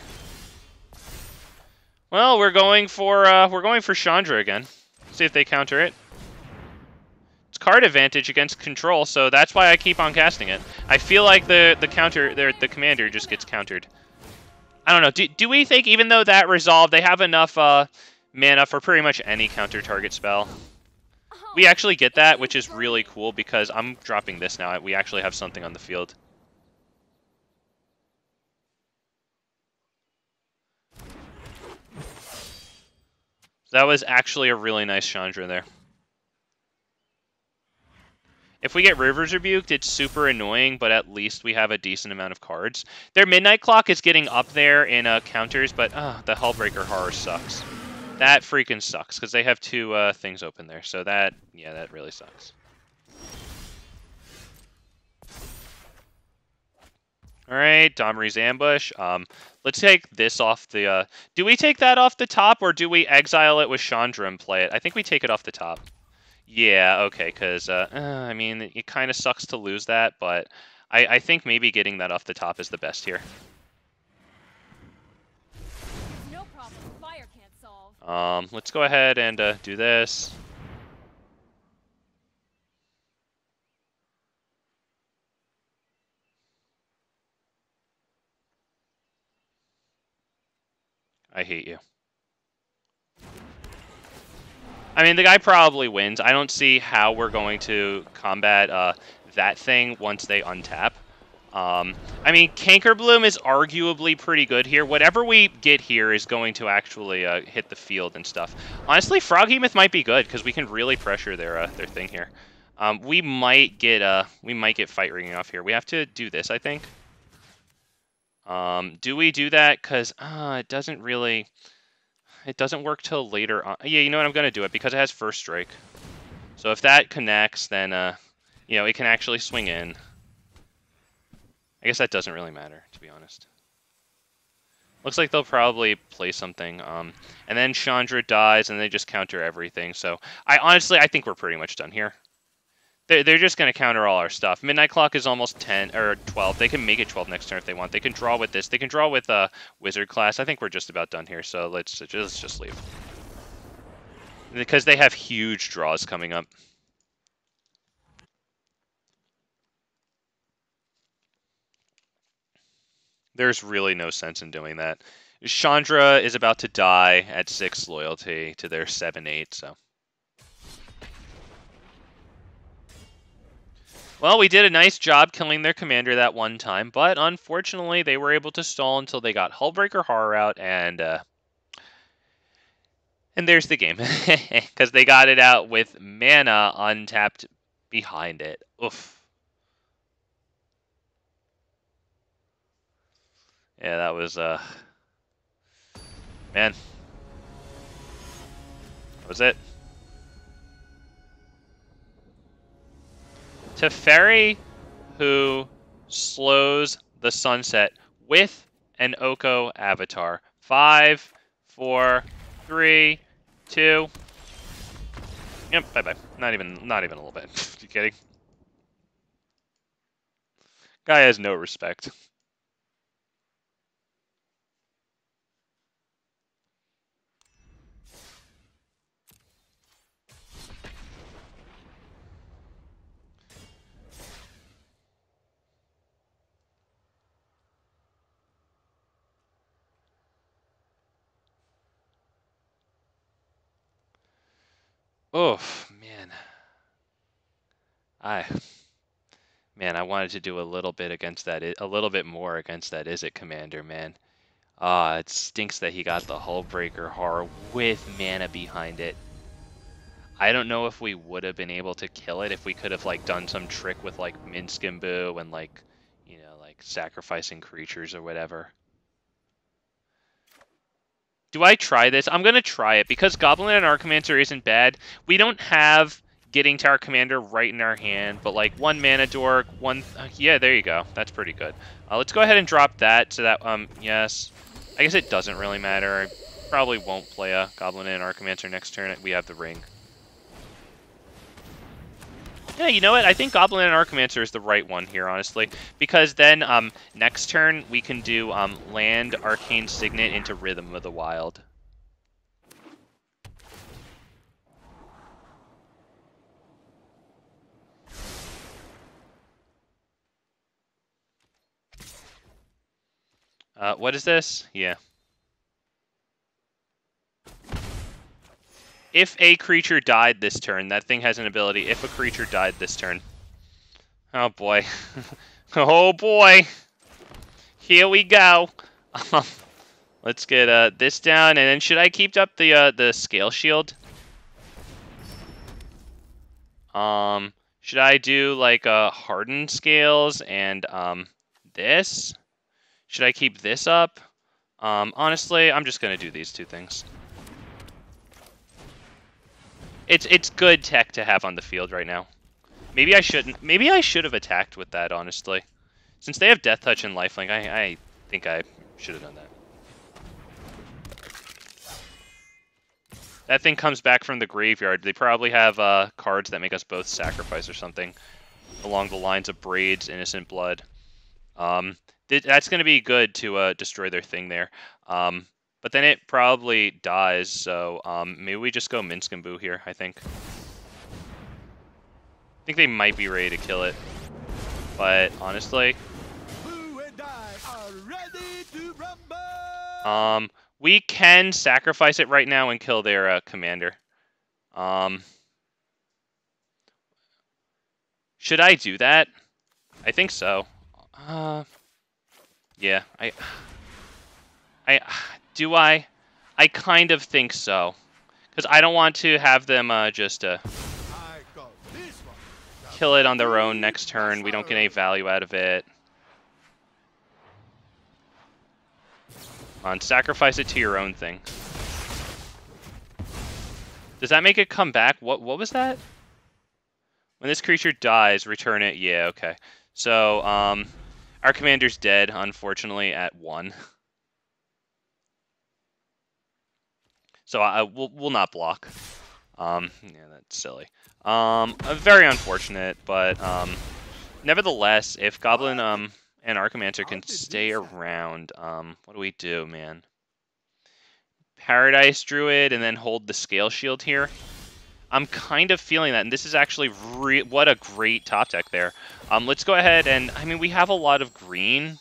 Well, we're going for uh, we're going for Chandra again. See if they counter it. Card advantage against control, so that's why I keep on casting it. I feel like the the counter the the commander just gets countered. I don't know. Do, do we think even though that resolved, they have enough uh, mana for pretty much any counter target spell? We actually get that, which is really cool because I'm dropping this now. We actually have something on the field. That was actually a really nice Chandra there. If we get Rivers Rebuked, it's super annoying, but at least we have a decent amount of cards. Their Midnight Clock is getting up there in uh, counters, but uh, the Hullbreaker Horror sucks. That freaking sucks, because they have two uh, things open there. So that, yeah, that really sucks. All right, Domri's Ambush. Um, let's take this off the... Uh, do we take that off the top, or do we exile it with Chandra and play it? I think we take it off the top. Yeah, okay, because, uh, uh, I mean, it kind of sucks to lose that, but I, I think maybe getting that off the top is the best here. No problem fire can't solve. Um, let's go ahead and uh, do this. I hate you. I mean, the guy probably wins. I don't see how we're going to combat uh, that thing once they untap. Um, I mean, Cankerbloom is arguably pretty good here. Whatever we get here is going to actually uh, hit the field and stuff. Honestly, Froghemoth might be good because we can really pressure their uh, their thing here. Um, we might get uh we might get Fight Rigging off here. We have to do this, I think. Um, do we do that? Because uh, it doesn't really it doesn't work till later on. Yeah, you know what? I'm going to do it because it has first strike. So if that connects, then, uh, you know, it can actually swing in. I guess that doesn't really matter, to be honest. Looks like they'll probably play something. Um, and then Chandra dies, and they just counter everything. So I honestly, I think we're pretty much done here. They're, they're just going to counter all our stuff. Midnight Clock is almost 10 or 12. They can make it 12 next turn if they want. They can draw with this. They can draw with uh, Wizard class. I think we're just about done here, so let's, let's just leave. Because they have huge draws coming up. There's really no sense in doing that. Chandra is about to die at six loyalty to their seven eight. So. Well, we did a nice job killing their commander that one time, but unfortunately, they were able to stall until they got Hullbreaker Horror out, and uh, and there's the game because they got it out with mana untapped behind it. Oof. Yeah, that was uh man. That was it. Teferi, who slows the sunset with an Oko avatar. Five, four, three, two. Yep, bye bye. Not even not even a little bit. you kidding? Guy has no respect. Oh man, I man, I wanted to do a little bit against that, a little bit more against that. Is it commander, man? Ah, it stinks that he got the Hullbreaker horror with mana behind it. I don't know if we would have been able to kill it if we could have like done some trick with like Boo and like, you know, like sacrificing creatures or whatever. Do I try this? I'm going to try it because Goblin Anarchomancer isn't bad. We don't have getting to our commander right in our hand, but like one mana dork, one... Uh, yeah, there you go. That's pretty good. Uh, let's go ahead and drop that so that, um, yes. I guess it doesn't really matter. I probably won't play a Goblin Anarchomancer next turn. We have the ring. Yeah, you know what? I think Goblin Anarchomancer is the right one here, honestly. Because then um, next turn we can do um, land Arcane Signet into Rhythm of the Wild. Uh, what is this? Yeah. If a creature died this turn, that thing has an ability. If a creature died this turn. Oh boy. oh boy. Here we go. Let's get uh, this down, and then should I keep up the uh, the scale shield? Um, should I do like uh, hardened scales and um, this? Should I keep this up? Um, honestly, I'm just gonna do these two things. It's it's good tech to have on the field right now. Maybe I shouldn't. Maybe I should have attacked with that, honestly. Since they have Death Touch and Lifelink, I, I think I should have done that. That thing comes back from the graveyard. They probably have uh, cards that make us both sacrifice or something. Along the lines of Braids, Innocent Blood. Um, that's going to be good to uh, destroy their thing there. Um, but then it probably dies, so um, maybe we just go Minsc and Boo here, I think. I think they might be ready to kill it. But honestly... Um, we can sacrifice it right now and kill their uh, commander. Um, should I do that? I think so. Uh, yeah, I... I do I? I kind of think so. Because I don't want to have them uh, just uh, kill it on their own next turn. We don't get any value out of it. on, sacrifice it to your own thing. Does that make it come back? What what was that? When this creature dies, return it. Yeah, okay. So, um, our commander's dead, unfortunately, at one. So I will will not block. Um, yeah, that's silly. Um, uh, very unfortunate, but um, nevertheless, if Goblin um and Archimancer can stay around, um, what do we do, man? Paradise Druid and then hold the Scale Shield here. I'm kind of feeling that, and this is actually what a great top deck there. Um, let's go ahead and, I mean, we have a lot of green,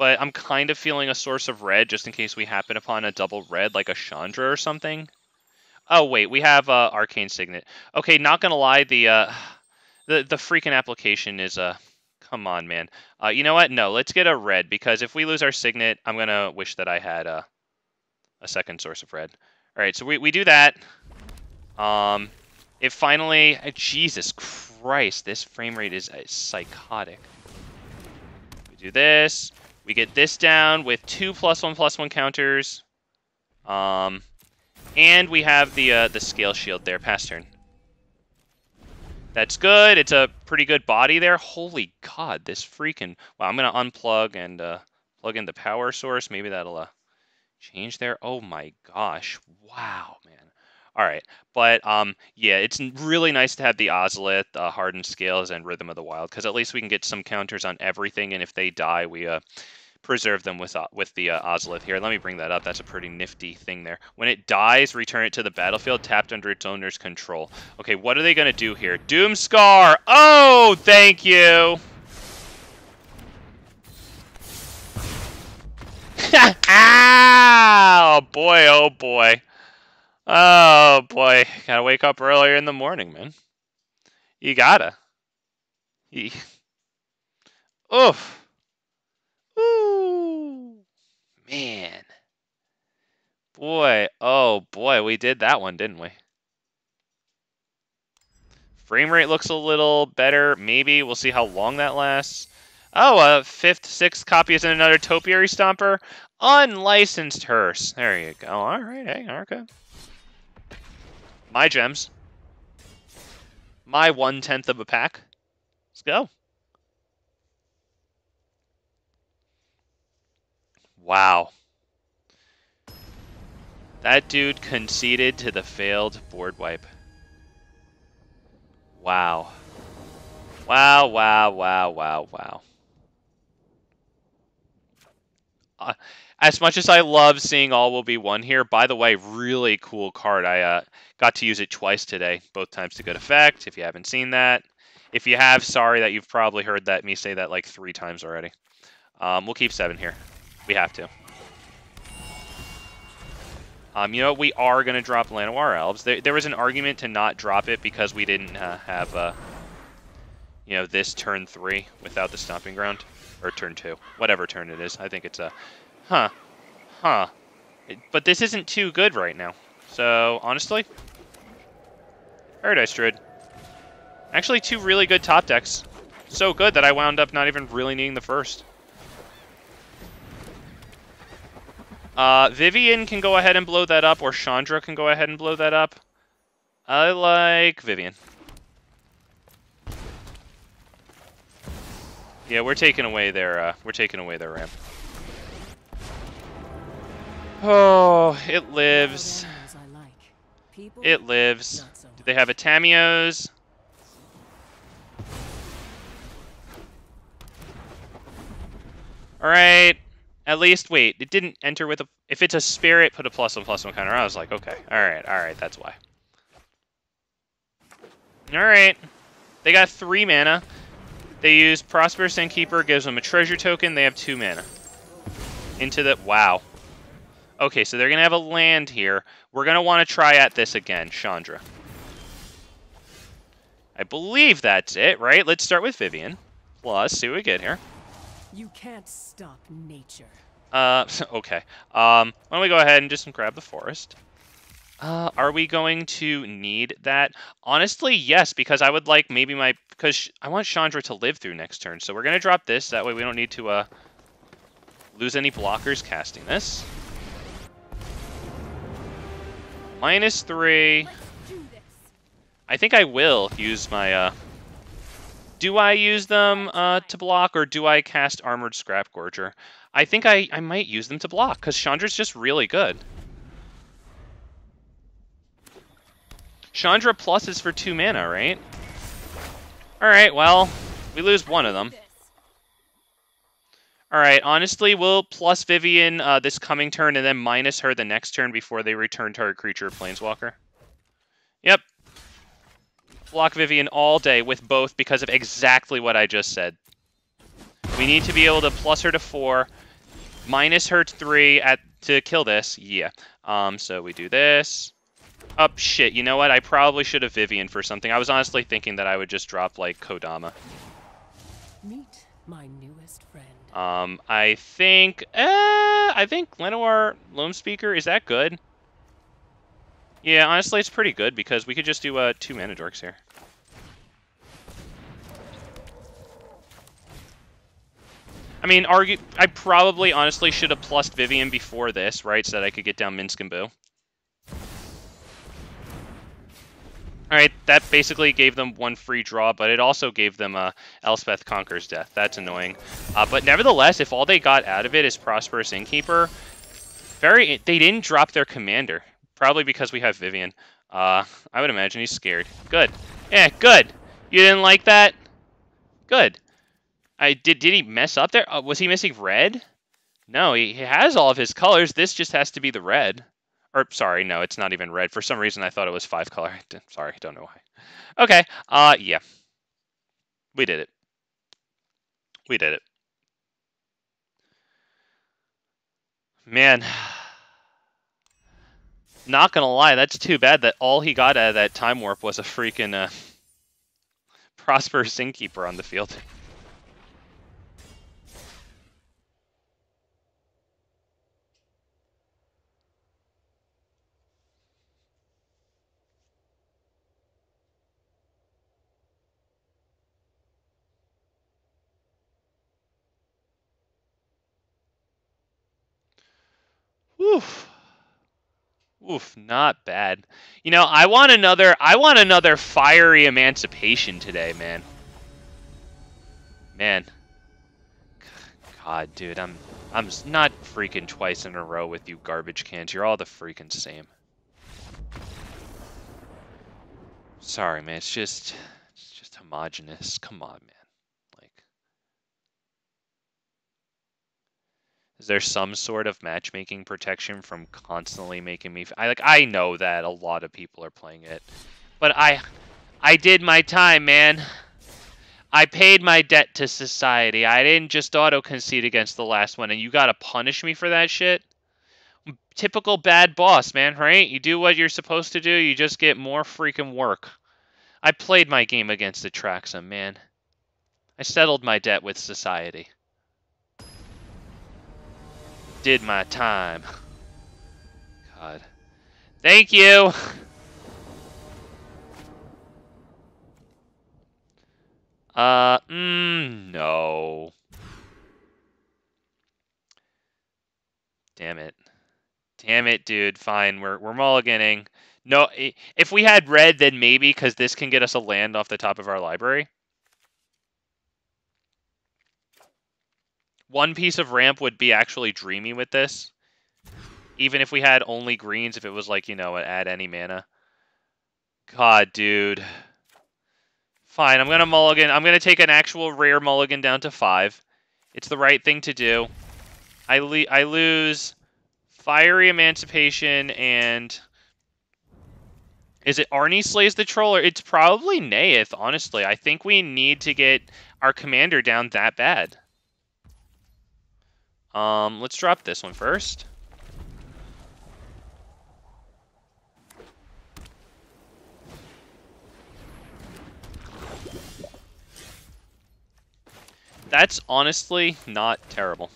but I'm kind of feeling a source of red just in case we happen upon a double red like a Chandra or something. Oh wait, we have uh, Arcane Signet. Okay, not gonna lie, the uh, the the freaking application is uh, come on, man. Uh, you know what? No, let's get a red because if we lose our Signet, I'm gonna wish that I had uh, a second source of red. All right, so we we do that. Um, it finally, uh, Jesus Christ, this frame rate is uh, psychotic. We do this. We get this down with two plus one plus one counters. Um, and we have the uh, the scale shield there, pass turn. That's good. It's a pretty good body there. Holy God, this freaking... Wow, I'm going to unplug and uh, plug in the power source. Maybe that'll uh, change there. Oh my gosh. Wow, man. All right, but um, yeah, it's really nice to have the Ozolith, uh, Hardened Scales, and Rhythm of the Wild, because at least we can get some counters on everything, and if they die, we uh, preserve them with uh, with the uh, Ozolith here. Let me bring that up. That's a pretty nifty thing there. When it dies, return it to the battlefield, tapped under its owner's control. Okay, what are they going to do here? Doomskar! Oh, thank you! Ow! Boy, oh boy. Oh boy, gotta wake up earlier in the morning, man. You gotta. Oof. Ooh. Man. Boy, oh boy, we did that one, didn't we? Frame rate looks a little better. Maybe. We'll see how long that lasts. Oh, a fifth, sixth copy is in another Topiary Stomper. Unlicensed hearse. There you go. All right. Hey, okay. My gems. My one-tenth of a pack. Let's go. Wow. That dude conceded to the failed board wipe. Wow. Wow, wow, wow, wow, wow. Uh, as much as I love seeing all will be one here, by the way, really cool card. I uh, got to use it twice today, both times to good effect. If you haven't seen that, if you have, sorry that you've probably heard that me say that like three times already. Um, we'll keep seven here. We have to. Um, you know, we are going to drop Llanowar Elves. There, there, was an argument to not drop it because we didn't uh, have, uh, you know, this turn three without the Stomping Ground. Or turn two. Whatever turn it is. I think it's a... Huh. Huh. But this isn't too good right now. So, honestly... Paradise Druid. Actually, two really good top decks. So good that I wound up not even really needing the first. Uh, Vivien can go ahead and blow that up, or Chandra can go ahead and blow that up. I like Vivien. Yeah, we're taking away their uh, we're taking away their ramp. Oh, it lives. It lives. Do they have a Tamiyo's? Alright. At least, wait, it didn't enter with a... If it's a spirit, put a plus one, plus one counter. I was like, okay. Alright, alright, that's why. Alright. They got three mana. They use Prosperous Innkeeper, gives them a treasure token. They have two mana. Into the... Wow. Okay, so they're going to have a land here. We're going to want to try at this again, Chandra. I believe that's it, right? Let's start with Vivien. Plus, see what we get here. You can't stop nature. Uh, okay. Um, why don't we go ahead and just grab the forest? Uh, are we going to need that? Honestly, yes, because I would like maybe my... Because I want Chandra to live through next turn. So we're going to drop this. That way we don't need to uh, lose any blockers casting this. Minus three. I think I will use my... Uh, do I use them uh, to block, or do I cast Armored Scrapgorger? I think I, I might use them to block, because Chandra's just really good. Chandra plus is for two mana, right? Alright, well, we lose one of them. Alright, honestly, we'll plus Vivien uh, this coming turn and then minus her the next turn before they return target creature planeswalker. Yep. Block Vivien all day with both because of exactly what I just said. We need to be able to plus her to four, minus her three at to kill this. Yeah. Um. So we do this. Up shit. You know what? I probably should have Vivien for something. I was honestly thinking that I would just drop like Kodama. Meet my newest friend. Um. I think. Uh. I think Lenoir Loam Speaker is that good? Yeah. Honestly, it's pretty good because we could just do uh two mana dorks here. I mean, argue. I probably honestly should have plussed Vivien before this, right, so that I could get down Minsc and Boo. Alright, that basically gave them one free draw, but it also gave them uh, Elspeth Conquers Death. That's annoying. Uh, but nevertheless, if all they got out of it is Prosperous Innkeeper, very they didn't drop their commander. Probably because we have Vivien. Uh, I would imagine he's scared. Good. Yeah, good. You didn't like that? Good. I did. Did he mess up there? Uh, was he missing red? No, he, he has all of his colors. This just has to be the red. Or sorry, no, it's not even red. For some reason, I thought it was five color. Sorry, don't know why. Okay. Uh, yeah. We did it. We did it. Man. Not gonna lie, that's too bad that all he got out of that time warp was a freaking uh, prosperous innkeeper on the field. Oof. Oof, not bad. You know, I want another I want another fiery emancipation today, man. Man. God, dude, I'm I'm not freaking twice in a row with you garbage cans. You're all the freaking same. Sorry, man. It's just it's just homogenous. Come on, man. Is there some sort of matchmaking protection from constantly making me? I like. I know that a lot of people are playing it, but I, I did my time, man. I paid my debt to society. I didn't just auto concede against the last one, and you gotta punish me for that shit. Typical bad boss, man. Right? You do what you're supposed to do. You just get more freaking work. I played my game against Atraxa, man. I settled my debt with society did my time. God. Thank you! Uh, mm, no. Damn it. Damn it, dude. Fine, we're, we're mulliganing. No, if we had red, then maybe, because this can get us a land off the top of our library. One piece of ramp would be actually dreamy with this. Even if we had only greens, if it was like, you know, add any mana. God, dude. Fine, I'm going to mulligan. I'm going to take an actual rare mulligan down to five. It's the right thing to do. I, I lose Fiery Emancipation and... Is it Arni slays the troll? Or it's probably Neyith, honestly. I think we need to get our commander down that bad. Um, let's drop this one first. That's honestly not terrible.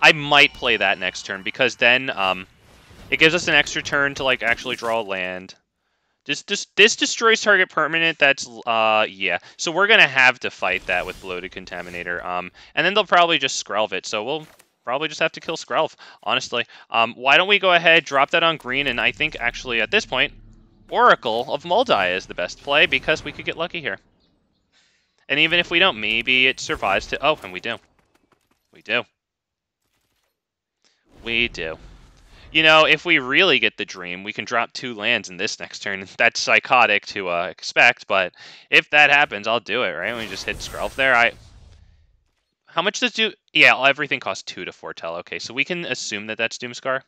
I might play that next turn because then um, it gives us an extra turn to like actually draw land. This, this this destroys target permanent. That's uh yeah. So we're gonna have to fight that with bloated contaminator. Um, and then they'll probably just Skrelv it. So we'll probably just have to kill Skrelv. Honestly. Um, why don't we go ahead, drop that on green, and I think actually at this point, Oracle of Mul Daya is the best play because we could get lucky here. And even if we don't, maybe it survives to. Oh, and we do. We do. We do. You know, if we really get the dream, we can drop two lands in this next turn. That's psychotic to uh, expect, but if that happens, I'll do it, right? We just hit Skrelv there. I. How much does do? Yeah, everything costs two to foretell. Okay, so we can assume that that's Doomskar.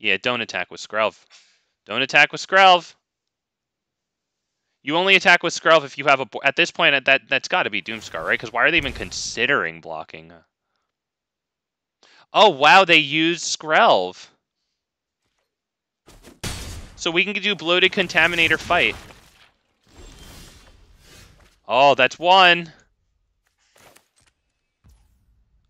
Yeah, don't attack with Skrelv. Don't attack with Skrelv. You only attack with Skrelv if you have a... At this point, that, that's got to be Doomskar, right? Because why are they even considering blocking? Oh, wow, they used Skrelv. So we can do Bloated Contaminator fight. Oh, that's one.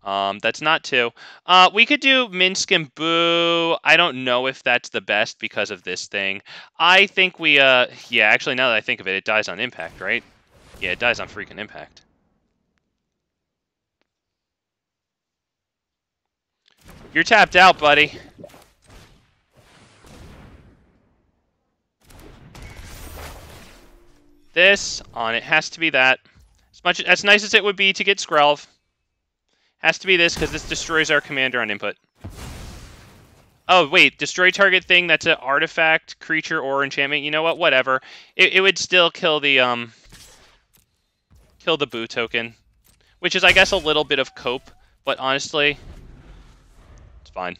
Um, that's not two. Uh, we could do Minsc and Boo. I don't know if that's the best because of this thing. I think we, uh, yeah, actually, now that I think of it, it dies on impact, right? Yeah, it dies on freaking impact. You're tapped out, buddy. This on it has to be that. As much as nice as it would be to get Skrelv, has to be this because this destroys our commander on input. Oh wait, destroy target thing. That's an artifact, creature, or enchantment. You know what? Whatever. It, it would still kill the um, kill the boo token, which is I guess a little bit of cope, but honestly, fine.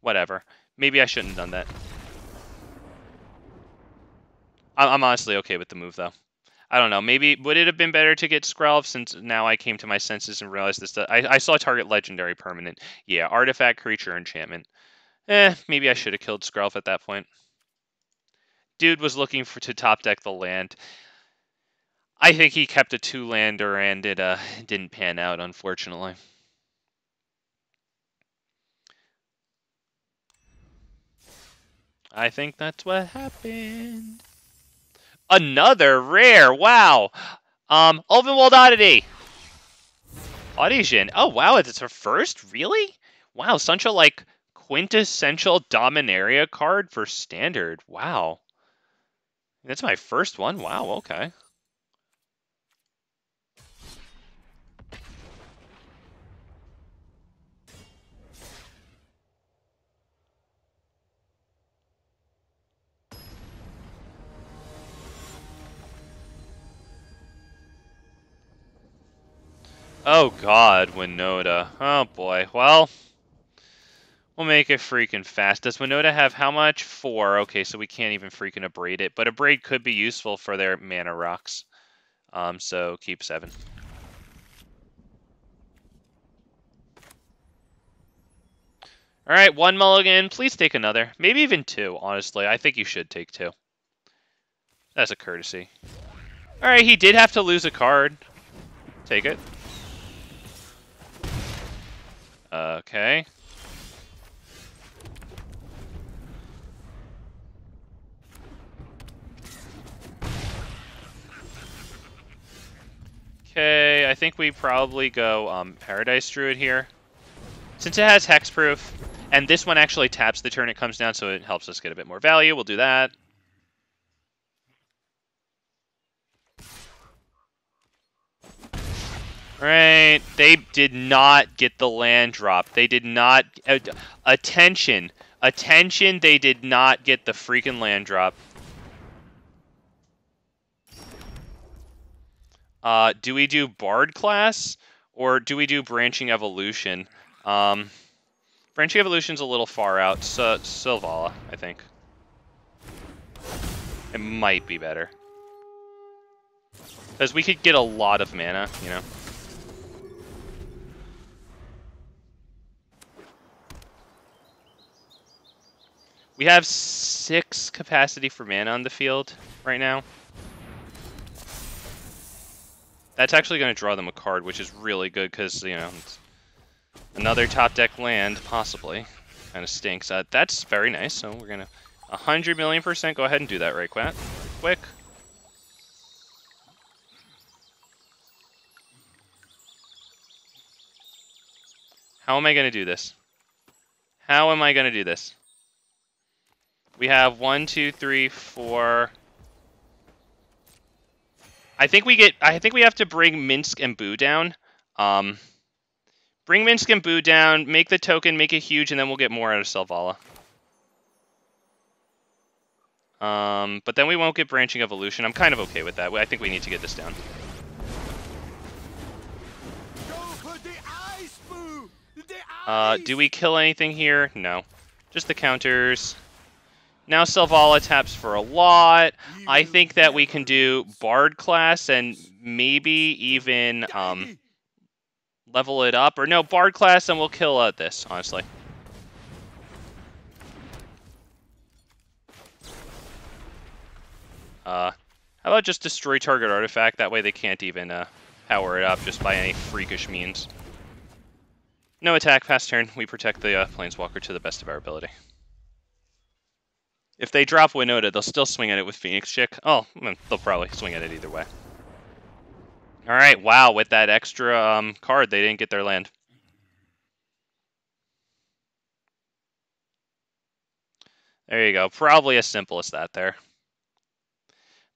Whatever. Maybe I shouldn't have done that. I'm honestly okay with the move though. I don't know. Maybe would it have been better to get Skrelv since now I came to my senses and realized this. I, I saw target legendary permanent. Yeah, artifact, creature, enchantment. Eh, maybe I should have killed Skrelv at that point. Dude was looking for to top deck the land. I think he kept a two lander and it uh didn't pan out, unfortunately. I think that's what happened. Another rare. Wow. Um, Ulvenwald Oddity. Audition. Oh, wow. It's her first? Really? Wow. Such a, like, quintessential Dominaria card for standard. Wow. That's my first one. Wow. Okay. Oh god, Winota. Oh boy. Well, we'll make it freaking fast. Does Winota have how much? Four. Okay, so we can't even freaking abrade it. But abrade could be useful for their mana rocks. Um, so keep seven. Alright, one mulligan. Please take another. Maybe even two, honestly. I think you should take two. That's a courtesy. Alright, he did have to lose a card. Take it. Okay. Okay, I think we probably go um, Paradise Druid here. Since it has Hexproof, and this one actually taps the turn it comes down, so it helps us get a bit more value, we'll do that. Right, they did not get the land drop. They did not... Uh, attention. Attention, they did not get the freaking land drop. Uh, do we do Bard class, or do we do Branching Evolution? Um, Branching Evolution's a little far out. So, Selvala, I think. It might be better. Because we could get a lot of mana, you know? We have six capacity for mana on the field right now. That's actually going to draw them a card, which is really good because, you know, another top deck land, possibly. Kind of stinks. Uh, that's very nice, so we're going to 100 million percent go ahead and do that right, Quat. Quick. How am I going to do this? How am I going to do this? We have one, two, three, four. I think we get. I think we have to bring Minsc and Boo down. Um, bring Minsc and Boo down. Make the token. Make it huge, and then we'll get more out of Selvala. Um, but then we won't get branching evolution. I'm kind of okay with that. I think we need to get this down. Uh, do we kill anything here? No. Just the counters. Now Selvala taps for a lot. I think that we can do Bard class and maybe even um, level it up. Or no, Bard class and we'll kill uh, this, honestly. Uh, how about just destroy target artifact? That way they can't even uh, power it up just by any freakish means. No attack past turn. We protect the uh, Planeswalker to the best of our ability. If they drop Winota, they'll still swing at it with Phoenix Chick. Oh, mm, they'll probably swing at it either way. All right, wow, with that extra um, card, they didn't get their land. There you go. Probably as simple as that there.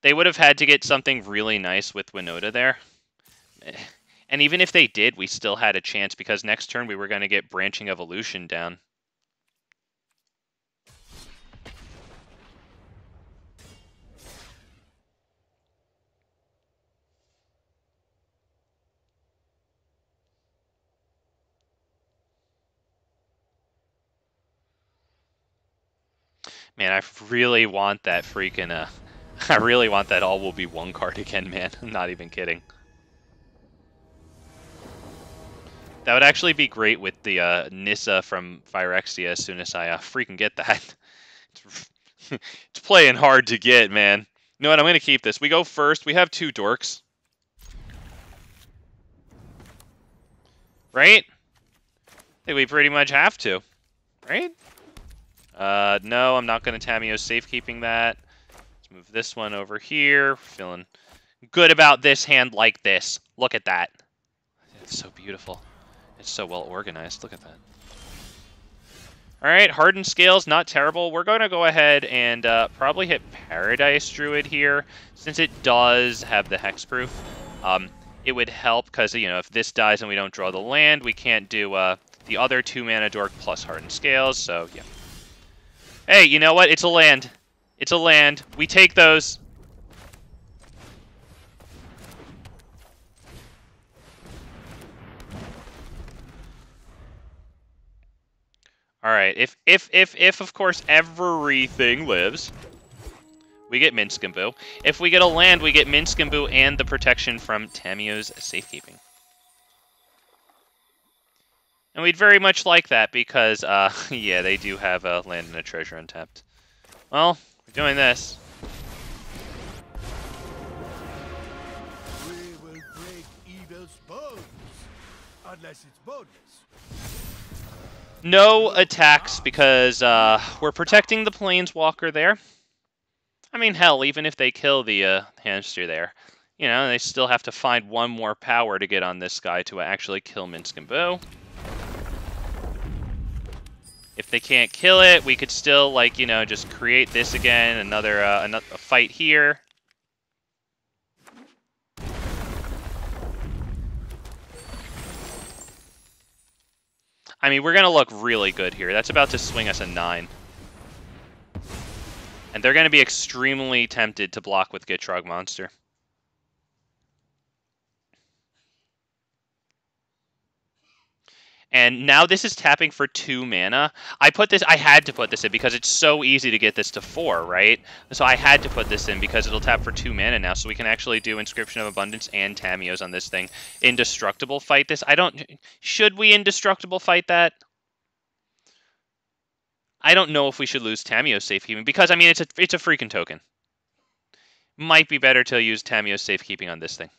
They would have had to get something really nice with Winota there. Eh, and even if they did, we still had a chance because next turn we were going to get Branching Evolution down. Man, I really want that freaking, uh, I really want that all will be one card again, man. I'm not even kidding. That would actually be great with the uh, Nissa from Phyrexia as soon as I uh, freaking get that. it's, it's playing hard to get, man. You know what? I'm going to keep this. We go first. We have two dorks. Right? I think we pretty much have to. Right? Uh, no, I'm not going to Tamiyo safekeeping that. Let's move this one over here. Feeling good about this hand like this. Look at that. It's so beautiful. It's so well organized. Look at that. All right, hardened scales, not terrible. We're going to go ahead and uh, probably hit Paradise Druid here, since it does have the hexproof. Um, it would help because you know if this dies and we don't draw the land, we can't do uh, the other two mana dork plus hardened scales. So yeah. Hey, you know what? It's a land. It's a land. We take those. All right. If if if if of course everything lives, we get Minsc If we get a land, we get Minsc and the protection from Tamiyo's safekeeping. And we'd very much like that because, uh, yeah, they do have a land and a treasure untapped. Well, we're doing this. We will break evil's bones, unless it's boneless. No attacks because uh, we're protecting the planeswalker there. I mean, hell, even if they kill the uh, hamster there, you know, they still have to find one more power to get on this guy to actually kill Minsc and Boo. If they can't kill it, we could still, like, you know, just create this again, another, uh, another fight here. I mean, we're going to look really good here. That's about to swing us a 9. And they're going to be extremely tempted to block with Gitrog Monster. And now this is tapping for two mana. I put this, I had to put this in because it's so easy to get this to four, right? So I had to put this in because it'll tap for two mana now. So we can actually do Inscription of Abundance and Tamiyos on this thing. Indestructible fight this. I don't, should we Indestructible fight that? I don't know if we should lose Tamiyo safekeeping because, I mean, it's a, it's a freaking token. Might be better to use Tamiyo safekeeping on this thing.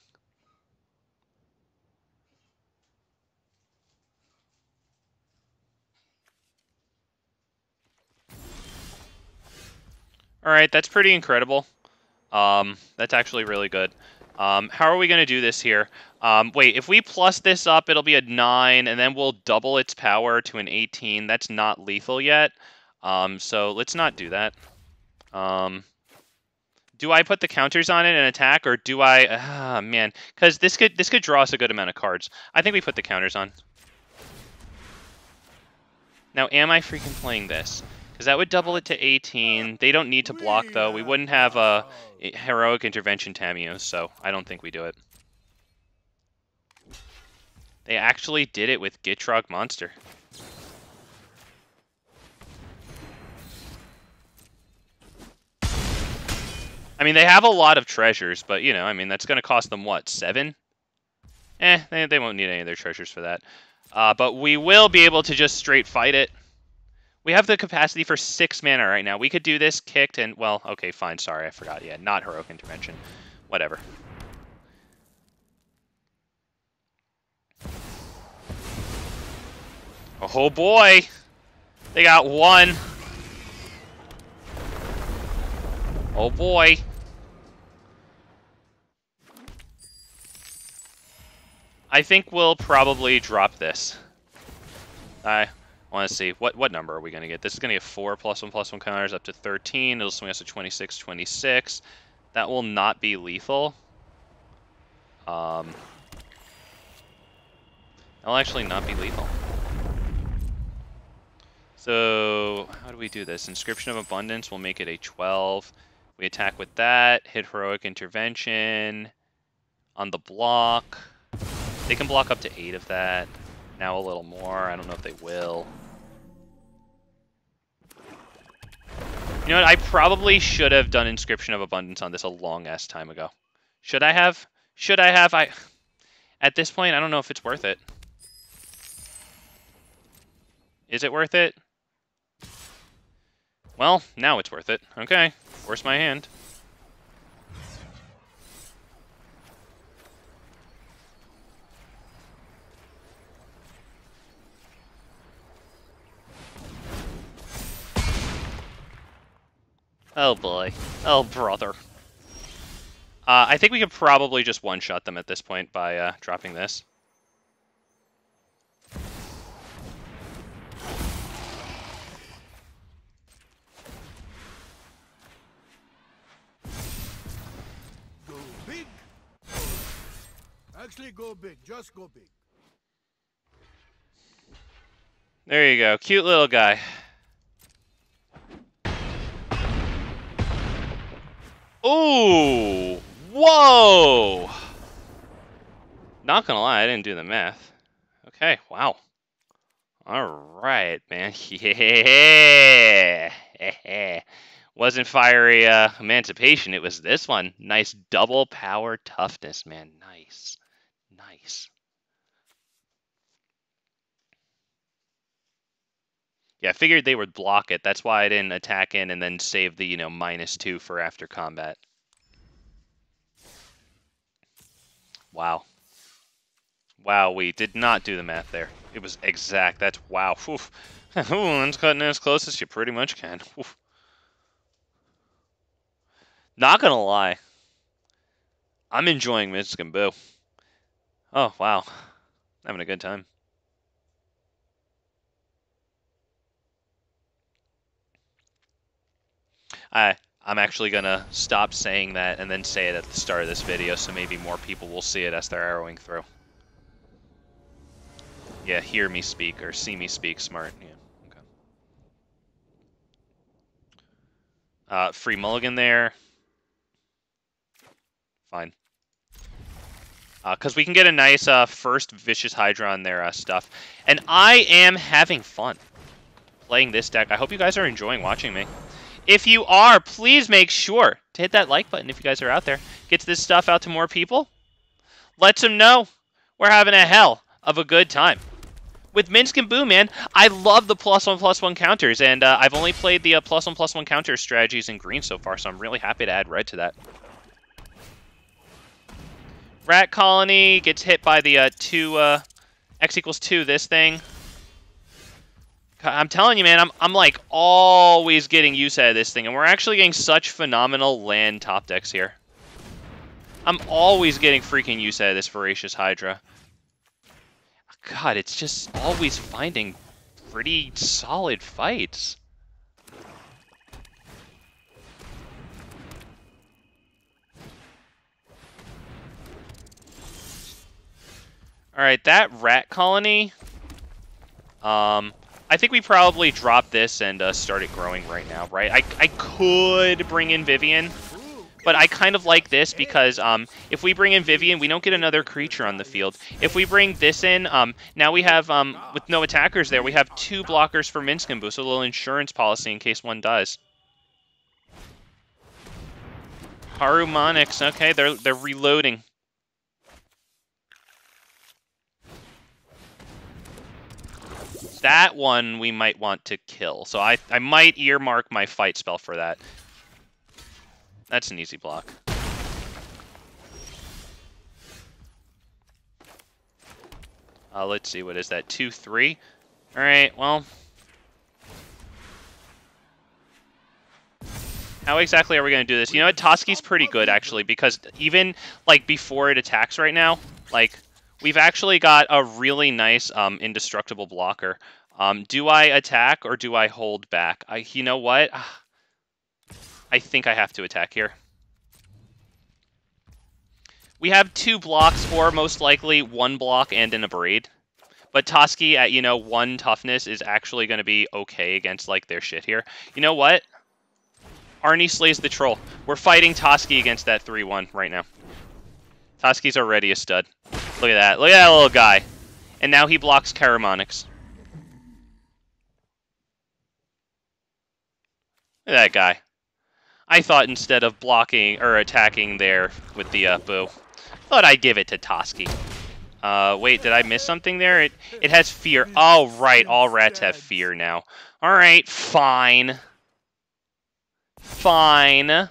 All right, that's pretty incredible. Um, that's actually really good. Um, how are we going to do this here? Um, wait, if we plus this up, it'll be a 9, and then we'll double its power to an 18. That's not lethal yet. Um, so let's not do that. Um, do I put the counters on it and attack, or do I... Ah, man. Because this could, this could draw us a good amount of cards. I think we put the counters on. Now, am I freaking playing this? Because that would double it to 18. They don't need to block, though. We wouldn't have a heroic intervention Tamiyo, so I don't think we do it. They actually did it with Gitrog Monster. I mean, they have a lot of treasures, but, you know, I mean, that's going to cost them, what, seven? Eh, they, they won't need any of their treasures for that. Uh, but we will be able to just straight fight it. We have the capacity for six mana right now. We could do this kicked and, well, okay, fine, sorry, I forgot. Yeah, not Heroic Intervention. Whatever. Oh boy! They got one. Oh boy. I think we'll probably drop this. I want to see. What what number are we going to get? This is going to get 4 plus 1 plus 1 counters up to 13. It'll swing us to 26, 26. That will not be lethal. Um, that'll actually not be lethal. So, how do we do this? Inscription of Abundance will make it a 12. We attack with that, hit Heroic Intervention on the block. They can block up to 8 of that. Now a little more. I don't know if they will. You know what? I probably should have done Inscription of Abundance on this a long-ass time ago. Should I have? Should I have? I. At this point, I don't know if it's worth it. Is it worth it? Well, now it's worth it. Okay, force my hand. Oh boy. Oh brother. Uh, I think we could probably just one-shot them at this point by uh, dropping this. Go big. Actually, go big. Just go big. There you go. Cute little guy. Ooh! Whoa! Not gonna lie, I didn't do the math. Okay, wow. Alright, man. Yeah! Wasn't fiery uh, emancipation, it was this one. Nice double power toughness, man. Nice. Nice. Yeah, I figured they would block it. That's why I didn't attack in and then save the, you know, minus two for after combat. Wow. Wow, we did not do the math there. It was exact. That's wow. Oof. That's cutting as close as you pretty much can. Oof. Not gonna lie. I'm enjoying and Boo. Oh, wow. Having a good time. I I'm actually gonna stop saying that and then say it at the start of this video so maybe more people will see it as they're arrowing through. Yeah, hear me speak or see me speak smart. Yeah, okay. Uh, free mulligan there. Fine. Because uh, we can get a nice uh, first Vicious Hydra on their uh, stuff. And I am having fun playing this deck. I hope you guys are enjoying watching me. If you are, please make sure to hit that like button if you guys are out there. Gets this stuff out to more people. Lets them know we're having a hell of a good time. With Minsc and Boo, man, I love the plus one plus one counters, and uh, I've only played the uh, plus one plus one counter strategies in green so far, so I'm really happy to add red to that. Rat Colony gets hit by the uh, two uh, x equals two. This thing. I'm telling you, man, I'm, I'm like always getting use out of this thing, and we're actually getting such phenomenal land top decks here. I'm always getting freaking use out of this Voracious Hydra. God, it's just always finding pretty solid fights. Alright, that rat colony, um, I think we probably drop this and uh, start it growing right now, right? I, I could bring in Vivien, but I kind of like this because um, if we bring in Vivien, we don't get another creature on the field. If we bring this in, um, now we have, um, with no attackers there, we have two blockers for Minsc and Boo, so a little insurance policy in case one dies. Karumonix. Okay, they're they're reloading. That one we might want to kill. So I, I might earmark my fight spell for that. That's an easy block. Uh, let's see, what is that? 2, 3? Alright, well... How exactly are we going to do this? You know what, Toski's pretty good, actually, because even, like, before it attacks right now, like, we've actually got a really nice um, indestructible blocker. Um, do I attack or do I hold back? I, you know what? I think I have to attack here. We have two blocks, or most likely one block and an abrade. But Toski at, you know, one toughness is actually going to be okay against, like, their shit here. You know what? Arni slays the troll. We're fighting Toski against that 3-1 right now. Toski's already a stud. Look at that. Look at that little guy. And now he blocks Karumonix. Look at that guy. I thought instead of blocking or attacking there with the uh, bow, thought I'd give it to Toski. Uh, wait, did I miss something there? It it has fear. Oh, right, all rats have fear now. All right, fine. Fine. Uh,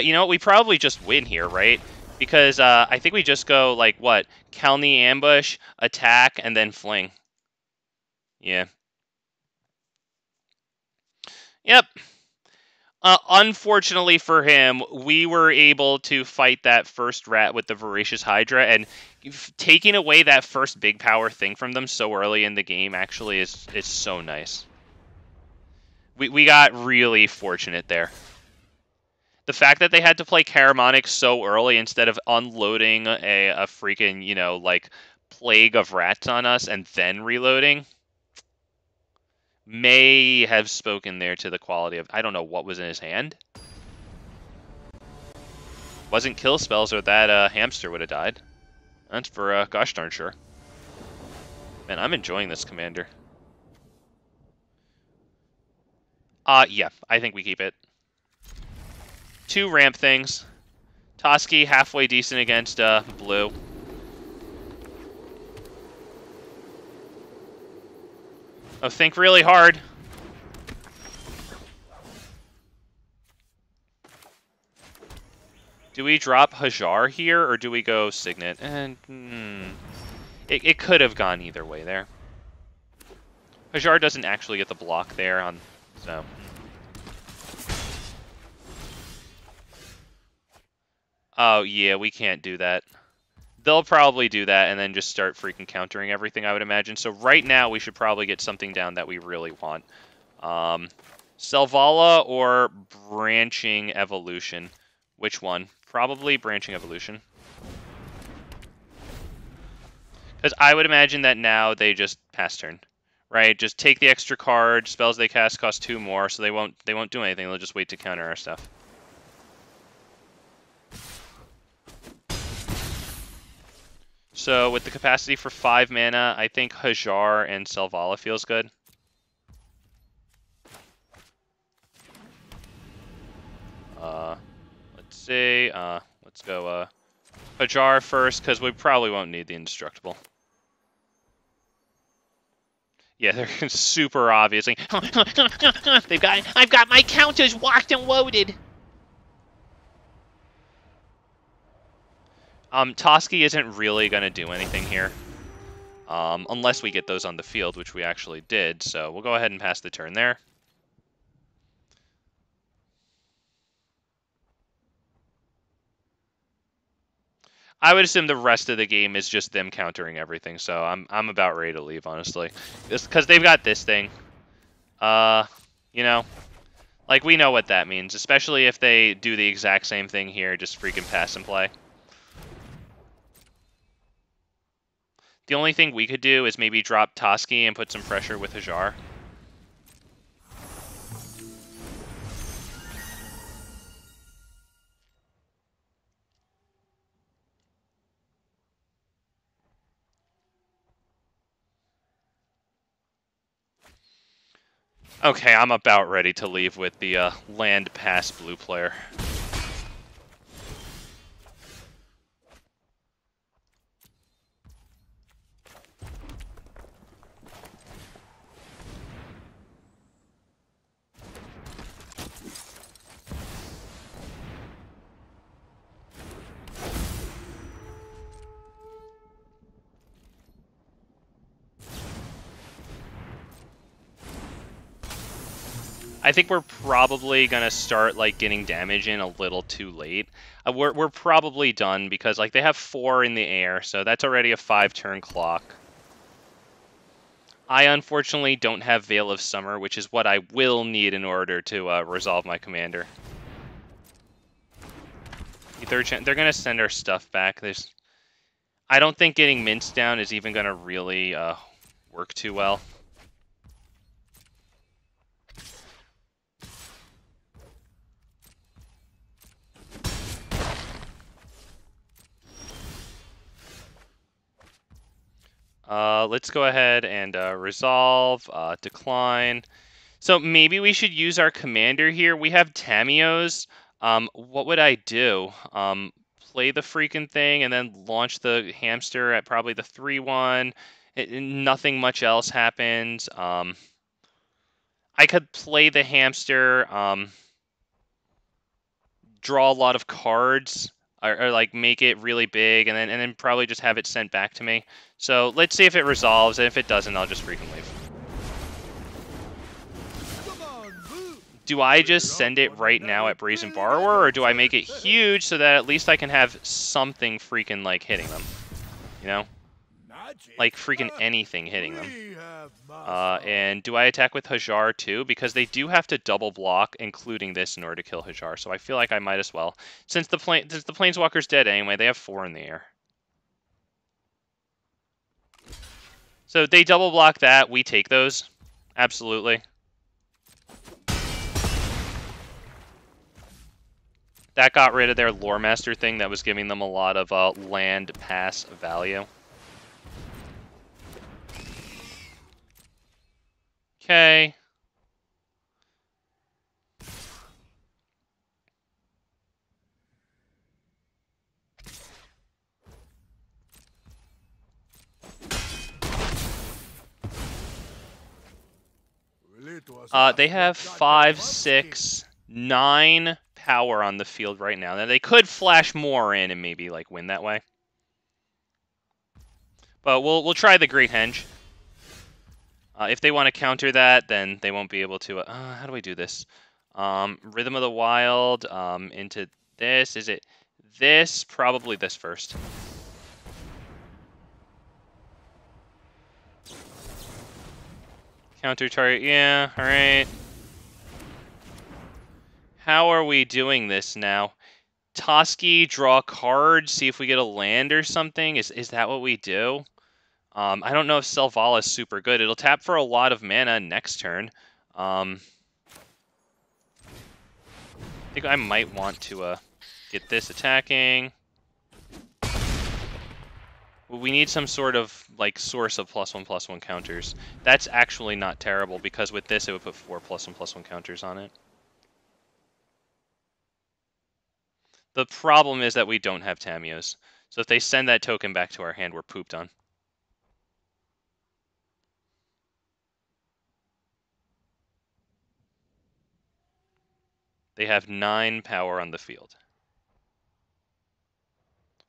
you know what? We probably just win here, right? Because uh, I think we just go, like, what? Khalni ambush, attack, and then fling. Yeah. Yep. Uh, unfortunately for him, we were able to fight that first rat with the Voracious Hydra, and taking away that first big power thing from them so early in the game actually is is so nice. We we got really fortunate there. The fact that they had to play Karamonic so early instead of unloading a, a freaking, you know, like plague of rats on us and then reloading may have spoken there to the quality of I don't know what was in his hand. Wasn't kill spells or that uh, hamster would have died. That's for uh, gosh darn sure. Man, I'm enjoying this commander. Uh, yeah, I think we keep it. Two ramp things. Toski halfway decent against uh, blue. Oh, think really hard. Do we drop Hajar here, or do we go Signet? And hmm, it, it could have gone either way there. Hajar doesn't actually get the block there, on so... Oh, yeah, we can't do that. They'll probably do that and then just start freaking countering everything, I would imagine. So right now, we should probably get something down that we really want. Um, Selvala or Branching Evolution? Which one? Probably Branching Evolution. Because I would imagine that now they just pass turn, right? Just take the extra card. Spells they cast cost two more, so they won't they won't do anything. They'll just wait to counter our stuff. So with the capacity for 5 mana, I think Hajar and Selvala feels good. Uh, let's see. Uh, let's go uh, Hajar first, because we probably won't need the Indestructible. Yeah, they're super obviously. They've got. I've got my counters locked and loaded. Um, Toski isn't really going to do anything here. Um, unless we get those on the field, which we actually did. So we'll go ahead and pass the turn there. I would assume the rest of the game is just them countering everything, so I'm I'm about ready to leave, honestly. Because they've got this thing. Uh, you know, like, we know what that means, especially if they do the exact same thing here, just freaking pass and play. The only thing we could do is maybe drop Toski and put some pressure with Hajar. Okay, I'm about ready to leave with the uh, land pass blue player. I think we're probably gonna start like getting damage in a little too late. Uh, we're we're probably done because like they have four in the air, so that's already a five turn clock. I unfortunately don't have Veil of Summer, which is what I will need in order to uh, resolve my commander. They're they're gonna send our stuff back. There's, I don't think getting Minsc down is even gonna really uh, work too well. Uh, let's go ahead and uh, resolve, uh, decline. So maybe we should use our commander here. We have Tamiyo's. Um, what would I do? Um, play the freaking thing and then launch the hamster at probably the 3-1. Nothing much else happens. Um, I could play the hamster, um, draw a lot of cards, or, or, like make it really big, and then and then probably just have it sent back to me. So let's see if it resolves, and if it doesn't, I'll just freaking leave. Do I just send it right now at Brazen Borrower, or do I make it huge so that at least I can have something freaking, like, hitting them? You know? Like, freaking anything hitting them. Uh, and do I attack with Hajar, too? Because they do have to double block, including this, in order to kill Hajar, so I feel like I might as well. Since the, plane, since the Planeswalker's dead anyway, they have four in the air. So they double block that. We take those. Absolutely. That got rid of their Lore Master thing that was giving them a lot of uh, land pass value. Okay. Uh, they have five, six, nine power on the field right now. Now they could flash more in and maybe like win that way. But we'll we'll try the Great Henge. Uh, if they want to counter that, then they won't be able to. Uh, how do we do this? Um, Rhythm of the Wild um, into this. Is it this? Probably this first. Counter target, yeah, alright. How are we doing this now? Toski, draw cards, see if we get a land or something? Is, is that what we do? Um, I don't know if Selvala is super good. It'll tap for a lot of mana next turn. Um, I think I might want to uh, get this attacking. We need some sort of like source of plus one plus one counters. That's actually not terrible because with this it would put four plus one plus one counters on it. The problem is that we don't have Tamiyo's. So if they send that token back to our hand, we're pooped on. They have nine power on the field.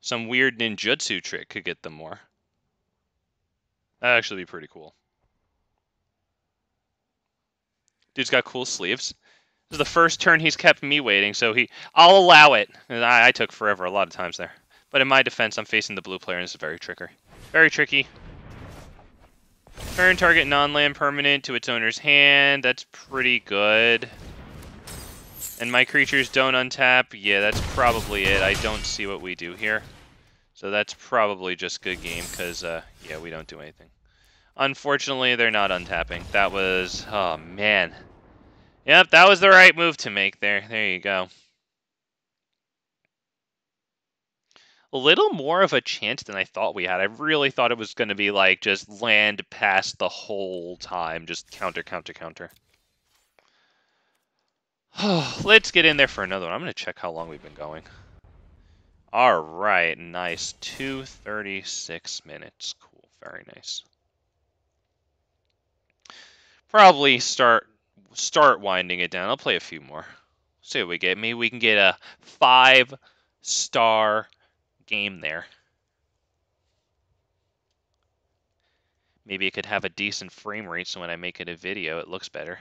Some weird ninjutsu trick could get them more. That'd actually be pretty cool. Dude's got cool sleeves. This is the first turn he's kept me waiting, so he I'll allow it. I, I took forever a lot of times there. But in my defense, I'm facing the blue player, and it's very tricky. Very tricky. Turn target non-land permanent to its owner's hand. That's pretty good. And my creatures don't untap. Yeah, that's probably it. I don't see what we do here. So that's probably just good game, because, uh, yeah, we don't do anything. Unfortunately, they're not untapping. That was... Oh, man. Yep, that was the right move to make there. There you go. A little more of a chance than I thought we had. I really thought it was going to be, like, just land past the whole time. Just counter, counter, counter. Let's get in there for another one. I'm going to check how long we've been going. All right, nice. 236 minutes. Cool, very nice. Probably start start winding it down. I'll play a few more. See what we get. Maybe we can get a five star game there. Maybe it could have a decent frame rate so when I make it a video it looks better.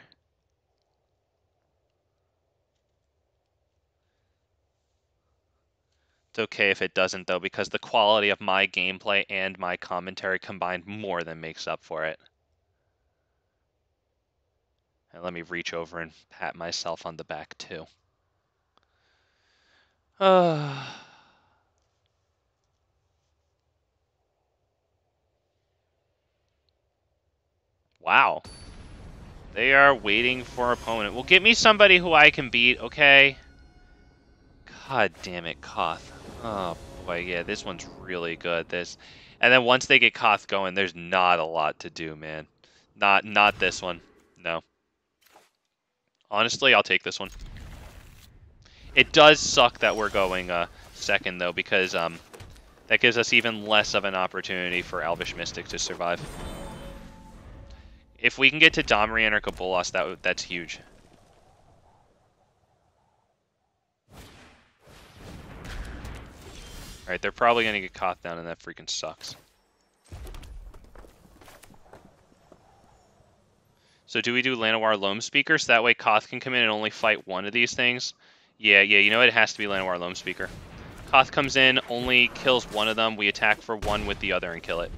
It's okay if it doesn't though because the quality of my gameplay and my commentary combined more than makes up for it. And let me reach over and pat myself on the back too. Uh, wow. They are waiting for opponent. Well, get me somebody who I can beat, okay? God damn it, Koth. Oh boy, yeah, this one's really good. This, and then once they get Koth going, there's not a lot to do, man. Not not this one. No. Honestly, I'll take this one. It does suck that we're going uh, second though, because um, that gives us even less of an opportunity for Elvish Mystic to survive. If we can get to Domri, Anarch of Bolas, that that's huge. Alright, they're probably going to get Koth down and that freaking sucks. So do we do Llanowar Loamspeaker so that way Koth can come in and only fight one of these things? Yeah, yeah, you know what? It has to be Llanowar Loamspeaker. Koth comes in, only kills one of them. We attack for one with the other and kill it.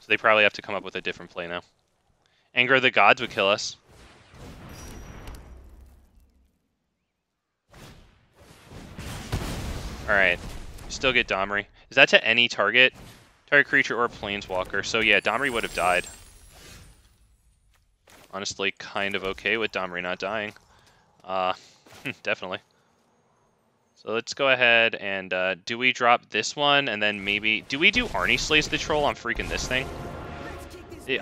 So they probably have to come up with a different play now. Anger of the Gods would kill us. Alright. Still get Domri. Is that to any target? Target creature or planeswalker. So yeah, Domri would have died. Honestly, kind of okay with Domri not dying. Uh, definitely. So let's go ahead and, uh, do we drop this one and then maybe... Do we do Arni Slays the Troll on freaking this thing?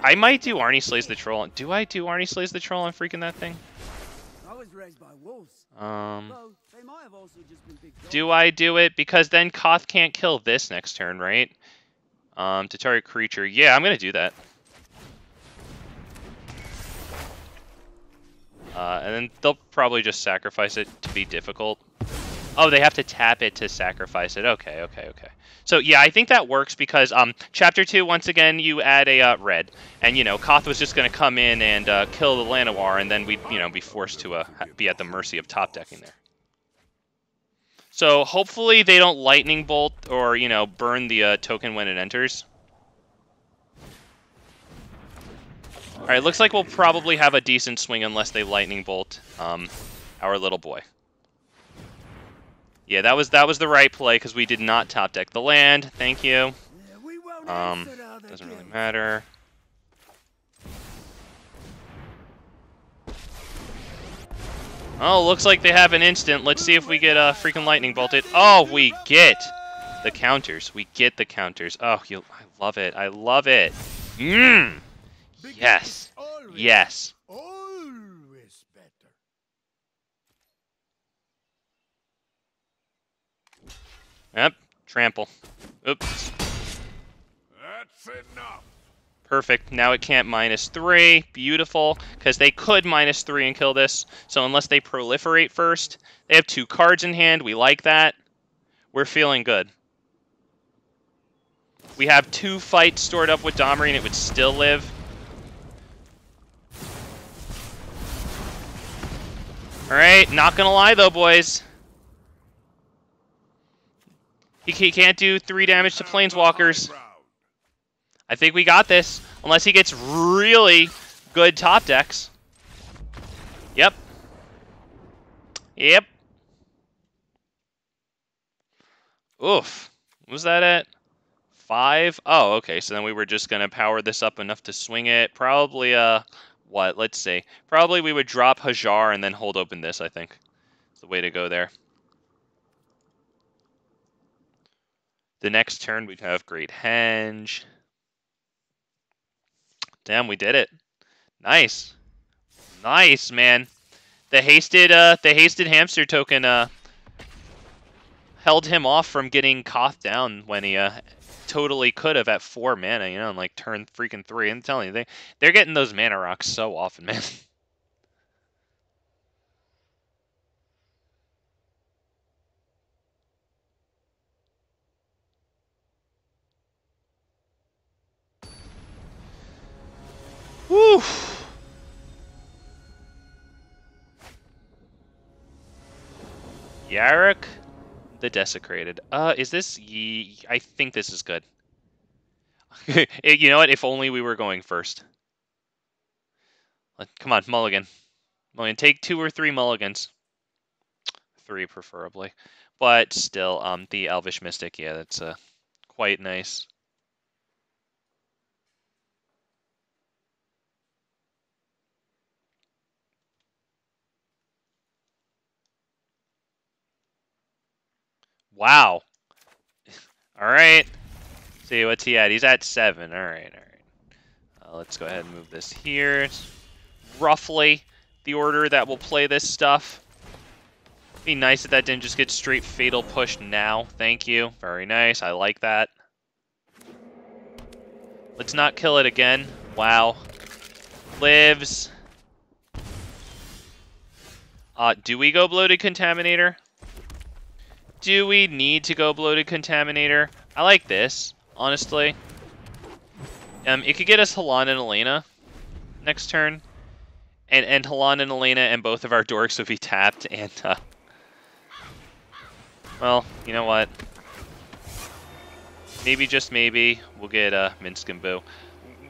I might do Arni Slays the Troll. Do I do Arni Slays the Troll on freaking that thing? I was raised by wolves. Um... Do I do it? Because then Koth can't kill this next turn, right? Um, to target creature. Yeah, I'm going to do that. Uh, and then they'll probably just sacrifice it to be difficult. Oh, they have to tap it to sacrifice it. Okay, okay, okay. So yeah, I think that works because um, chapter two, once again, you add a uh, red, and you know, Koth was just going to come in and uh, kill the Llanowar, and then we'd you know be forced to uh, be at the mercy of top decking there. So hopefully they don't lightning bolt or you know burn the uh, token when it enters. All right, looks like we'll probably have a decent swing unless they lightning bolt um, our little boy. Yeah, that was that was the right play because we did not top deck the land. Thank you. Yeah, we won't Um, answer to other doesn't really matter. Oh, looks like they have an instant. Let's see if we get uh, freaking lightning bolted. Oh, we get the counters. We get the counters. Oh, you, I love it. I love it. Mmm. Yes. Yes. Better. Yep. Trample. Oops. That's enough. Perfect. Now it can't minus three. Beautiful. Because they could minus three and kill this. So unless they proliferate first, they have two cards in hand. We like that. We're feeling good. We have two fights stored up with Domri and it would still live. Alright, not gonna lie though, boys. He he can't do three damage to uh, Planeswalkers. I think we got this. Unless he gets really good top decks. Yep. Yep. Oof. Was that at? Five? Oh, okay. So then we were just going to power this up enough to swing it. Probably, uh, what? Let's see. Probably we would drop Hajar and then hold open this, I think. It's the way to go there. The next turn we'd have Great Henge. Damn, we did it. Nice. Nice, man. The hasted uh the hasted hamster token uh held him off from getting Koth down when he uh totally could have at four mana, you know, and like turn freaking three. I'm telling you, they they're getting those mana rocks so often, man. Woo! Yarok the Desecrated. Uh, is this... Ye I think this is good. you know what? If only we were going first. Come on, mulligan. Mulligan, take two or three mulligans. Three, preferably. But still, um, the Elvish Mystic, yeah, that's uh, quite nice. Wow. All right. See what's he at? He's at seven. All right, all right. Uh, let's go ahead and move this here. It's roughly the order that will play this stuff. Be nice if that didn't just get straight fatal push now. Thank you. Very nice. I like that. Let's not kill it again. Wow. Lives. Uh, do we go bloated contaminator? Do we need to go bloated contaminator? I like this, honestly. Um, it could get us Halana and Alena next turn. And and Halana and Alena and both of our dorks would be tapped and uh Well, you know what? Maybe just maybe we'll get uh Minsc and Boo.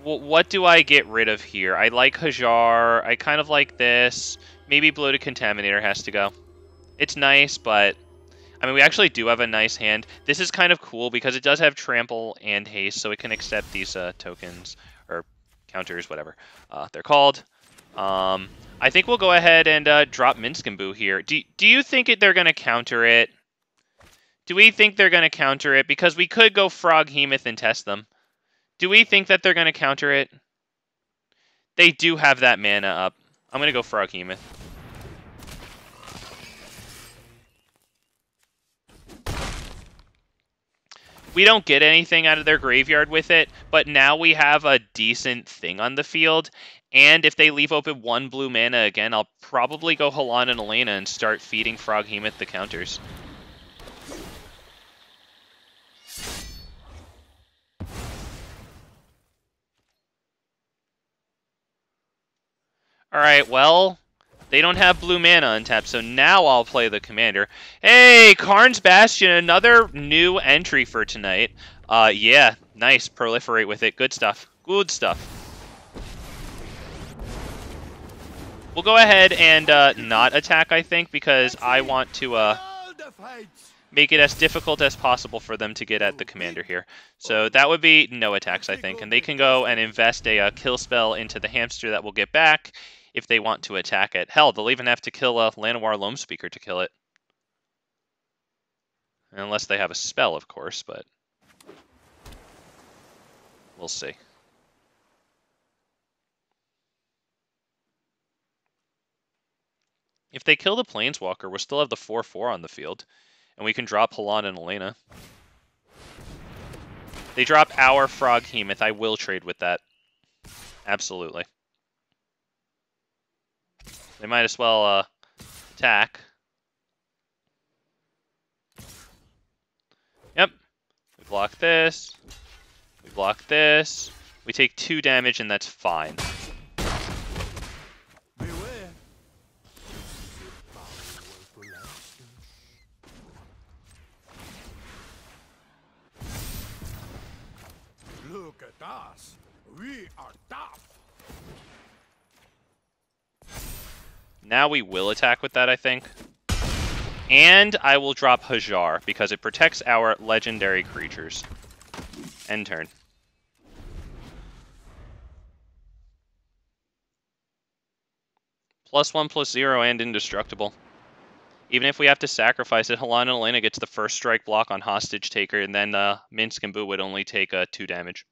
W what do I get rid of here? I like Hajar. I kind of like this. Maybe Bloated Contaminator has to go. It's nice, but I mean, we actually do have a nice hand. This is kind of cool because it does have trample and haste, so it can accept these uh, tokens or counters, whatever uh, they're called. Um, I think we'll go ahead and uh, drop Minsc and Boo here. Do, do you think it, they're going to counter it? Do we think they're going to counter it? Because we could go Froghemoth and test them. Do we think that they're going to counter it? They do have that mana up. I'm going to go Froghemoth. We don't get anything out of their graveyard with it, but now we have a decent thing on the field. And if they leave open one blue mana again, I'll probably go Halana and Alena and start feeding Frog Froghemoth the counters. Alright, well, they don't have blue mana untapped, so now I'll play the commander. Hey, Karn's Bastion, another new entry for tonight. Uh, yeah, nice. Proliferate with it. Good stuff. Good stuff. We'll go ahead and uh, not attack, I think, because I want to uh, make it as difficult as possible for them to get at the commander here. So that would be no attacks, I think. And they can go and invest a, uh, kill spell into the hamster that we'll get back if they want to attack it. Hell, they'll even have to kill a Llanowar Loamspeaker to kill it. Unless they have a spell, of course, but we'll see. If they kill the Planeswalker, we'll still have the 4-4 on the field, and we can drop Halana and Alena. They drop our Froghemoth. I will trade with that. Absolutely. They might as well uh, attack. Yep. We block this. We block this. We take two damage and that's fine. Look at us. We are tough. Now we will attack with that, I think. And I will drop Hajar, because it protects our legendary creatures. End turn. Plus one, plus zero, and indestructible. Even if we have to sacrifice it, Halana and Alena gets the first strike block on Hostage Taker, and then uh, Minsc and Boo would only take uh, two damage.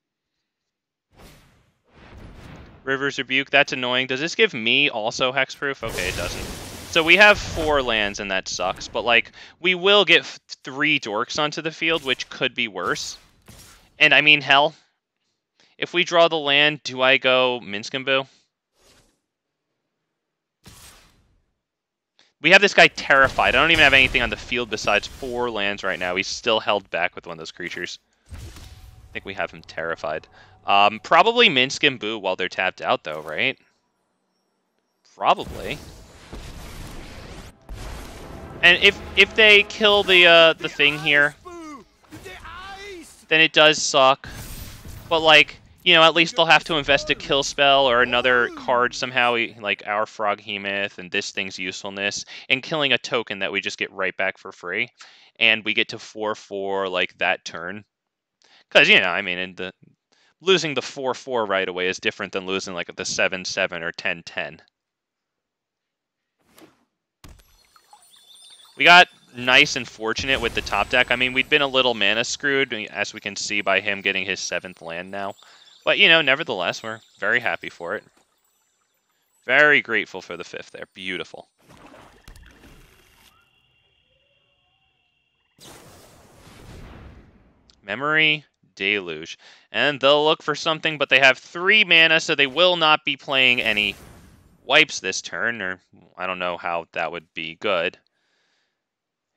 River's Rebuke, that's annoying. Does this give me also hexproof? Okay, it doesn't. So we have four lands, and that sucks. But, like, we will get three dorks onto the field, which could be worse. And, I mean, hell, if we draw the land, do I go Minsc and Boo? We have this guy terrified. I don't even have anything on the field besides four lands right now. He's still held back with one of those creatures. I think we have him terrified. Um, probably Minsc and Boo while they're tapped out, though, right? Probably. And if if they kill the uh, the thing here, then it does suck. But like, you know, at least they'll have to invest a kill spell or another card somehow, like our Froghemoth and this thing's usefulness, and killing a token that we just get right back for free, and we get to four four like that turn. Because you know, I mean, in the losing the four four right away is different than losing like the seven seven or 10-10. We got nice and fortunate with the top deck. I mean, we'd been a little mana screwed, as we can see by him getting his seventh land now. But, you know, nevertheless, we're very happy for it. Very grateful for the fifth there. Beautiful. Memory Deluge. And they'll look for something, but they have three mana, so they will not be playing any wipes this turn, or I don't know how that would be good.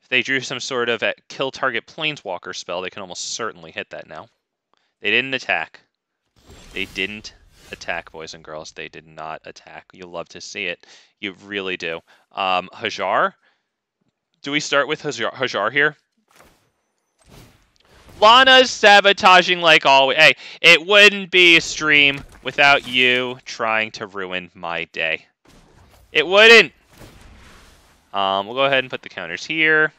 If they drew some sort of kill target planeswalker spell, they can almost certainly hit that now. They didn't attack. They didn't attack, boys and girls. They did not attack. You love to see it. You really do. Um, Hajar? Do we start with Hajar, Hajar here? Lana's sabotaging like always. Hey, it wouldn't be a stream without you trying to ruin my day. It wouldn't. Um, we'll go ahead and put the counters here.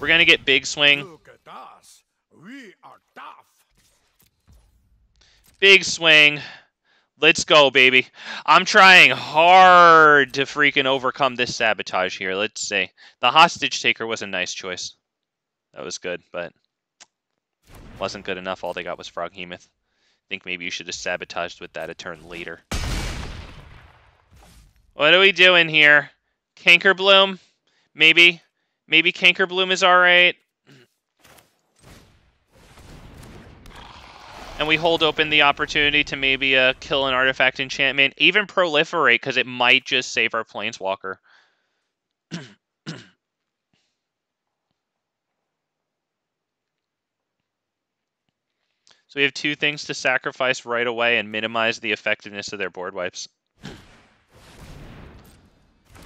We're going to get big swing. Look at us. We are tough. Big swing. Let's go, baby. I'm trying hard to freaking overcome this sabotage here. Let's see. The hostage taker was a nice choice. That was good, but wasn't good enough. All they got was Froghemoth. think maybe you should have sabotaged with that a turn later. What are we doing here? Cankerbloom? Maybe? Maybe Cankerbloom is alright? And we hold open the opportunity to maybe uh, kill an artifact enchantment, even proliferate, because it might just save our planeswalker. so we have two things to sacrifice right away and minimize the effectiveness of their board wipes.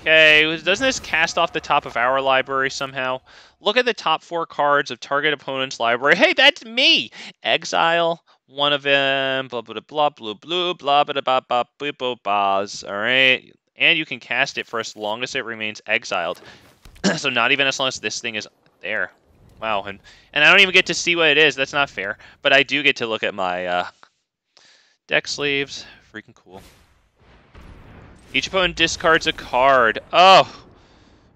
Okay, doesn't this cast off the top of our library somehow? Look at the top four cards of target opponent's library. Hey, that's me! Exile, one of them, blah, blah, blah, blah, blah, blah, blah, blah, blah, blah, blah, blah, all right? And you can cast it for as long as it remains exiled. so not even as long as this thing is there. Wow, and, and I don't even get to see what it is. That's not fair. But I do get to look at my uh, deck sleeves. Freaking cool. Each opponent discards a card. Oh,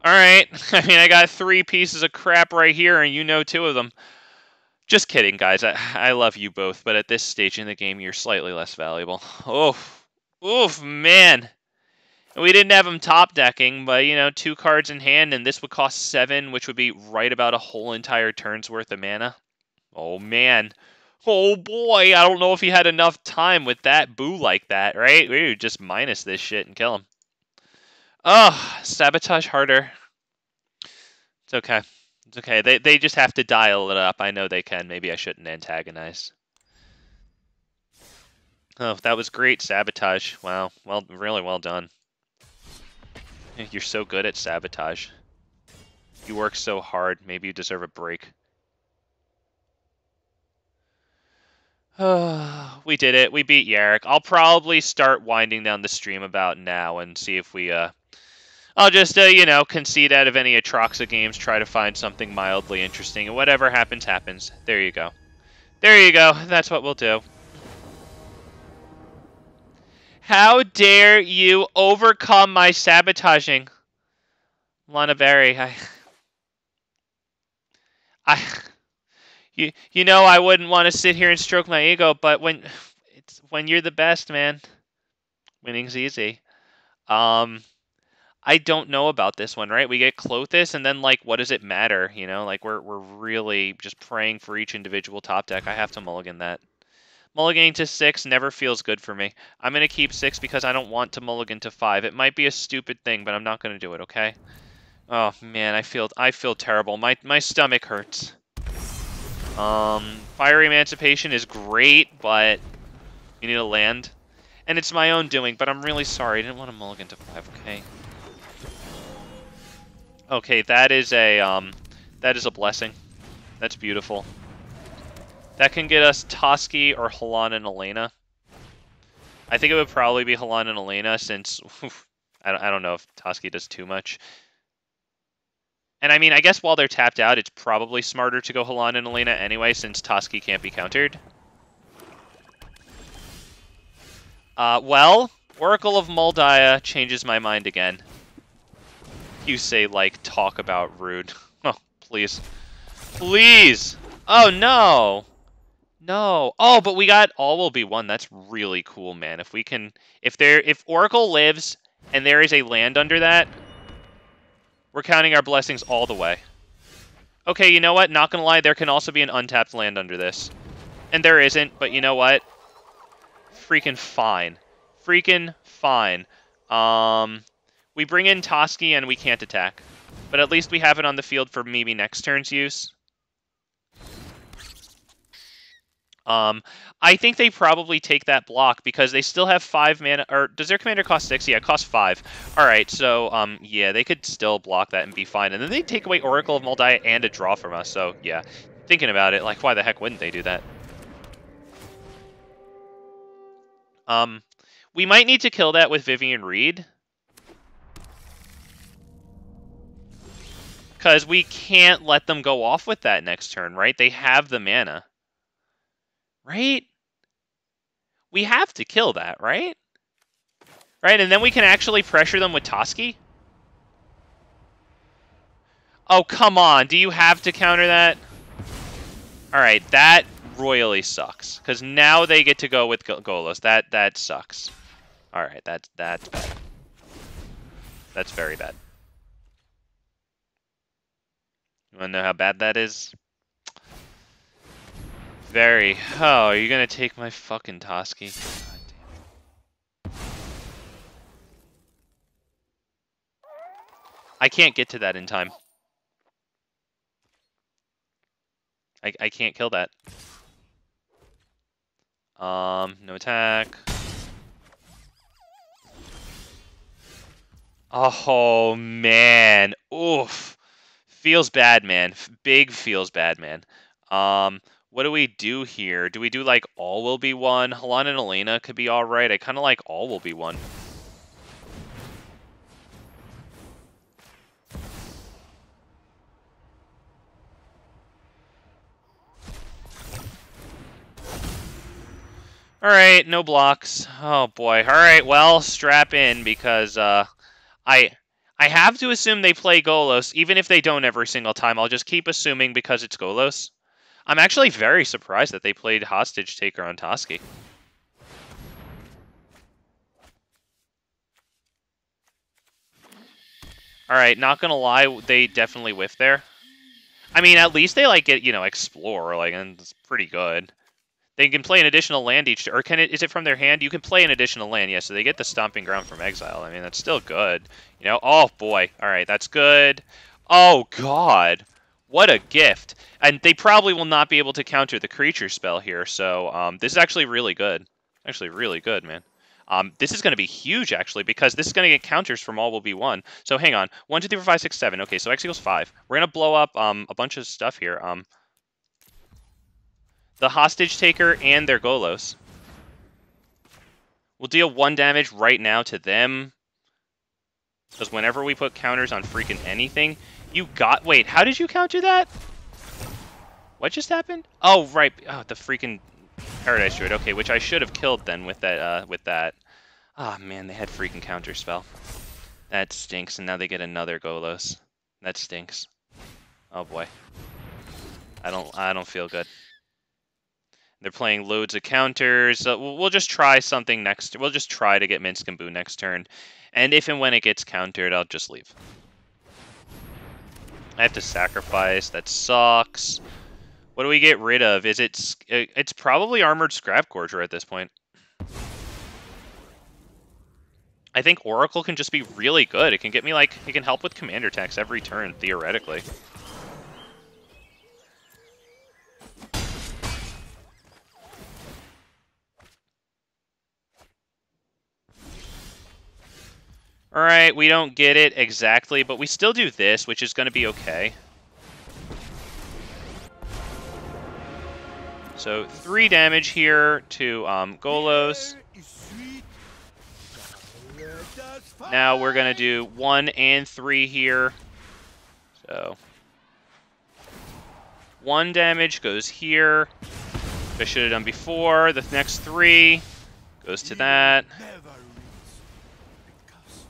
all right. I mean, I got three pieces of crap right here, and you know two of them. Just kidding, guys. I, I love you both, but at this stage in the game, you're slightly less valuable. Oof. Oof, man. We didn't have him top decking, but, you know, two cards in hand, and this would cost seven, which would be right about a whole entire turn's worth of mana. Oh, man. Oh, boy. I don't know if he had enough time with that boo like that, right? We would just minus this shit and kill him. Oh, sabotage harder. It's okay. It's okay. They they just have to dial it up. I know they can. Maybe I shouldn't antagonize. Oh, that was great sabotage. Wow. Well, really well done. You're so good at sabotage. You work so hard. Maybe you deserve a break. we did it. We beat Yarok. I'll probably start winding down the stream about now and see if we uh, I'll just, uh, you know, concede out of any Atraxa games, try to find something mildly interesting, and whatever happens, happens. There you go. There you go. That's what we'll do. How dare you overcome my sabotaging? Lana Berry, I... I... you you know I wouldn't want to sit here and stroke my ego, but when it's when you're the best, man, winning's easy. Um, I don't know about this one, right? We get Klothys, and then like, what does it matter? You know, like we're we're really just praying for each individual top deck. I have to mulligan that. Mulliganing to six never feels good for me. I'm gonna keep six because I don't want to mulligan to five. It might be a stupid thing, but I'm not gonna do it. Okay. Oh man, I feel I feel terrible. My my stomach hurts. Um, Fiery Emancipation is great, but you need to land. And it's my own doing, but I'm really sorry. I didn't want to mulligan to five, okay? Okay, that is a, um, that is a blessing. That's beautiful. That can get us Toski or Halana and Alena. I think it would probably be Halana and Alena since, I, don't, I don't know if Toski does too much. And I mean, I guess while they're tapped out, it's probably smarter to go Halana and Alena anyway, since Toski can't be countered. Uh, well, Oracle of Mul Daya changes my mind again. You say, like, talk about rude. Oh, please. Please! Oh, no! No. Oh, but we got all will be one. That's really cool, man. If we can... If there... If Oracle lives and there is a land under that, we're counting our blessings all the way. Okay, you know what? Not gonna lie, there can also be an untapped land under this. And there isn't, but you know what? Freaking fine. Freaking fine. Um, we bring in Toski and we can't attack. But at least we have it on the field for maybe next turn's use. Um, I think they probably take that block because they still have five mana. Or does their commander cost six? Yeah, it costs five. All right, so um, yeah, they could still block that and be fine. And then they take away Oracle of Daya and a draw from us. So yeah, thinking about it, like why the heck wouldn't they do that? Um, we might need to kill that with Vivien Reid. Because we can't let them go off with that next turn, right? They have the mana. Right? We have to kill that, right? Right, and then we can actually pressure them with Toski? Oh, come on. Do you have to counter that? Alright, that royally sucks. Because now they get to go with Golos. That that sucks. Alright, that's, that's bad. That's very bad. You want to know how bad that is? Very. Oh, are you gonna take my fucking Toski? I can't get to that in time. I, I can't kill that. Um, no attack. Oh, man. Oof. Feels bad, man. Big feels bad, man. Um, what do we do here? Do we do like all will be one? Halana and Alena could be alright. I kind of like all will be one. Alright, no blocks. Oh boy. Alright, well, strap in because uh, I I have to assume they play Golos, even if they don't every single time. I'll just keep assuming because it's Golos. I'm actually very surprised that they played Hostage Taker on Toski. Alright, not gonna lie, they definitely whiff there. I mean, at least they, like, get, you know, explore, like, and it's pretty good. They can play an additional land each, or can it, is it from their hand? You can play an additional land, yes, yeah, so they get the Stomping Ground from Exile. I mean, that's still good. You know, oh boy, alright, that's good. Oh god, what a gift. And they probably will not be able to counter the creature spell here, so um, this is actually really good. Actually really good, man. Um, this is going to be huge, actually, because this is going to get counters from all will be one. So hang on. One, two, three, four, five, six, seven. Okay, so X equals 5. We're going to blow up um, a bunch of stuff here. Um, the Hostage Taker and their Golos. We'll deal one damage right now to them. Because whenever we put counters on freaking anything, you got... Wait, how did you counter that? What just happened? Oh, right. Oh, the freaking Paradise Druid. Okay, which I should have killed then with that. Uh, with that. Ah, oh, man, they had freaking counter spell. That stinks, and now they get another Golos. That stinks. Oh, boy. I don't I don't feel good. They're playing loads of counters. We'll, just try something next. We'll just try to get Minsc and Boo next turn, and if and when it gets countered, I'll just leave. I have to sacrifice. That sucks. What do we get rid of? Is it? uh, It's probably armored scrapgorger at this point. I think Oracle can just be really good. It can get me like it can help with commander attacks every turn theoretically. All right, we don't get it exactly, but we still do this, which is going to be okay. So three damage here to um, Golos. Now we're gonna do one and three here. So one damage goes here. I should have done before. The next three goes to that.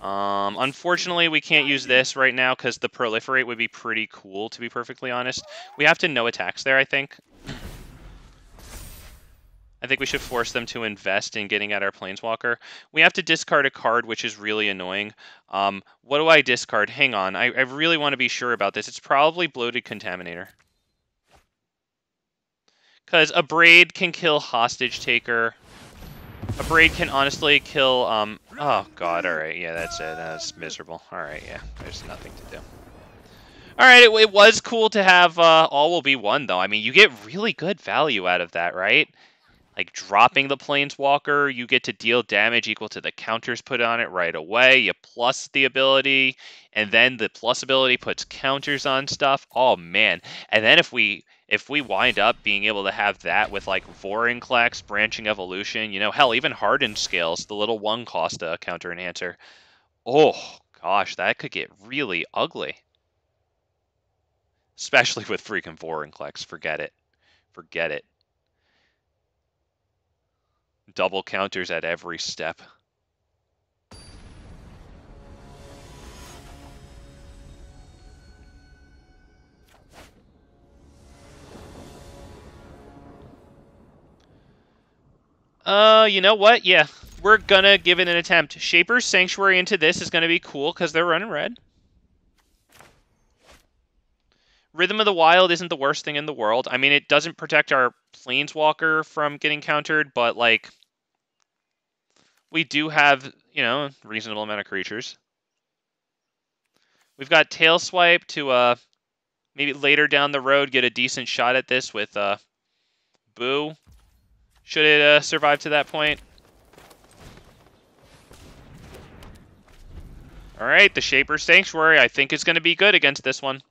Um, unfortunately, we can't use this right now because the proliferate would be pretty cool, to be perfectly honest. We have to no attacks there, I think. I think we should force them to invest in getting at our Planeswalker. We have to discard a card, which is really annoying. Um, what do I discard? Hang on. I, I really want to be sure about this. It's probably Bloated Contaminator. Because a Braid can kill Hostage Taker. Abrade can honestly kill, um, oh god, alright, yeah, that's it, that's miserable. Alright, yeah, there's nothing to do. Alright, it, it was cool to have, uh, All Will Be One, though. I mean, you get really good value out of that, right? Like, dropping the Planeswalker, you get to deal damage equal to the counters put on it right away, you plus the ability, and then the plus ability puts counters on stuff. Oh, man. And then if we if we wind up being able to have that with like Vorinclex, Branching Evolution, you know, hell, even Hardened Scales, the little one cost uh, counter enhancer. Oh, gosh, that could get really ugly. Especially with freaking Vorinclex. Forget it. Forget it. Double counters at every step. Uh, you know what? Yeah, we're gonna give it an attempt. Shaper's Sanctuary into this is gonna be cool because they're running red. Rhythm of the Wild isn't the worst thing in the world. I mean, it doesn't protect our Planeswalker from getting countered, but like, we do have, you know, a reasonable amount of creatures. We've got Tail Swipe to uh, maybe later down the road get a decent shot at this with uh, Boo. Should it uh, survive to that point? All right, the Shaper Sanctuary I think is going to be good against this one.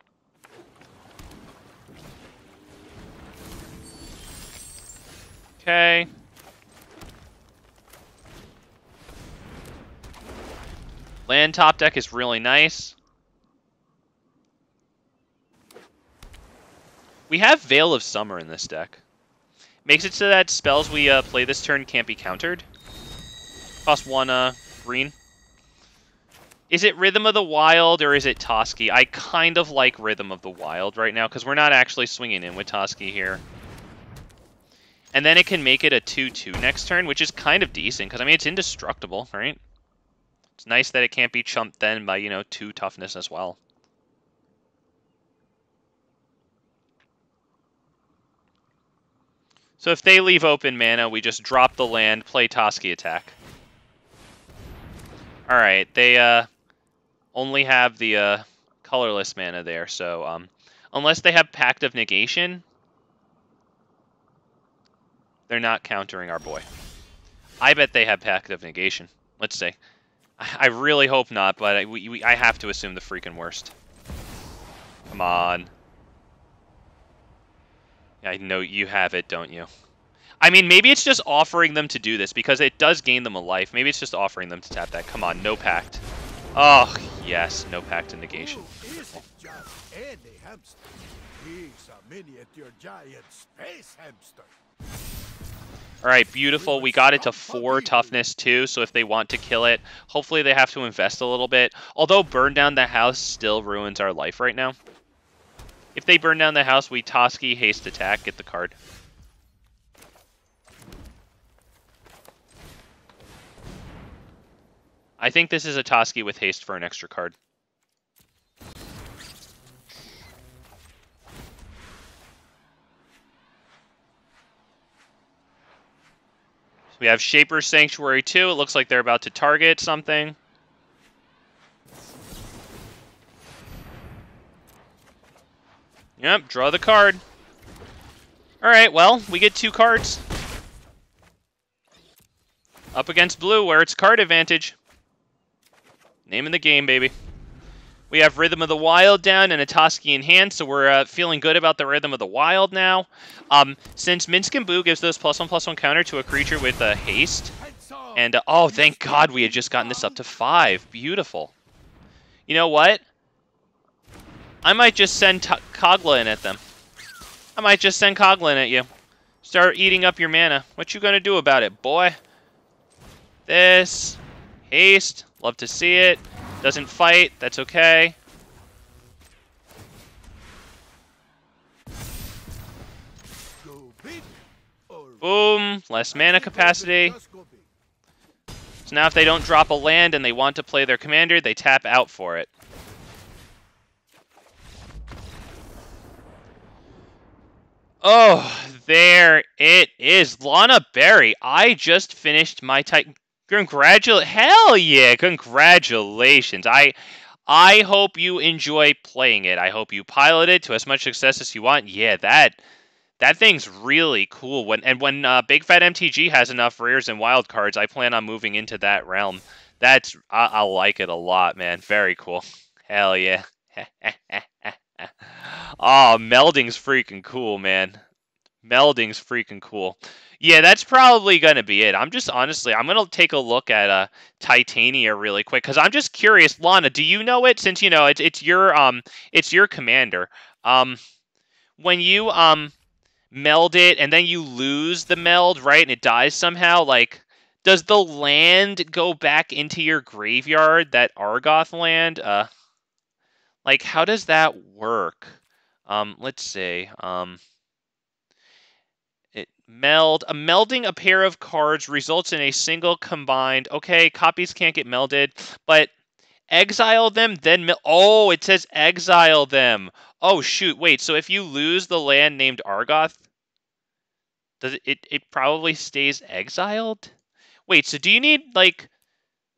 Okay. Land top deck is really nice. We have Veil of Summer in this deck. Makes it so that spells we uh, play this turn can't be countered. Cost one uh, green. Is it Rhythm of the Wild or is it Toski? I kind of like Rhythm of the Wild right now because we're not actually swinging in with Toski here. And then it can make it a 2-2 next turn, which is kind of decent because, I mean, it's indestructible, right? It's nice that it can't be chumped then by, you know, 2 toughness as well. So if they leave open mana, we just drop the land, play Toski attack. Alright, they uh, only have the uh, colorless mana there, so um, unless they have Pact of Negation, they're not countering our boy. I bet they have Pact of Negation. Let's see. I, I really hope not, but I, we, we, I have to assume the freaking worst. Come on. I know you have it, don't you? I mean, maybe it's just offering them to do this because it does gain them a life. Maybe it's just offering them to tap that. Come on, no pact. Oh, yes, no pact and negation. Who isn't just any hamster? He's a miniature giant space hamster. All right, beautiful. We got it to four toughness too, so if they want to kill it, hopefully they have to invest a little bit. Although burn down the house still ruins our life right now. If they burn down the house, we Toski haste attack, get the card. I think this is a Toski with haste for an extra card. We have Shaper Sanctuary 2. It looks like they're about to target something. Yep, draw the card. Alright, well, we get two cards. Up against blue, where it's card advantage. Name in the game, baby. We have Rhythm of the Wild down and a Toski in hand, so we're uh, feeling good about the Rhythm of the Wild now. Um, since Minsc and Boo gives those plus one plus one counter to a creature with uh, haste, and uh, oh, thank God we had just gotten this up to five. Beautiful. You know what? I might just send T Kogla at them. I might just send Kogla at you. Start eating up your mana. What you gonna do about it, boy? This. Haste. Love to see it. Doesn't fight. That's okay. Boom. Less mana capacity. So now if they don't drop a land and they want to play their commander, they tap out for it. Oh, there it is. Lana Berry. I just finished my type. Congratulate. Hell yeah. Congratulations. I I hope you enjoy playing it. I hope you pilot it to as much success as you want. Yeah, that that thing's really cool. When and when uh, Big Fat MTG has enough rares and wild cards, I plan on moving into that realm. That's I, I like it a lot, man. Very cool. Hell yeah. oh, melding's freaking cool, man. Melding's freaking cool. Yeah, that's probably gonna be it. I'm just honestly, I'm gonna take a look at uh Titania really quick because I'm just curious. Lana, do you know it? Since you know it's it's your um it's your commander. Um, when you um meld it and then you lose the meld, right, and it dies somehow, like. Does the land go back into your graveyard? That Argoth land? Uh, like how does that work? Um, let's see. Um, it meld a melding a pair of cards results in a single combined. Okay, copies can't get melded, but exile them then oh it says exile them oh shoot wait so if you lose the land named argoth does it, it it probably stays exiled wait so do you need like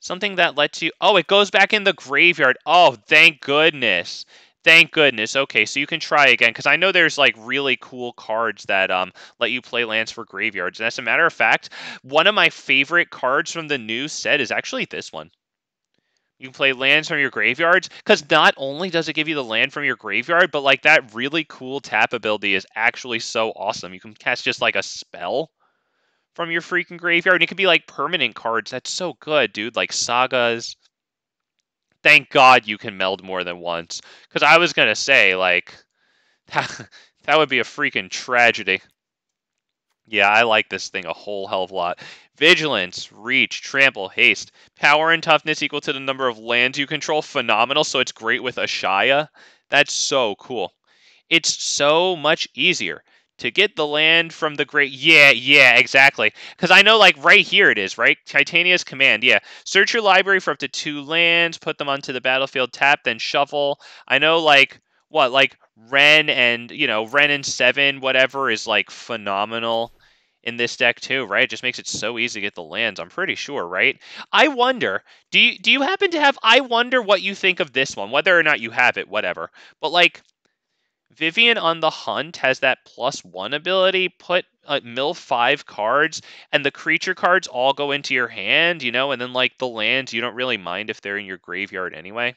something that lets you oh it goes back in the graveyard. Oh thank goodness. Thank goodness. Okay so you can try again because i know there's like really cool cards that um let you play lands for graveyards. And as a matter of fact one of my favorite cards from the new set is actually this one. You can play lands from your graveyards because not only does it give you the land from your graveyard, but like that really cool tap ability is actually so awesome. You can cast just like a spell from your freaking graveyard, and it could be like permanent cards. That's so good, dude. Like sagas. Thank God you can meld more than once, because I was gonna say like that that would be a freaking tragedy. Yeah, I like this thing a whole hell of a lot. Vigilance, reach, trample, haste. Power and toughness equal to the number of lands you control. Phenomenal, so it's great with Ashaya. That's so cool. It's so much easier to get the land from the great. Yeah, yeah, exactly. Because I know, like, right here it is, right? Titania's command. Yeah. Search your library for up to two lands, put them onto the battlefield, tap, then shuffle. I know, like, what, like, Wrenn and, you know, Wrenn and Seven, whatever, is, like, phenomenal in this deck too, right? It just makes it so easy to get the lands. I'm pretty sure, right? I wonder, do you do you happen to have I wonder what you think of this one, whether or not you have it, whatever. But like Vivien on the Hunt has that plus one ability. Put uh, mill five cards, and the creature cards all go into your hand, you know, and then like the lands, you don't really mind if they're in your graveyard anyway.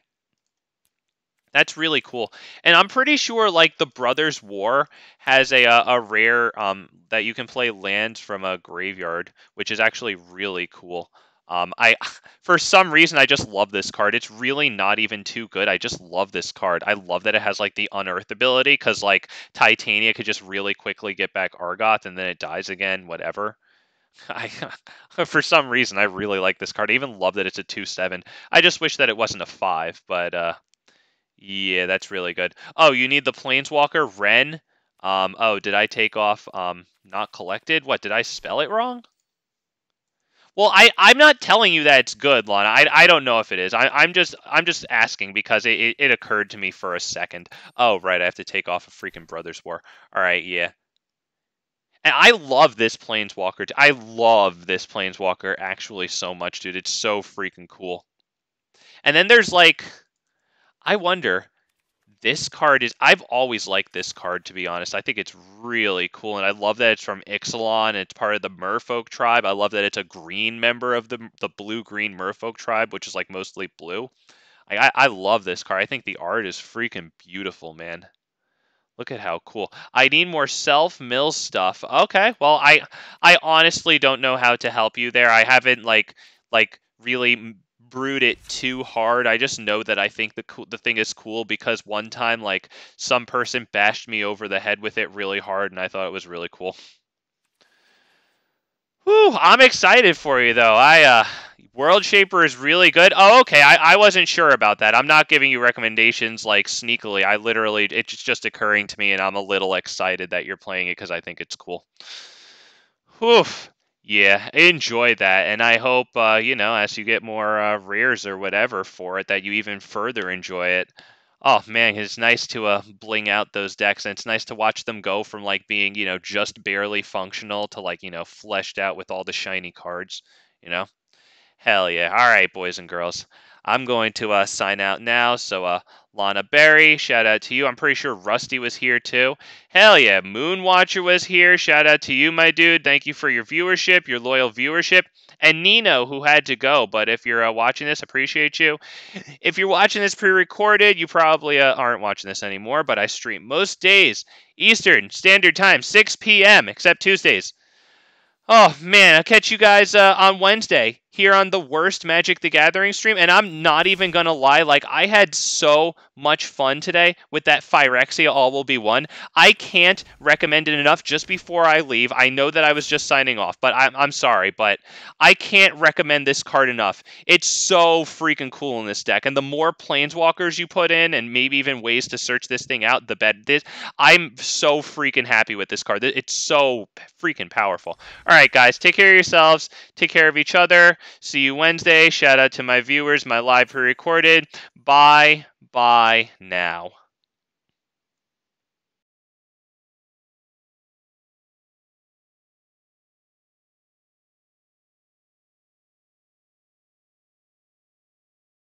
That's really cool. And I'm pretty sure like the Brothers War has a a, a rare um that you can play lands from a graveyard, which is actually really cool. Um, I for some reason I just love this card. It's really not even too good. I just love this card. I love that it has like the unearth ability because like Titania could just really quickly get back Argoth and then it dies again. Whatever. I for some reason I really like this card. I even love that it's a two seven. I just wish that it wasn't a five, but uh, Yeah, that's really good. Oh, you need the Planeswalker Wrenn. Um, oh, did I take off um, not collected? What, did I spell it wrong? Well, I, I'm not telling you that it's good, Lana. I, I don't know if it is. I, I'm just I'm just asking because it, it, it occurred to me for a second. Oh, right, I have to take off a freaking Brothers War. All right, yeah. And I love this Planeswalker. I love this Planeswalker actually so much, dude. It's so freaking cool. And then there's like, I wonder, this card is I've always liked this card to be honest. I think it's really cool and I love that it's from Ixalan and it's part of the Merfolk tribe. I love that it's a green member of the the blue green Merfolk tribe, which is like mostly blue. I, I love this card. I think the art is freaking beautiful, man. Look at how cool. I need more self mill stuff. Okay, well I I honestly don't know how to help you there. I haven't like like really brood it too hard. I just know that I think the the thing is cool because one time like some person bashed me over the head with it really hard and I thought it was really cool. Whew, I'm excited for you though. I uh World Shaper is really good. Oh, okay. I, I wasn't sure about that. I'm not giving you recommendations like sneakily. I literally it's just occurring to me and I'm a little excited that you're playing it because I think it's cool. Whew. Yeah, enjoy that, and I hope uh, you know as you get more uh, rares or whatever for it, that you even further enjoy it. Oh man, it's nice to uh, bling out those decks, and it's nice to watch them go from like being you know just barely functional to like you know fleshed out with all the shiny cards. You know, hell yeah! All right, boys and girls, I'm going to uh, sign out now. So uh, Lana Berry, shout out to you. I'm pretty sure Rusty was here too. Hell yeah, Moonwatcher was here. Shout out to you, my dude. Thank you for your viewership, your loyal viewership. And Nino, who had to go, but if you're uh, watching this, appreciate you. If you're watching this pre-recorded, you probably uh, aren't watching this anymore. But I stream most days, Eastern Standard Time, 6 p.m. except Tuesdays. Oh man, I'll catch you guys uh, on Wednesday here on the worst Magic the Gathering stream. And I'm not even gonna lie, like I had so much fun today with that Phyrexia All Will Be One. I can't recommend it enough. Just before I leave, I know that I was just signing off, but I'm, I'm sorry, but I can't recommend this card enough. It's so freaking cool in this deck, and the more Planeswalkers you put in, and maybe even ways to search this thing out, the better. This, I'm so freaking happy with this card. It's so freaking powerful. All right, guys, take care of yourselves. Take care of each other. See you Wednesday. Shout out to my viewers, my live pre recorded. Bye. Bye now.